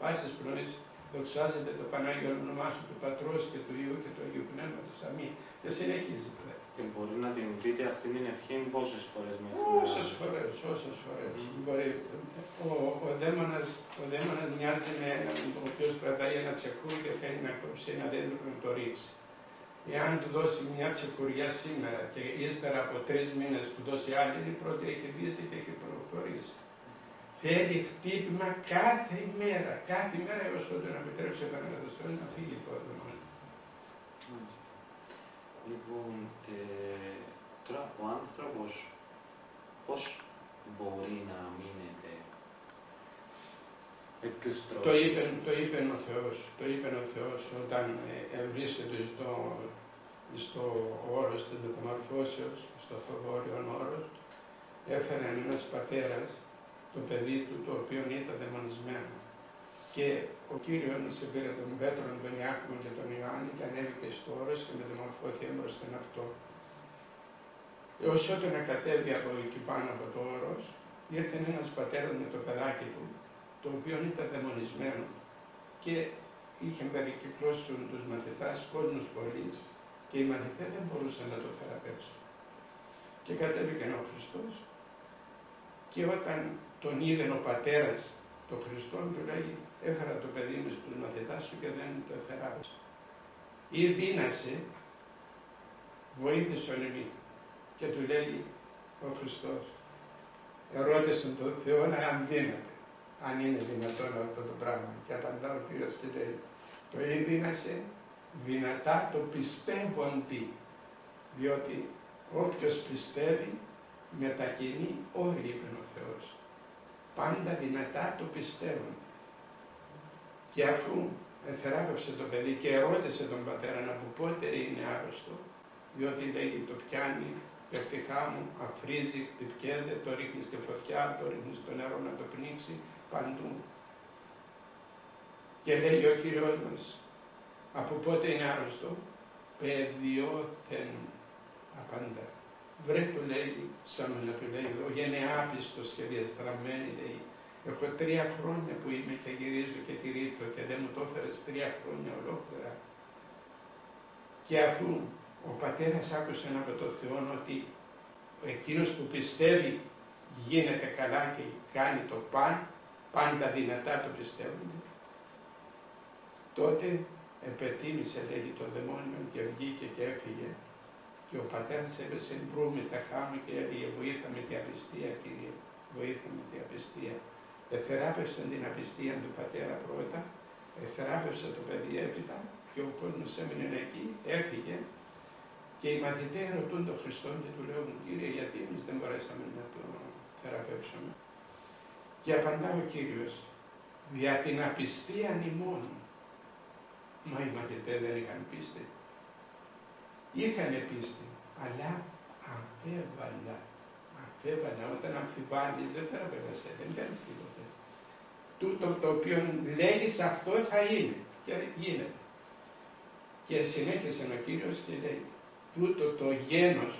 πάσες πνοής δοξάζεται το Πανάγιο όνομά σου του Πατρός και του Υιού και του Αγίου Πνεύματος. Αμήν. Και συνεχίζει πλέον. Και μπορεί να την πείτε αυτή την ευχή πόσες φορές μέχρι Όσες φορές, όσες φορές. Μπορεί. Ο, ο, δαίμονας, ο δαίμονας μοιάζει με έναν ο οποίος κρατάει ένα τσεκούρι και θέλει να κόψει ένα δέντρο και να το ρίξει. Εάν του δώσει μια τσεκουριά σήμερα και ύστερα από τρεις μήνες του δώσει άλλη, η πρώτη έχει δύσει και έχει προχωρήσει. Θέλει χτύπημα κάθε μέρα, κάθε μέρα έως ότου να επιτρέψει ο Παναγιώτος να φύγει από εδώ. Μάλιστα. Λοιπόν, ε, τώρα ο άνθρωπος πώς μπορεί να μείνεται με ποιους τρόπους. Το είπε, το είπε ο Θεός, το είπε ο Θεός όταν ε, βρίσκεται στο, στο όρος της μεταμορφώσεως, στο φοβόριο όρος, έφερε ένας πατέρας το παιδί του το οποίο ήταν δαιμονισμένο Και ο Κύριος μας πήρε τον Πέτρο, τον Ιάκωβο και τον Ιωάννη και ανέβηκε στο όρος και μεταμορφώθηκε έμπροσθεν αυτό. Έως όταν κατέβει από εκεί πάνω από το όρος, ήρθε ένας πατέρας με το παιδάκι του, το οποίο ήταν δαιμονισμένο και είχε περικυκλώσουν τους μαθητάς κόσμους πολλής και οι μαθητές δεν μπορούσαν να το θεραπεύσουν. Και κατέβηκε ο Χριστός και όταν τον είδε ο πατέρας το Χριστό του λέει έφερα το παιδί μου στους μαθητάς σου και δεν το θεράπευσα. Ή δύνασε, βοήθησε τον και του λέει ο Χριστός ερώτησε τον Θεό να αν δύναται, αν είναι δυνατόν αυτό το πράγμα. Και απαντά ο Κύριος και λέει, το έδυνασε δυνατά το πιστεύοντι, διότι όποιος πιστεύει μετακινεί όροι, είπε ο Θεός. Πάντα δυνατά το πιστεύουν. Και αφού εθεράπευσε το παιδί και ερώτησε τον πατέρα να που πότε είναι άρρωστο, διότι λέει το πιάνει πέφτει μου, αφρίζει, χτυπιέται, το ρίχνεις στη φωτιά, το ρίχνεις στο νερό να το πνίξει, παντού. Και λέει ο Κύριος μας, από πότε είναι άρρωστο, παιδιόθεν, απαντά. Βρε του λέει, σαν να του λέει, ο γενεάπιστος και διαστραμμένη λέει, έχω τρία χρόνια που είμαι και γυρίζω και τηρείτο και δεν μου το έφερες τρία χρόνια ολόκληρα. Και αφού ο πατέρας άκουσε από το Θεό ότι εκείνος που πιστεύει γίνεται καλά και κάνει το παν, πάντα δυνατά το πιστεύουν. Τότε επετίμησε λέγει το δαιμόνιο και βγήκε και έφυγε και ο πατέρας έπεσε μπρούμε τα χάμου και έλεγε βοήθα με την απιστία κύριε, βοήθα με την απιστία. Εθεράπευσε την απιστία του πατέρα πρώτα, εθεράπευσε το παιδί έπειτα και ο κόσμος έμεινε εκεί, έφυγε και οι μαθητές ρωτούν τον Χριστό και του λέω, Κύριε, γιατί εμείς δεν μπορέσαμε να το θεραπεύσουμε; Και απαντά ο Κύριος, δια την απιστία νημών. Μα οι μαθητές δεν είχαν πίστη. Είχαν πίστη, αλλά αμφέβαλα. Αμφέβαλα, όταν αμφιβάλλεις δεν θεραπεύεσαι, δεν κάνεις τίποτα. Τούτο το οποίο λέγεις αυτό θα είναι και γίνεται. Και συνέχισε ο Κύριος και λέει, τούτο το γένος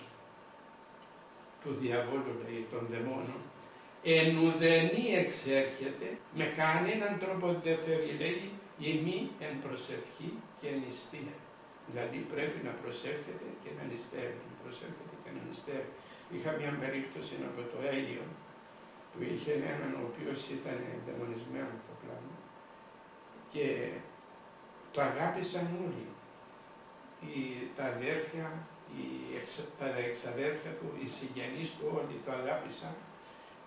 του διαβόλου λέει των δαιμόνων εν ουδενή εξέρχεται με κανέναν τρόπο δεν φεύγει λέει η μη εν προσευχή και νηστεία. Δηλαδή πρέπει να προσεύχεται και να νηστεύει, να προσεύχεται και να νηστεύει. Είχα μια περίπτωση από το Αίγιο που είχε έναν ο οποίος ήταν δαιμονισμένο το πλάνο και το αγάπησαν όλοι οι, τα αδέρφια, οι, τα εξαδέρφια του, οι συγγενείς του όλοι το αγάπησαν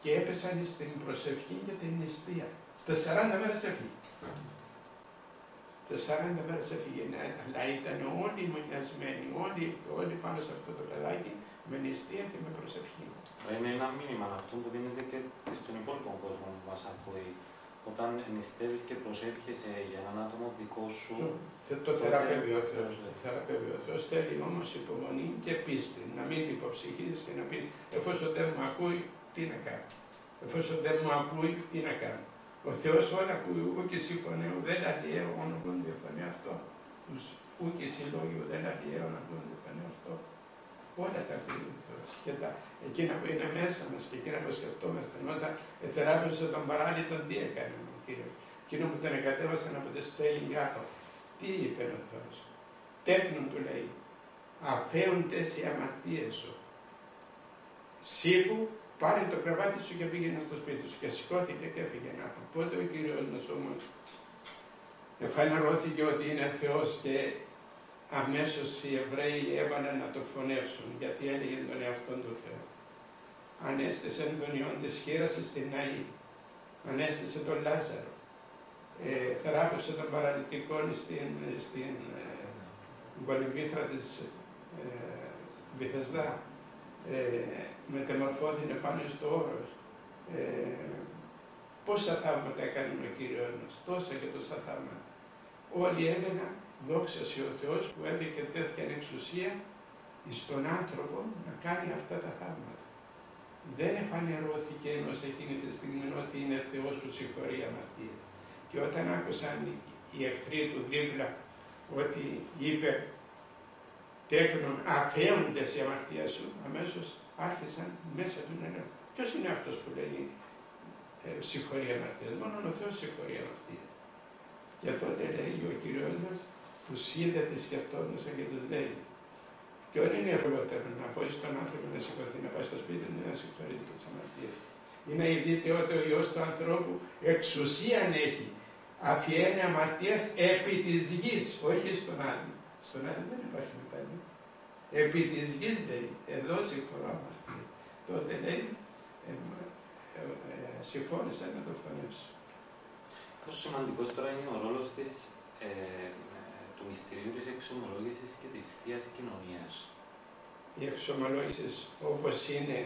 και έπεσαν στην προσευχή και την νηστεία. Στα 40 μέρες έφυγε. Στα 40 μέρες έφυγε, ναι, αλλά ήταν όλοι μονιασμένοι, όλοι, όλοι πάνω σε αυτό το παιδάκι με νηστεία και με προσευχή. Είναι ένα μήνυμα αυτό που δίνεται και στον υπόλοιπο κόσμο που μας ακούει όταν νηστεύεις και προσεύχεσαι για έναν άτομο δικό σου. Το θεραπεύει ο Θεός. Θεραπεύει ο Θεός. Θέλει όμως υπομονή και πίστη. Να μην υποψυχείς και να πεις εφόσον δεν μου ακούει, τι να κάνω. Εφόσον δεν μου ακούει, τι να κάνω. Ο Θεός όλα που ούτε συμφωνέω δεν αλλιέω μόνο που διαφωνεί αυτό. Τους ούτε συλλόγιο δεν αλλιέω να πούν διαφωνεί αυτό. Όλα τα ακούει ο Θεός. Και τα, εκείνα που είναι μέσα μας και εκείνα που σκεφτόμαστε. Όταν εθεράπευσε τον παράλυτο, τι έκανε ο Κύριος. Εκείνο που τον εγκατέβασαν από τη στέγη κάτω. Τι είπε ο Θεός. Τέκνον του λέει. Αφαίοντες οι αμαρτίες σου. Σίγου πάρε το κρεβάτι σου και πήγαινε στο σπίτι σου. Και σηκώθηκε και έφυγε να πω. Πότε ο Κύριος μας όμως εφανερώθηκε ότι είναι Θεός και αμέσως οι Εβραίοι έβαλαν να το φωνεύσουν γιατί έλεγε τον εαυτόν του Θεό. Ανέστησε τον Ιόν της χείρας στην Ναή, ανέστησε τον Λάζαρο, ε, θεράπευσε τον παραλυτικό στην, στην ε, Πολυβήθρα της ε, Βυθεσδά, ε, μετεμορφώθηκε πάνω στο όρος. Ε, πόσα θαύματα έκανε ο Κύριος μας, τόσα και τόσα θαύματα. Όλοι έλεγαν δόξα ο Θεός που έδειξε τέτοια εξουσία στον άνθρωπο να κάνει αυτά τα θαύματα. Δεν εφανερώθηκε ενώ εκείνη τη στιγμή ότι είναι Θεός που συγχωρεί αμαρτία. Και όταν άκουσαν οι εχθροί του δίπλα ότι είπε τέκνον αφαίονται σε αμαρτία σου, αμέσως άρχισαν μέσα του να λένε ποιος είναι αυτός που λέει ε, συγχωρεί αμαρτίες, μόνο ο Θεός συγχωρεί αμαρτίες. Και τότε λέει ο Κύριος μας, τους είδε τις σκεφτόντουσαν και τους λέει, Ποιο είναι ευκολότερο να πω στον άνθρωπο να σηκωθεί, να πάει στο σπίτι του να συγχωρείς τις αμαρτίες. Ή να δείτε ότι ο ιό του ανθρώπου εξουσία έχει. Αφιένει αμαρτίες επί της γης, όχι στον άλλο. Στον άλλο δεν υπάρχει μετάλλη. Επί της γης λέει, εδώ συγχωρώ αμαρτίε. Τότε λέει, ε, ε, ε, συμφώνησα να το φωνεύσω. Πόσο σημαντικός τώρα είναι ο ρόλος της ε, του μυστηρίου της εξομολόγησης και της Θείας Κοινωνίας; Η εξομολόγησης όπως είναι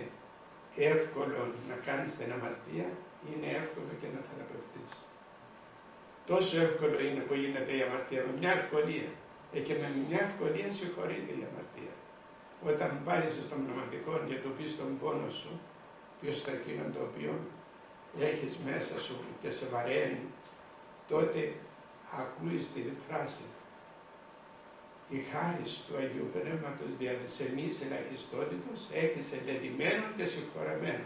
εύκολο να κάνεις την αμαρτία, είναι εύκολο και να θεραπευτείς. Τόσο εύκολο είναι που γίνεται η αμαρτία, με μια ευκολία. Ε, και με μια ευκολία συγχωρείται η αμαρτία. Όταν πάει στο πνευματικό και το πεις τον πόνο σου, ποιος θα εκείνο το οποίο έχεις μέσα σου και σε βαραίνει, τότε ακούεις την φράση η χάρη του Αγίου Πνεύματος δια της εμείς ελαχιστότητος έχει ελεγημένο και συγχωρεμένο.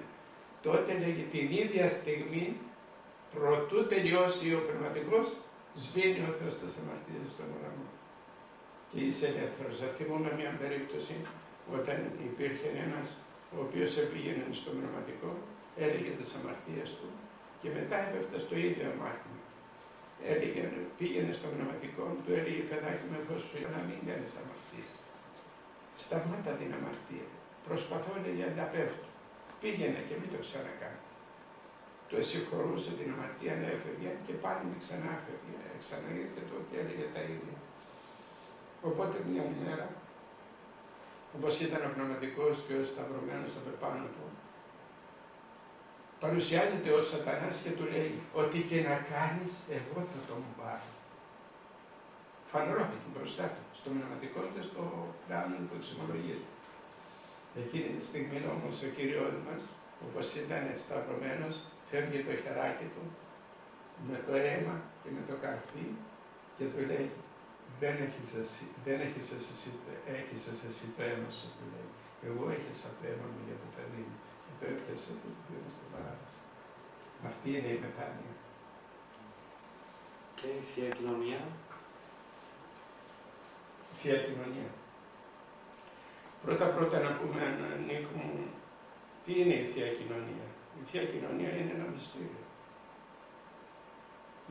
Τότε λέγει την ίδια στιγμή προτού τελειώσει ο πνευματικός σβήνει ο Θεός της αμαρτίας στον ουρανό. Και είσαι ελεύθερος. Θα θυμούμε μια περίπτωση όταν υπήρχε ένας ο οποίος πήγαινε στο πνευματικό, έλεγε τις αμαρτίες του και μετά έπεφτε στο ίδιο αμάρτημα έλεγε, πήγαινε στο πνευματικό του, έλεγε παιδάκι με φως σου να μην κάνεις αμαρτίες. Σταμάτα την αμαρτία. Προσπαθώ έλεγε να πέφτω. Πήγαινε και μην το ξανακάνει. Το συγχωρούσε την αμαρτία να έφευγε και πάλι με ξανά έφευγε. Ξανά ήρθε το και έλεγε τα ίδια. Οπότε μια ημέρα, όπως ήταν ο πνευματικός και ο σταυρωμένος από πάνω του, παρουσιάζεται ο σατανάς και του λέει ότι και να κάνεις εγώ θα τον πάρω. Φανερώθηκε μπροστά του, στο πνευματικό και στο πλάνο του εξομολογίου. Εκείνη τη στιγμή όμως ο Κύριος μας, όπως ήταν σταυρωμένος, φεύγει το χεράκι του με το αίμα και με το καρφί και του λέει δεν έχεις εσύ, δεν έχεις εσύ, έχεις εσύ το αίμα σου, του λέει. Εγώ έχεις το αίμα μου για το παιδί μου το έπιασε και το πήρε στην παράδοση. Αυτή είναι η μετάνοια. Και η Θεία Κοινωνία; Η Θεία Κοινωνία. Πρώτα πρώτα να πούμε, Νίκο μου, τι είναι η Θεία Κοινωνία; Η Θεία Κοινωνία είναι ένα μυστήριο.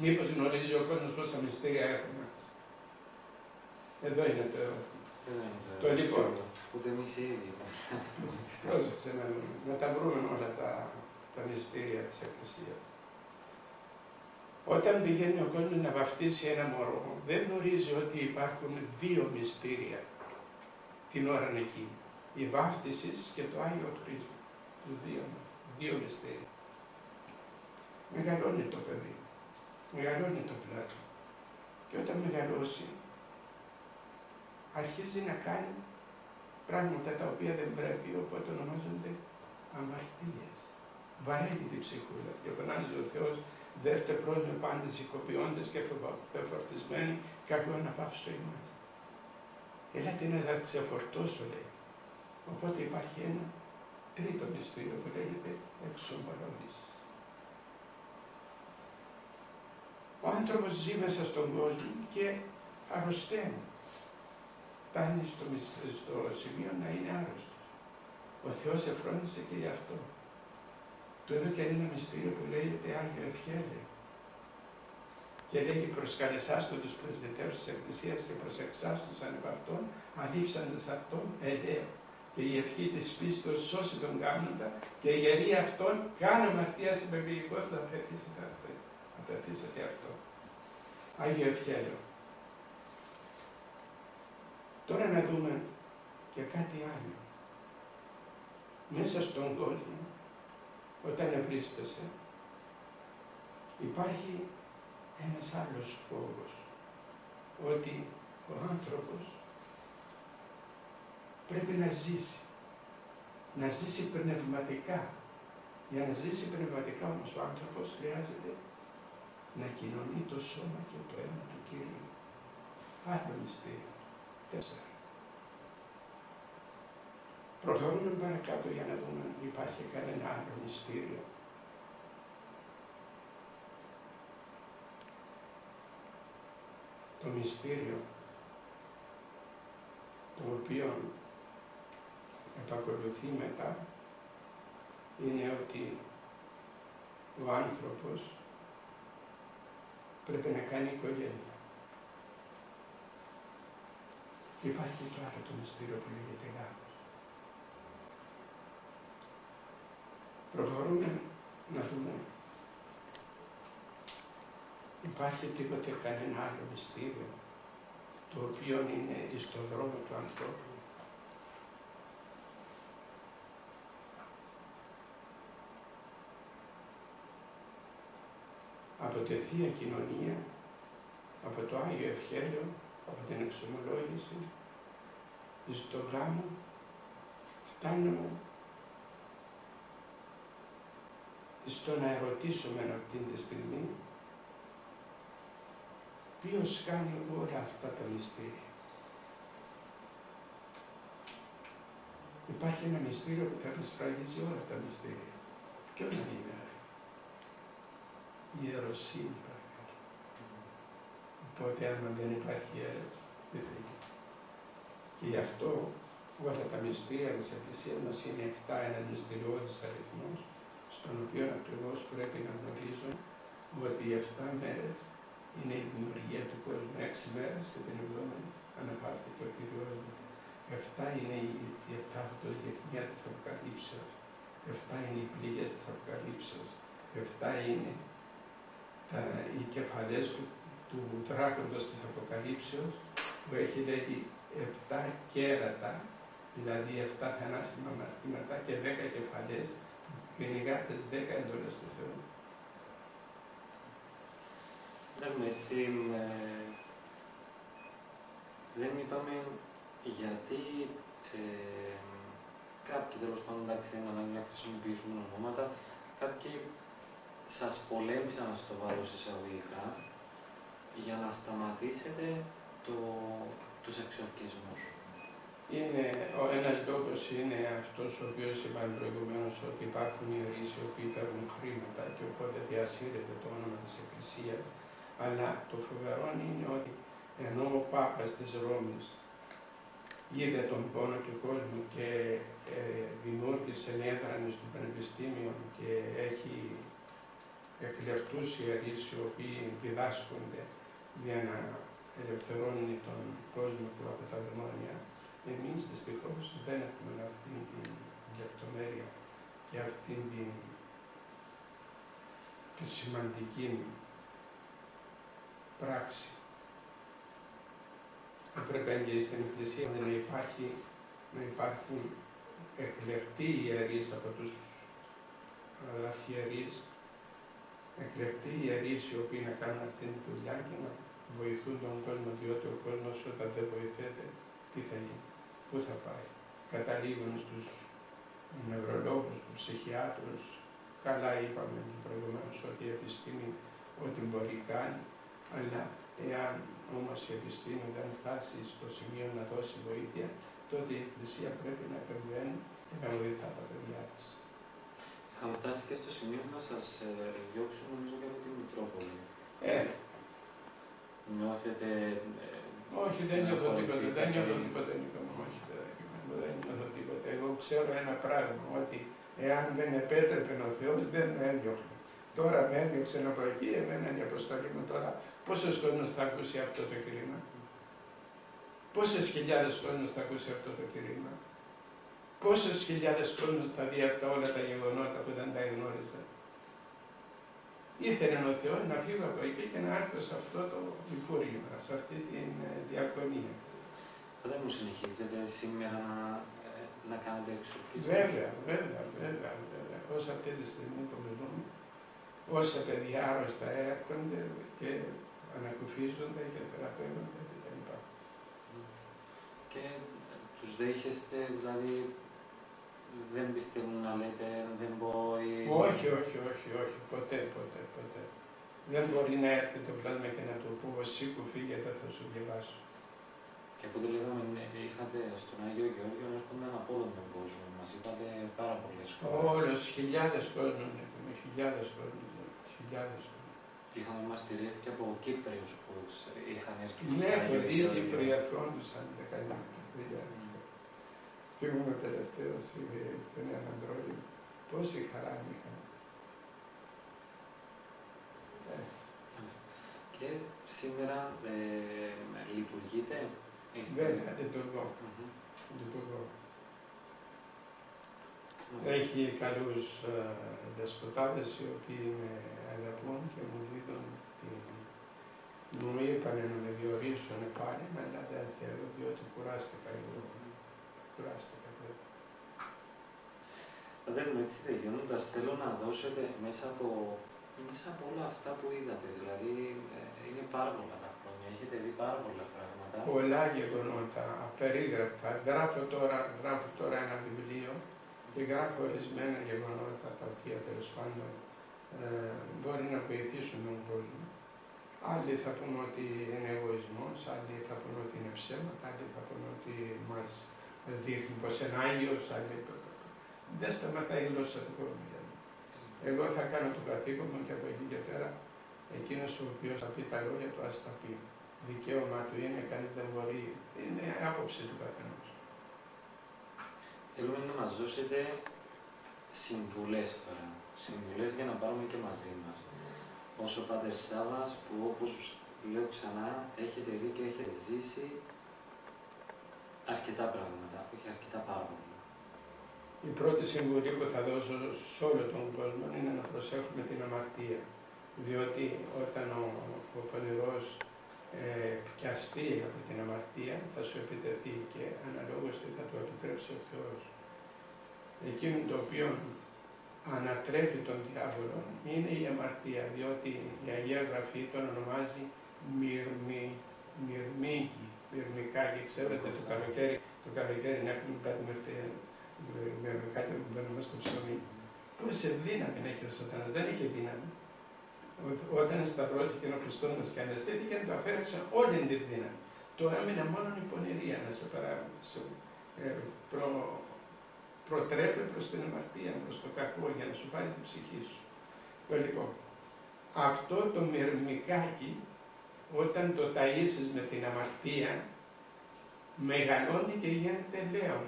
Μήπως γνωρίζει ο κόσμος πόσα μυστήρια έχουμε. Εδώ είναι το το λοιπόν. Ούτε εμείς ήδη. Πρόσεξε να, να τα βρούμε όλα τα, τα μυστήρια της Εκκλησίας. Όταν πηγαίνει ο κόσμος να βαφτίσει ένα μωρό, δεν γνωρίζει ότι υπάρχουν δύο μυστήρια την ώρα εκεί. Η βάφτιση και το Άγιο Χρήσμα. Τους δύο, δύο μυστήρια. Μεγαλώνει το παιδί. Μεγαλώνει το πλάτο. Και όταν μεγαλώσει, αρχίζει να κάνει πράγματα τα οποία δεν πρέπει, οπότε ονομάζονται αμαρτίες. Βαραίνει την ψυχούλα και φωνάζει ο Θεός δεύτε με πάντες οικοποιώντες και φεφορτισμένοι κάποιον να πάψω εμάς. Έλατε να θα ξεφορτώσω λέει. Οπότε υπάρχει ένα τρίτο μυστήριο που λέγεται εξομολόγησης. Ο άνθρωπος ζει μέσα στον κόσμο και αρρωσταίνει φτάνει στο, στο σημείο να είναι άρρωστος. Ο Θεός εφρόντισε και γι' αυτό. Το έδωκε ένα μυστήριο που λέγεται Άγιο Ευχέλιο. Και λέει προσκαλεσάς του τους πρεσβυτέρους της Εκκλησίας και προσεξάς τους ανεπαυτών, αλείψαντες αυτόν ελαίο. Και η ευχή της πίστος σώσει τον κάνοντα και η ιερή αυτόν κάνε αμαρτία συμπεριηγός θα απαιτήσετε αυτό. Άγιο Ευχέλιο. Τώρα να δούμε και κάτι άλλο. Μέσα στον κόσμο, όταν βρίσκεσαι, υπάρχει ένας άλλος φόβος, ότι ο άνθρωπος πρέπει να ζήσει, να ζήσει πνευματικά. Για να ζήσει πνευματικά όμως ο άνθρωπος χρειάζεται να κοινωνεί το σώμα και το αίμα του Κύριου. Άλλο μυστήριο. Τέσσερα. Προχωρούμε παρακάτω για να δούμε αν υπάρχει κανένα άλλο μυστήριο. Το μυστήριο το οποίο επακολουθεί μετά είναι ότι ο άνθρωπος πρέπει να κάνει οικογένεια. Υπάρχει τώρα το μυστήριο που λέγεται γάμος. Προχωρούμε να δούμε. Υπάρχει τίποτε κανένα άλλο μυστήριο το οποίο είναι στον δρόμο του ανθρώπου. Από τη Θεία Κοινωνία, από το Άγιο Ευχέλιο, από την εξομολόγηση, στο γάμο, φτάνουμε στο να ερωτήσουμε αυτή τη στιγμή ποιος κάνει όλα αυτά τα μυστήρια. Υπάρχει ένα μυστήριο που θα επισφραγίζει όλα τα μυστήρια. Ποιο να είναι, η ιεροσύνη παρακαλώ. Οπότε άμα δεν υπάρχει ιέρας, δεν θα γίνει. Και γι' αυτό όλα τα μυστήρια της Εκκλησίας μας είναι 7, ένα μυστηριώδης αριθμός, στον οποίο ακριβώς πρέπει να γνωρίζουν ότι οι 7 μέρες είναι η δημιουργία του κόσμου. 6 μέρες και την εβδόμη αναπάρθηκε ο Κύριος μου. 7 είναι η, η ετάφτος γενιά της Αποκαλύψεως. 7 είναι οι πληγές της Αποκαλύψεως. 7 είναι τα, οι κεφαλές του, του δράκοντος της Αποκαλύψεως που έχει λέγει 7 κέρατα, δηλαδή 7 θανάσιμα μαθήματα και 10 κεφαλές κυνηγά τις 10 εντολές του Θεού. Λέμε έτσι, δεν είπαμε γιατί ε, κάποιοι τέλος πάντων εντάξει δεν είναι ανάγκη να χρησιμοποιήσουμε ονόματα, κάποιοι σας πολέμησαν στο βάλω εισαγωγικά για να σταματήσετε το, τους εξορκισμούς είναι, ο ένας λόγος είναι αυτός ο οποίος είπαμε προηγουμένως ότι υπάρχουν ιερείς οι οποίοι παίρνουν χρήματα και οπότε διασύρεται το όνομα της Εκκλησίας. Αλλά το φοβερό είναι ότι ενώ ο Πάπας της Ρώμης είδε τον πόνο του κόσμου και ε, δημιούργησε έδρανες του Πανεπιστήμιου και έχει εκλεκτούς ιερείς οι οποίοι διδάσκονται για να ελευθερώνει τον κόσμο του από τα δαιμόνια, εμείς δυστυχώς δεν έχουμε αυτή την λεπτομέρεια και αυτή την, τη σημαντική πράξη. Έπρεπε και στην Εκκλησία να υπάρχει, να υπάρχουν εκλεκτοί ιερείς από τους αρχιερείς, εκλεκτοί ιερείς οι οποίοι να κάνουν αυτή τη δουλειά και να βοηθούν τον κόσμο, διότι ο κόσμος όταν δεν βοηθείται, τι θα γίνει πού θα πάει. Καταλήγουν στους νευρολόγους, τους ψυχιάτρους. Καλά είπαμε προηγουμένως ότι η επιστήμη ό,τι μπορεί κάνει, αλλά εάν όμως η επιστήμη δεν φτάσει στο σημείο να δώσει βοήθεια, τότε η Εκκλησία πρέπει να επεμβαίνει και να βοηθά τα παιδιά της. Είχαμε φτάσει και στο σημείο να σας ε, διώξουν νομίζω και από τη Μητρόπολη. Ε, Νιώθετε... Ε, όχι, δεν νιώθω τίποτα, δεν νιώθω τίποτα, όχι δεν νιώθω τίποτα. Εγώ ξέρω ένα πράγμα, ότι εάν δεν επέτρεπε ο Θεός δεν με έδιωχνε. Τώρα με έδιωξε από εκεί, εμένα η αποστολή μου τώρα. Πόσος κόσμος θα ακούσει αυτό το κρίμα; Πόσες χιλιάδες κόσμος θα ακούσει αυτό το κρίμα; Πόσες χιλιάδες κόσμος θα δει αυτά όλα τα γεγονότα που δεν τα γνώριζε. Ήθελε ο Θεός να φύγω από εκεί και να έρθω σε αυτό το λιχούργημα, σε αυτή την ε, διακονία. Δεν μου συνεχίζετε σήμερα να, ε, να κάνετε εξορκισμούς. Βέβαια, βέβαια, βέβαια, βέβαια. Όσο αυτή τη στιγμή που μιλούμε, όσα παιδιά άρρωστα έρχονται και ανακουφίζονται και θεραπεύονται κτλ. Και τους δέχεστε, δηλαδή δεν πιστεύουν να λέτε, δεν μπορεί... Όχι, όχι, όχι, όχι, ποτέ, ποτέ, ποτέ. δεν μπορεί να έρθει το πλάσμα και να του πω σήκω φύγετε θα σου διαβάσω. Και από ό,τι λέγαμε, ναι, είχατε στον Άγιο Γεώργιο να έρχονταν από όλον τον κόσμο. Μας είπατε πάρα πολλές φορές. Όλος, χιλιάδες κόσμων έχουμε, χιλιάδες κόσμων. Χιλιάδες κόσμων. Και είχαμε μαρτυρίες και από Κύπριου που είχαν έρθει στο Ναι, Άγιο πολλοί Γεώργιο. Κυπριακόντουσαν δεκαετία. Φύγουμε τελευταίος τον έναν τρόπο. Πόση χαρά είχαν. Ε, Μάλιστα. Και σήμερα ε, λειτουργείτε; Είστε- Βέβαια, δεν το δω. Μμμ. Δεν το δω. Μάλιστα. Έχει καλούς ε, δεσποτάδες οι οποίοι με αγαπούν και μου δίνουν την... Μου είπαν να με διορίσουν πάλι, αλλά δεν θέλω, διότι κουράστηκα εγώ. Κουράστηκα τώρα. Αδέρφη μου, έτσι τελειώνοντας, θέλω να δώσετε μέσα από, μέσα από όλα αυτά που είδατε. Δηλαδή, ε, είναι πάρα πολλά τα χρόνια. Έχετε δει πάρα πολλά πράγματα. Πολλά γεγονότα, απερίγραπτα. Γράφω τώρα, γράφω τώρα ένα βιβλίο και γράφω ορισμένα γεγονότα τα οποία τέλος πάντων ε, μπορεί να βοηθήσουν τον κόσμο. Άλλοι θα πούνε ότι είναι εγωισμός, άλλοι θα πούνε ότι είναι ψέματα, άλλοι θα πούνε ότι μας δείχνει πως είναι Άγιος, άλλοι... Δεν σταματάει η γλώσσα του κόσμου για μένα. Εγώ θα κάνω το καθήκον μου και από εκεί και πέρα εκείνος ο οποίος θα πει τα λόγια του ας τα πει. Δικαίωμά του είναι, κανείς δεν μπορεί, είναι άποψη του καθενός. Θέλουμε να μας δώσετε συμβουλές τώρα. Συμβουλές για να πάρουμε και μαζί μας. Όσο Πάτερ Σάββας που όπως λέω ξανά έχετε δει και έχετε ζήσει αρκετά πράγματα. Όχι αρκετά πάρα πολλά. Η πρώτη συμβουλή που θα δώσω σε όλο τον κόσμο είναι να προσέχουμε την αμαρτία. Διότι όταν ο, ο πονηρός ε, πιαστεί από την αμαρτία θα σου επιτεθεί και αναλόγως τι θα του επιτρέψει ο Θεός. Εκείνο το οποίο ανατρέφει τον διάβολο είναι η αμαρτία, διότι η Αγία Γραφή τον ονομάζει μυρμη, μυρμήγκη, μυρμικάκι. Ξέρετε το καλοκαίρι, το καλοκαίρι να έχουμε κάτι με, φτε- με- με, με κάτι που μπαίνουμε στο ψωμί. Πόση δύναμη έχει ο σατανάς, δεν είχε δύναμη. Ό- Όταν σταυρώθηκε ο Χριστός μας και αναστήθηκε, του αφαίρεσε όλη την δύναμη. Τώρα έμεινε μόνο η πονηρία να σε, παρά, σε ε, προ, προτρέπει προς την αμαρτία, προς το κακό, για να σου πάρει την ψυχή σου. Το λοιπόν, αυτό το μυρμικάκι, όταν το ταΐσεις με την αμαρτία, μεγαλώνει και γίνεται λέον.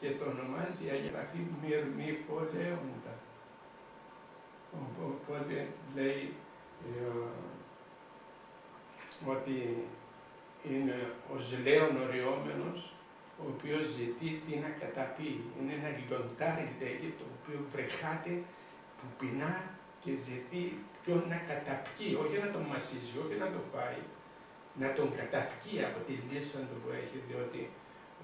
Και το ονομάζει η Αγία Γραφή μυρμικολέοντα. Οπότε λέει ε, ότι είναι ο ζηλέον οριόμενος ο οποίος ζητεί τι να καταπεί. Είναι ένα λιοντάρι λέγει το οποίο βρεχάται που πεινά και ζητεί ποιον να καταπιεί, όχι να τον μασίζει, όχι να τον φάει, να τον καταπιεί από τη λύσα του που έχει, διότι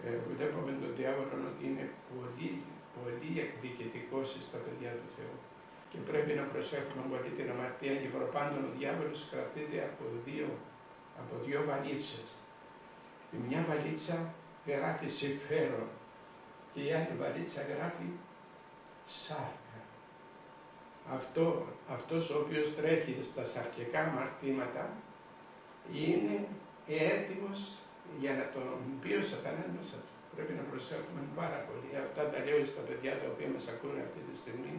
ε, βλέπουμε τον διάβολο ότι είναι πολύ, πολύ εκδικητικός στα παιδιά του Θεού. Και πρέπει να προσέχουμε πολύ την αμαρτία και προπάντων ο διάβολος κρατείται από δύο, από δύο βαλίτσες. Η μια βαλίτσα γράφει συμφέρον και η άλλη βαλίτσα γράφει σάρκα. Αυτό, αυτός ο οποίος τρέχει στα σαρκικά μαρτήματα είναι έτοιμος για να τον πει ο σατανάς μέσα του. Πρέπει να προσέχουμε πάρα πολύ. Αυτά τα λέω στα παιδιά τα οποία μας ακούνε αυτή τη στιγμή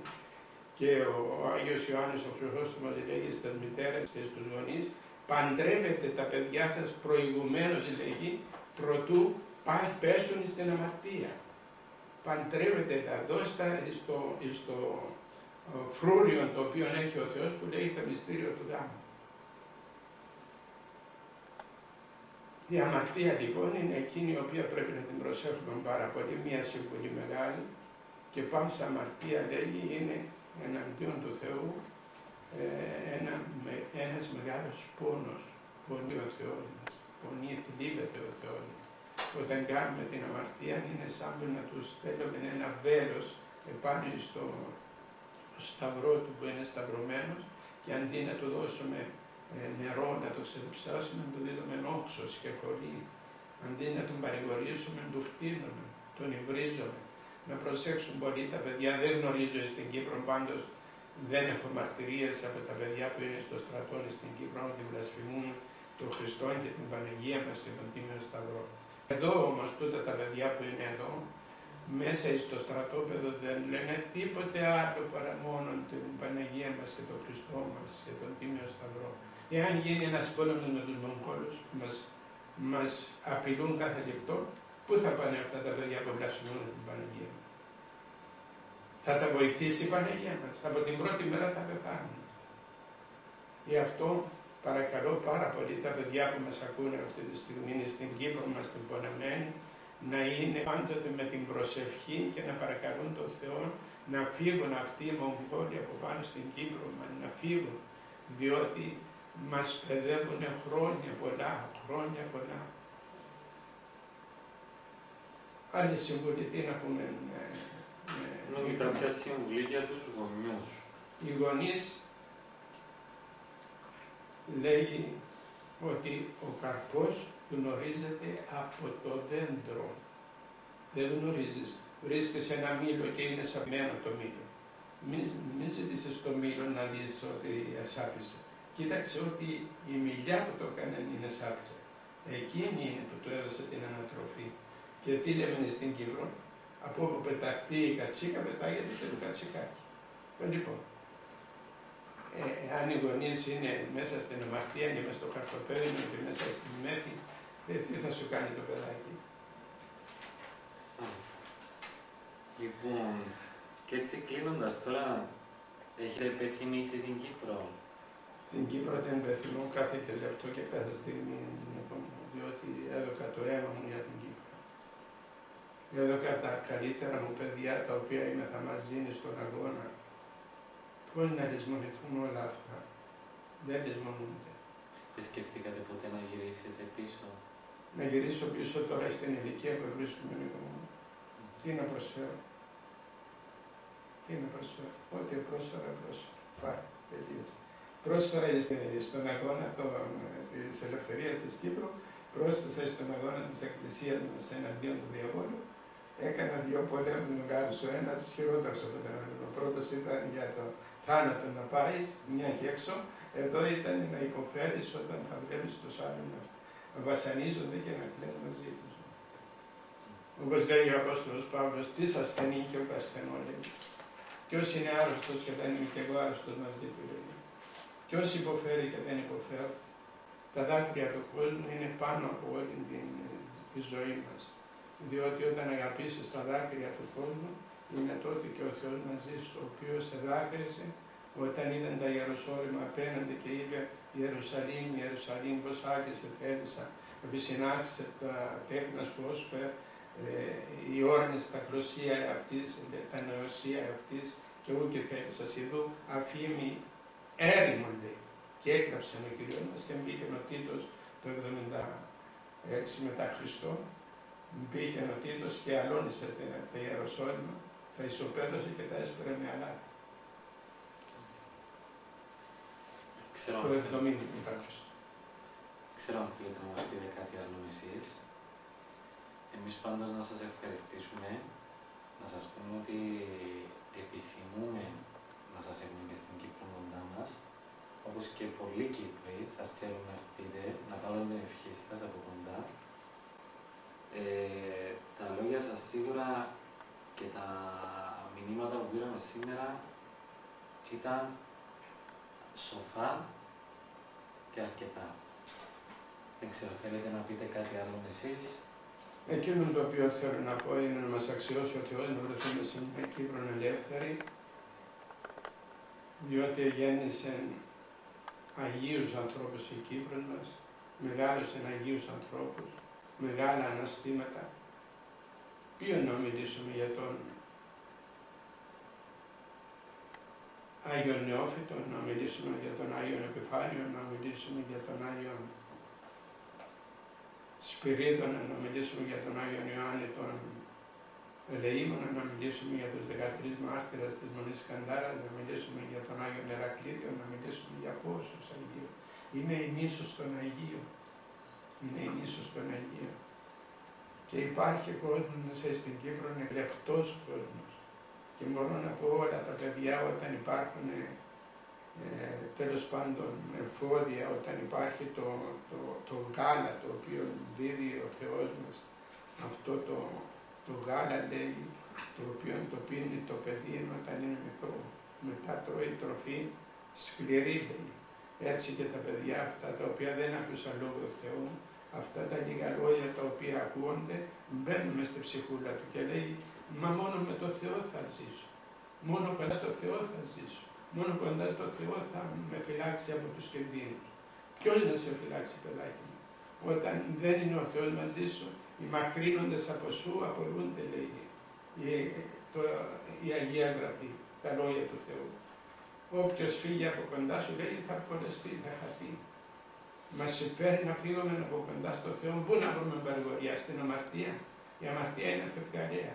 και ο, ο Άγιος Ιωάννης ο Χρυσόστομος λέγει στις μητέρες και στους γονείς παντρεύετε τα παιδιά σας προηγουμένως λέγει προτού πά- πέσουν στην αμαρτία. Παντρεύετε τα, δώστα στο, στο ε, φρούριο το οποίο έχει ο Θεός που λέει το μυστήριο του γάμου. Η αμαρτία λοιπόν είναι εκείνη η οποία πρέπει να την προσέχουμε πάρα πολύ, μια συμβουλή μεγάλη και πάσα αμαρτία λέγει είναι εναντίον του Θεού ε, ένα, με, ένας μεγάλος πόνος, πονεί ο Θεός μας, πονεί, θλίβεται ο Θεός μας. Όταν κάνουμε την αμαρτία είναι σαν να τους στέλνουμε ένα βέλος επάνω στο σταυρό του που είναι σταυρωμένος και αντί να του δώσουμε ε, νερό να το ξεδιψάσουμε, να του δίνουμε όξος και χωρί. Αντί να τον παρηγορήσουμε, να του φτύνουμε, τον υβρίζουμε. Να προσέξουν πολύ τα παιδιά, δεν γνωρίζω στην Κύπρο πάντως Δεν έχω μαρτυρίες από τα παιδιά που είναι στο στρατό στην Κύπρο ότι βλασφημούν τον Χριστό και την Παναγία μας και τον Τίμιο Σταυρό. Εδώ όμως τούτα τα παιδιά που είναι εδώ, μέσα στο στρατόπεδο δεν λένε τίποτε άλλο παρά μόνο την Παναγία μας και τον Χριστό μας και τον Τίμιο Σταυρό. Εάν γίνει ένας πόλεμος με τους Μογγόλους που μας, μας απειλούν κάθε λεπτό, πού θα πάνε αυτά τα παιδιά που βλασφημούν την Παναγία μας; Θα τα βοηθήσει η Παναγία μας; Από την πρώτη μέρα θα πεθάνουν. Γι' αυτό παρακαλώ πάρα πολύ τα παιδιά που μας ακούνε αυτή τη στιγμή στην Κύπρο μας την πονεμένη να είναι πάντοτε με την προσευχή και να παρακαλούν τον Θεό να φύγουν αυτοί οι Μογγόλοι από πάνω στην Κύπρο μας, να φύγουν, διότι μας παιδεύουν χρόνια πολλά, χρόνια πολλά. Άλλη συμβουλή, τι να πούμε. Νομίζω κάποια συμβουλή για τους γονιούς. Οι γονείς λέγει ότι ο καρπός γνωρίζεται από το δέντρο. Δεν γνωρίζεις. Βρίσκεσαι ένα μήλο και είναι σαπμένο το μήλο. Μην, μην ζητήσεις το μήλο να δεις ότι ασάπησε. Κοίταξε ότι η μιλιά που το έκανε είναι σάπια. Εκείνη είναι που του έδωσε την ανατροφή. Και τι λέμε στην Κύπρο, από όπου πεταχτεί η κατσίκα, πετάγεται και το κατσικάκι. Ε, λοιπόν, ε, αν οι γονείς είναι μέσα στην αμαρτία και μέσα στο χαρτοπέδινο και μέσα στη μέθη, ε, τι θα σου κάνει το παιδάκι. Λοιπόν, και έτσι κλείνοντας τώρα, έχετε υπενθυμίσει την Κύπρο; Την Κύπρο την υπενθυμώ κάθε και λεπτό και κάθε στιγμή, λοιπόν, διότι έδωκα το αίμα μου για την Κύπρο. Έδωκα τα καλύτερα μου παιδιά, τα οποία είμαι θα μαζί στον αγώνα. Πώς να λησμονηθούν όλα αυτά; Δεν λησμονούνται. Δεν σκεφτήκατε ποτέ να γυρίσετε πίσω; Να γυρίσω πίσω τώρα στην ηλικία που βρίσκουμε λίγο μου. Τι να προσφέρω; Τι να προσφέρω; Ό,τι πρόσφερα, πρόσφερα. Πάει, τελείωσε. Πρόσφερα στον αγώνα της ελευθερίας της Κύπρου, πρόσθεσα στον αγώνα της Εκκλησίας μας εναντίον του διαβόλου. Έκανα δύο πολέμους μεγάλου. Ο ένα χειρότερο από τον άλλο. Ο πρώτος ήταν για το θάνατο να πάεις, μια και έξω. Εδώ ήταν να υποφέρεις όταν θα βλέπει του άλλου να βασανίζονται και να κλαίνουν μαζί τους. Όπως λέει ο Απόστολος Παύλος, τι ασθενεί και ο ασθενό λέει. Ποιος είναι άρρωστος και δεν είναι και εγώ άρρωστος μαζί του λέει. Ποιος υποφέρει και δεν υποφέρει. Τα δάκρυα του κόσμου είναι πάνω από όλη την, τη ζωή μας. Διότι όταν αγαπήσεις τα δάκρυα του κόσμου, είναι τότε και ο Θεός μαζί σου, ο οποίος σε δάκρυσε όταν είδαν τα Ιεροσόλυμα απέναντι και είπε Ιερουσαλήμ, Ιερουσαλήμ, πως άκησε θέλησα, επισυνάξε τα τέχνα σου ώσπου ε, η όρνη στα κλωσία αυτής, τα νεοσία αυτής και εγώ και θέλησα ειδού αφήμη έρημον λέει. Και έγραψε ο Κύριος μας και μπήκε ο Τίτος το 76 μετά Χριστό, μπήκε ο Τίτος και αλώνησε τα, τα Ιεροσόλυμα, τα ισοπαίδωσε και τα έσπερε με αλάτι. Ξέρω Το αν 70 μετά Χριστό. Ξέρω αν θέλετε να μας πείτε κάτι άλλο εσείς. Εμείς πάντως να σας ευχαριστήσουμε, να σας πούμε ότι επιθυμούμε να σας έχουμε και στην Κύπρο κοντά μας, όπως και πολλοί Κύπροι σας θέλουν να έρθετε, να πάρουν την ευχή σας από κοντά. Ε, τα λόγια σας σίγουρα και τα μηνύματα που πήραμε σήμερα ήταν σοφά και αρκετά. Δεν ξέρω, θέλετε να πείτε κάτι άλλο εσείς; Εκείνο το οποίο θέλω να πω είναι να μας αξιώσει ο Θεός να βρεθούμε σε μια Κύπρο ελεύθερη, διότι γέννησε Αγίους ανθρώπους η Κύπρος μας, μεγάλωσαν Αγίους ανθρώπους, μεγάλα αναστήματα. Ποιον να μιλήσουμε για τον Άγιο Νεόφυτος, να μιλήσουμε για τον Άγιο Επιφάνιο, να μιλήσουμε για τον Άγιο Σπυρίδωνα, να μιλήσουμε για τον Άγιο Ιωάννη τον Ελεήμονα, να μιλήσουμε για τους 13 μάρτυρες της Μονής Καντάρας, να μιλήσουμε για τον Άγιο Νερακλήτιο, να μιλήσουμε για πόσους Αγίους. Είναι η νήσος των Αγίων. Είναι η νήσος των Αγίων. Και υπάρχει κόσμος στην Κύπρο, είναι λεπτός κόσμος. Και μπορώ να πω όλα τα παιδιά όταν υπάρχουν ε, τέλος πάντων εφόδια, όταν υπάρχει το, το, το γάλα το οποίο δίδει ο Θεός μας, αυτό το, το γάλα λέει, το οποίο το πίνει το παιδί όταν είναι μικρό. Μετά τρώει τροφή σκληρή λέει. Έτσι και τα παιδιά αυτά τα οποία δεν άκουσαν λόγω Θεού, αυτά τα λίγα λόγια τα οποία ακούονται, μπαίνουν στη ψυχούλα του και λέει, μα μόνο με το Θεό θα ζήσω. Μόνο κοντά στο Θεό θα ζήσω. Μόνο κοντά στο Θεό θα με φυλάξει από τους κινδύνους. Ποιος να σε φυλάξει παιδάκι μου. Όταν δεν είναι ο Θεός μαζί σου, οι μακρύνοντες από σου απολούνται λέγει η, το, η Αγία Γραφή, τα λόγια του Θεού. Όποιος φύγει από κοντά σου λέει θα φορεστεί, θα χαθεί. Μας συμφέρει να φύγουμε από κοντά στο Θεό. Πού να βρούμε παρηγοριά, στην αμαρτία. Η αμαρτία είναι φευγαλέα.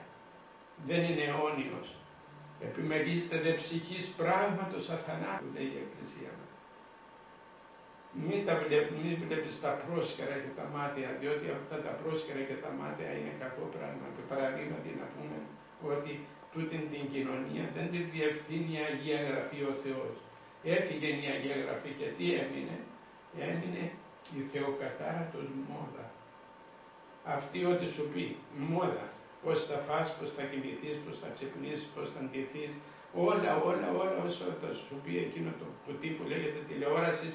Δεν είναι αιώνιος. Επιμελήστε δε ψυχής πράγματος αθανάτου, λέει η Εκκλησία μας. Μην, τα βλέπ, μην βλέπεις τα πρόσκαιρα και τα μάτια, διότι αυτά τα πρόσκαιρα και τα μάτια είναι κακό πράγμα. Και παραδείγματι να πούμε ότι τούτη την κοινωνία δεν τη διευθύνει η Αγία Γραφή ο Θεός. Έφυγε η Αγία Γραφή και τι έμεινε; Έμεινε η Θεοκατάρατος μόδα. Αυτή ό,τι σου πει, μόδα. Πώς θα φας, πώς θα κοιμηθείς, πώς θα ξυπνήσεις, πώς θα ντυθείς. Όλα, όλα, όλα όσο θα σου πει εκείνο το κουτί που λέγεται τηλεόρασης,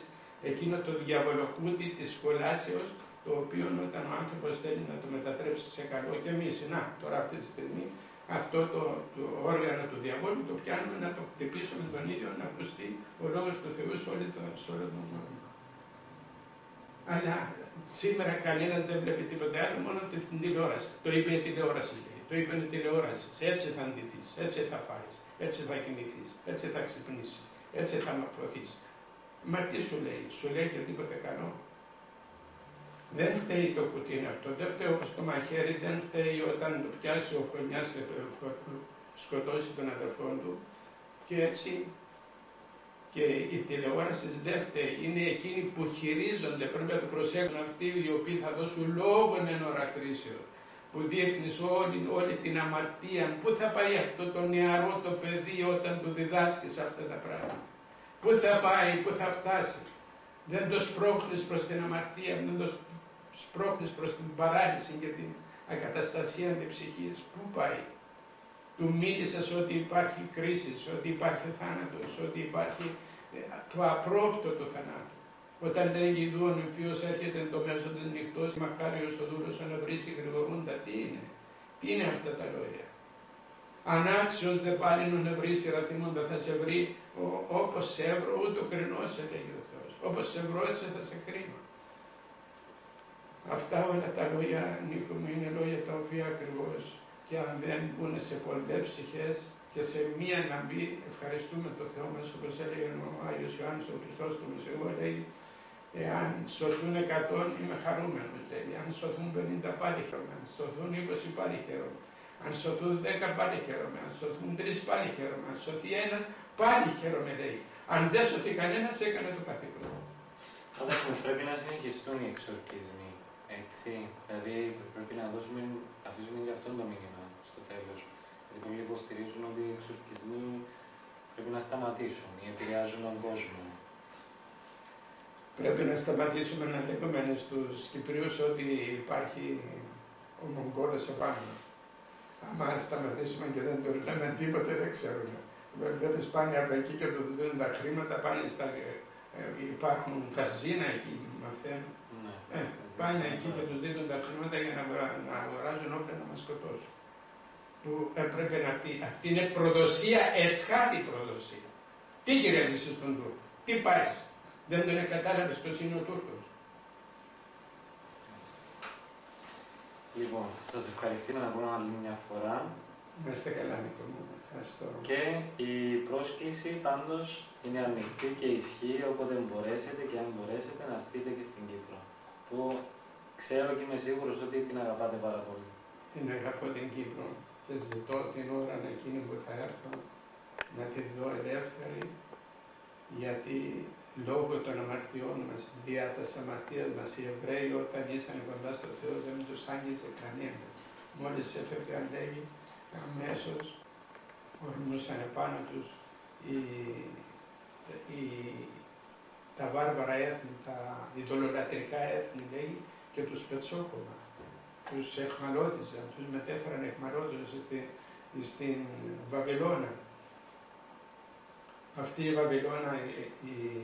εκείνο το διαβολοκούτι της σχολάσεως, το οποίο όταν ο άνθρωπος θέλει να το μετατρέψει σε καλό και εμείς, να, τώρα αυτή τη στιγμή, αυτό το, το όργανο του διαβόλου το πιάνουμε να το χτυπήσουμε τον ίδιο να ακουστεί ο λόγος του Θεού σε όλο, το, σε όλο τον κόσμο. Αλλά σήμερα κανένας δεν βλέπει τίποτε άλλο, μόνο την τηλεόραση. Το είπε η τηλεόραση, λέει. Το είπε η τηλεόραση. Έτσι θα αντιθεί, έτσι θα φάεις, έτσι θα κοιμηθεί, έτσι θα ξυπνήσεις, έτσι θα μορφωθεί. Μα τι σου λέει, σου λέει και τίποτε καλό. Δεν φταίει το κουτί αυτό, δεν φταίει όπως το μαχαίρι, δεν φταίει όταν το πιάσει ο φωνιάς και το σκοτώσει τον αδερφό του. Και έτσι και η τηλεόραση δεν φταίει. Είναι εκείνοι που χειρίζονται, πρέπει να το προσέξουν αυτοί οι οποίοι θα δώσουν λόγο εν ώρα κρίσεως. Που δείχνεις όλη, όλη την αμαρτία. Πού θα πάει αυτό το νεαρό το παιδί όταν του διδάσκεις αυτά τα πράγματα; Πού θα πάει, πού θα φτάσει; Δεν το σπρώχνεις προς την αμαρτία, δεν το σπρώχνεις προς την παράλυση και την ακαταστασία της ψυχής. Πού πάει; Του μίλησες ότι υπάρχει κρίση, ότι υπάρχει θάνατος, ότι υπάρχει ε, το απρόπτο του θανάτου. Όταν λέγει δού ο νυμφίος έρχεται το μέσο της νυχτός, μακάριος ο δούλος να βρήσει γρηγορούντα, τι είναι; Τι είναι αυτά τα λόγια; Ανάξιος δε πάλι να βρει ραθιμούντα θα σε βρει όπως σε έβρω ούτω κρινός σε λέγει ο Θεός. Όπως σε βρω έτσι θα σε κρίνω. Αυτά όλα τα λόγια Νίκο μου είναι λόγια τα οποία ακριβώς και αν δεν μπουν σε πολλές ψυχές και σε μία να μπει, ευχαριστούμε τον Θεό μας, όπως έλεγε ο Άγιος Ιωάννης ο Χριστός του Μεσαιού, λέει, εάν σωθούν 100 είμαι χαρούμενος, λέει, αν σωθούν 50 πάλι χαίρομαι, αν σωθούν 20 πάλι χαίρομαι, αν σωθούν 10 πάλι χαίρομαι, αν σωθούν 3 πάλι χαίρομαι, αν σωθεί ένας πάλι χαίρομαι, λέει. Αν δεν σωθεί κανένας έκανε το καθήκον. Αδέρφοι, πρέπει να συνεχιστούν οι εξορκισμοί. Έτσι; Δηλαδή πρέπει να δώσουμε, αφήσουμε για αυτόν το μήνυμα στο τέλος. Γιατί πολλοί υποστηρίζουν ότι οι εξορκισμοί πρέπει να σταματήσουν ή επηρεάζουν τον κόσμο. Πρέπει να σταματήσουμε να λέγουμε στους Κυπρίους ότι υπάρχει ο Μογγόλος επάνω μας. Άμα σταματήσουμε και δεν το λέμε τίποτε δεν ξέρουμε. Βλέπεις πάνε από εκεί και του δίνουν τα χρήματα, πάνε στα... Ε, υπάρχουν καζίνα εκεί, μαθαίνουν. Ναι. Ε, πάνε εκεί και τους δίνουν τα χρήματα για να, να αγοράζουν όπλα να μας σκοτώσουν. Που έπρεπε να αυτή, αυτή είναι προδοσία, εσχάτη προδοσία. Τι γυρεύει στον Τούρκο, τι πάεις, δεν τον κατάλαβε ποιος είναι ο Τούρκος. Λοιπόν, σας ευχαριστώ να πούμε άλλη μια φορά. Να είστε καλά, Νίκο μου. Ευχαριστώ. Και η πρόσκληση πάντως είναι ανοιχτή και ισχύει όποτε μπορέσετε και αν μπορέσετε να έρθετε και στην Κύπρο. Που ξέρω και είμαι σίγουρος ότι την αγαπάτε πάρα πολύ. Την αγαπώ την Κύπρο και ζητώ την ώρα εκείνη που θα έρθω να τη δω ελεύθερη γιατί λόγω των αμαρτιών μας, δια τας αμαρτίας μας, οι Εβραίοι όταν ήσαν κοντά στο Θεό δεν τους άγγιζε κανένας. Μόλις έφευγαν λέγει αμέσως ορμούσαν επάνω τους οι, οι, τα βάρβαρα έθνη, τα ειδωλολατρικά έθνη λέει και τους πετσόκοβα. Τους εχμαλώτιζαν, τους μετέφεραν εχμαλώτιζαν στην, στην Βαβυλώνα. Αυτή η Βαβυλώνα, οι,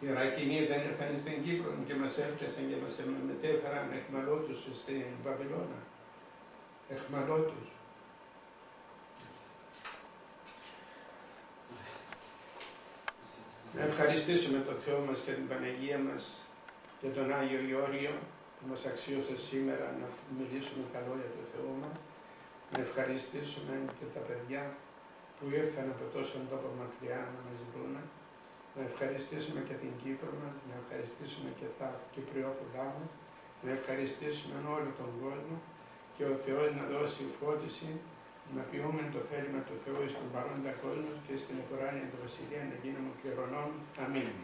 οι Ρακινοί δεν ήρθαν στην Κύπρο και μας έφτιασαν και μας μετέφεραν εχμαλώτους στην Βαβυλώνα. Εχμαλώτους. Να ευχαριστήσουμε τον Θεό μας και την Παναγία μας και τον Άγιο Γεώργιο που μας αξίωσε σήμερα να μιλήσουμε τα λόγια του Θεού μας. Να ευχαριστήσουμε και τα παιδιά που ήρθαν από τόσο τόπο μακριά να μας βρουν. Να ευχαριστήσουμε και την Κύπρο μας, να ευχαριστήσουμε και τα Κυπριόπουλά μας, να ευχαριστήσουμε όλο τον κόσμο και ο Θεός να δώσει φώτιση να ποιούμε το θέλημα του Θεού στον παρόντα κόσμος και στην επουράνια του Βασιλεία να γίνουμε κληρονόμοι. Αμήν.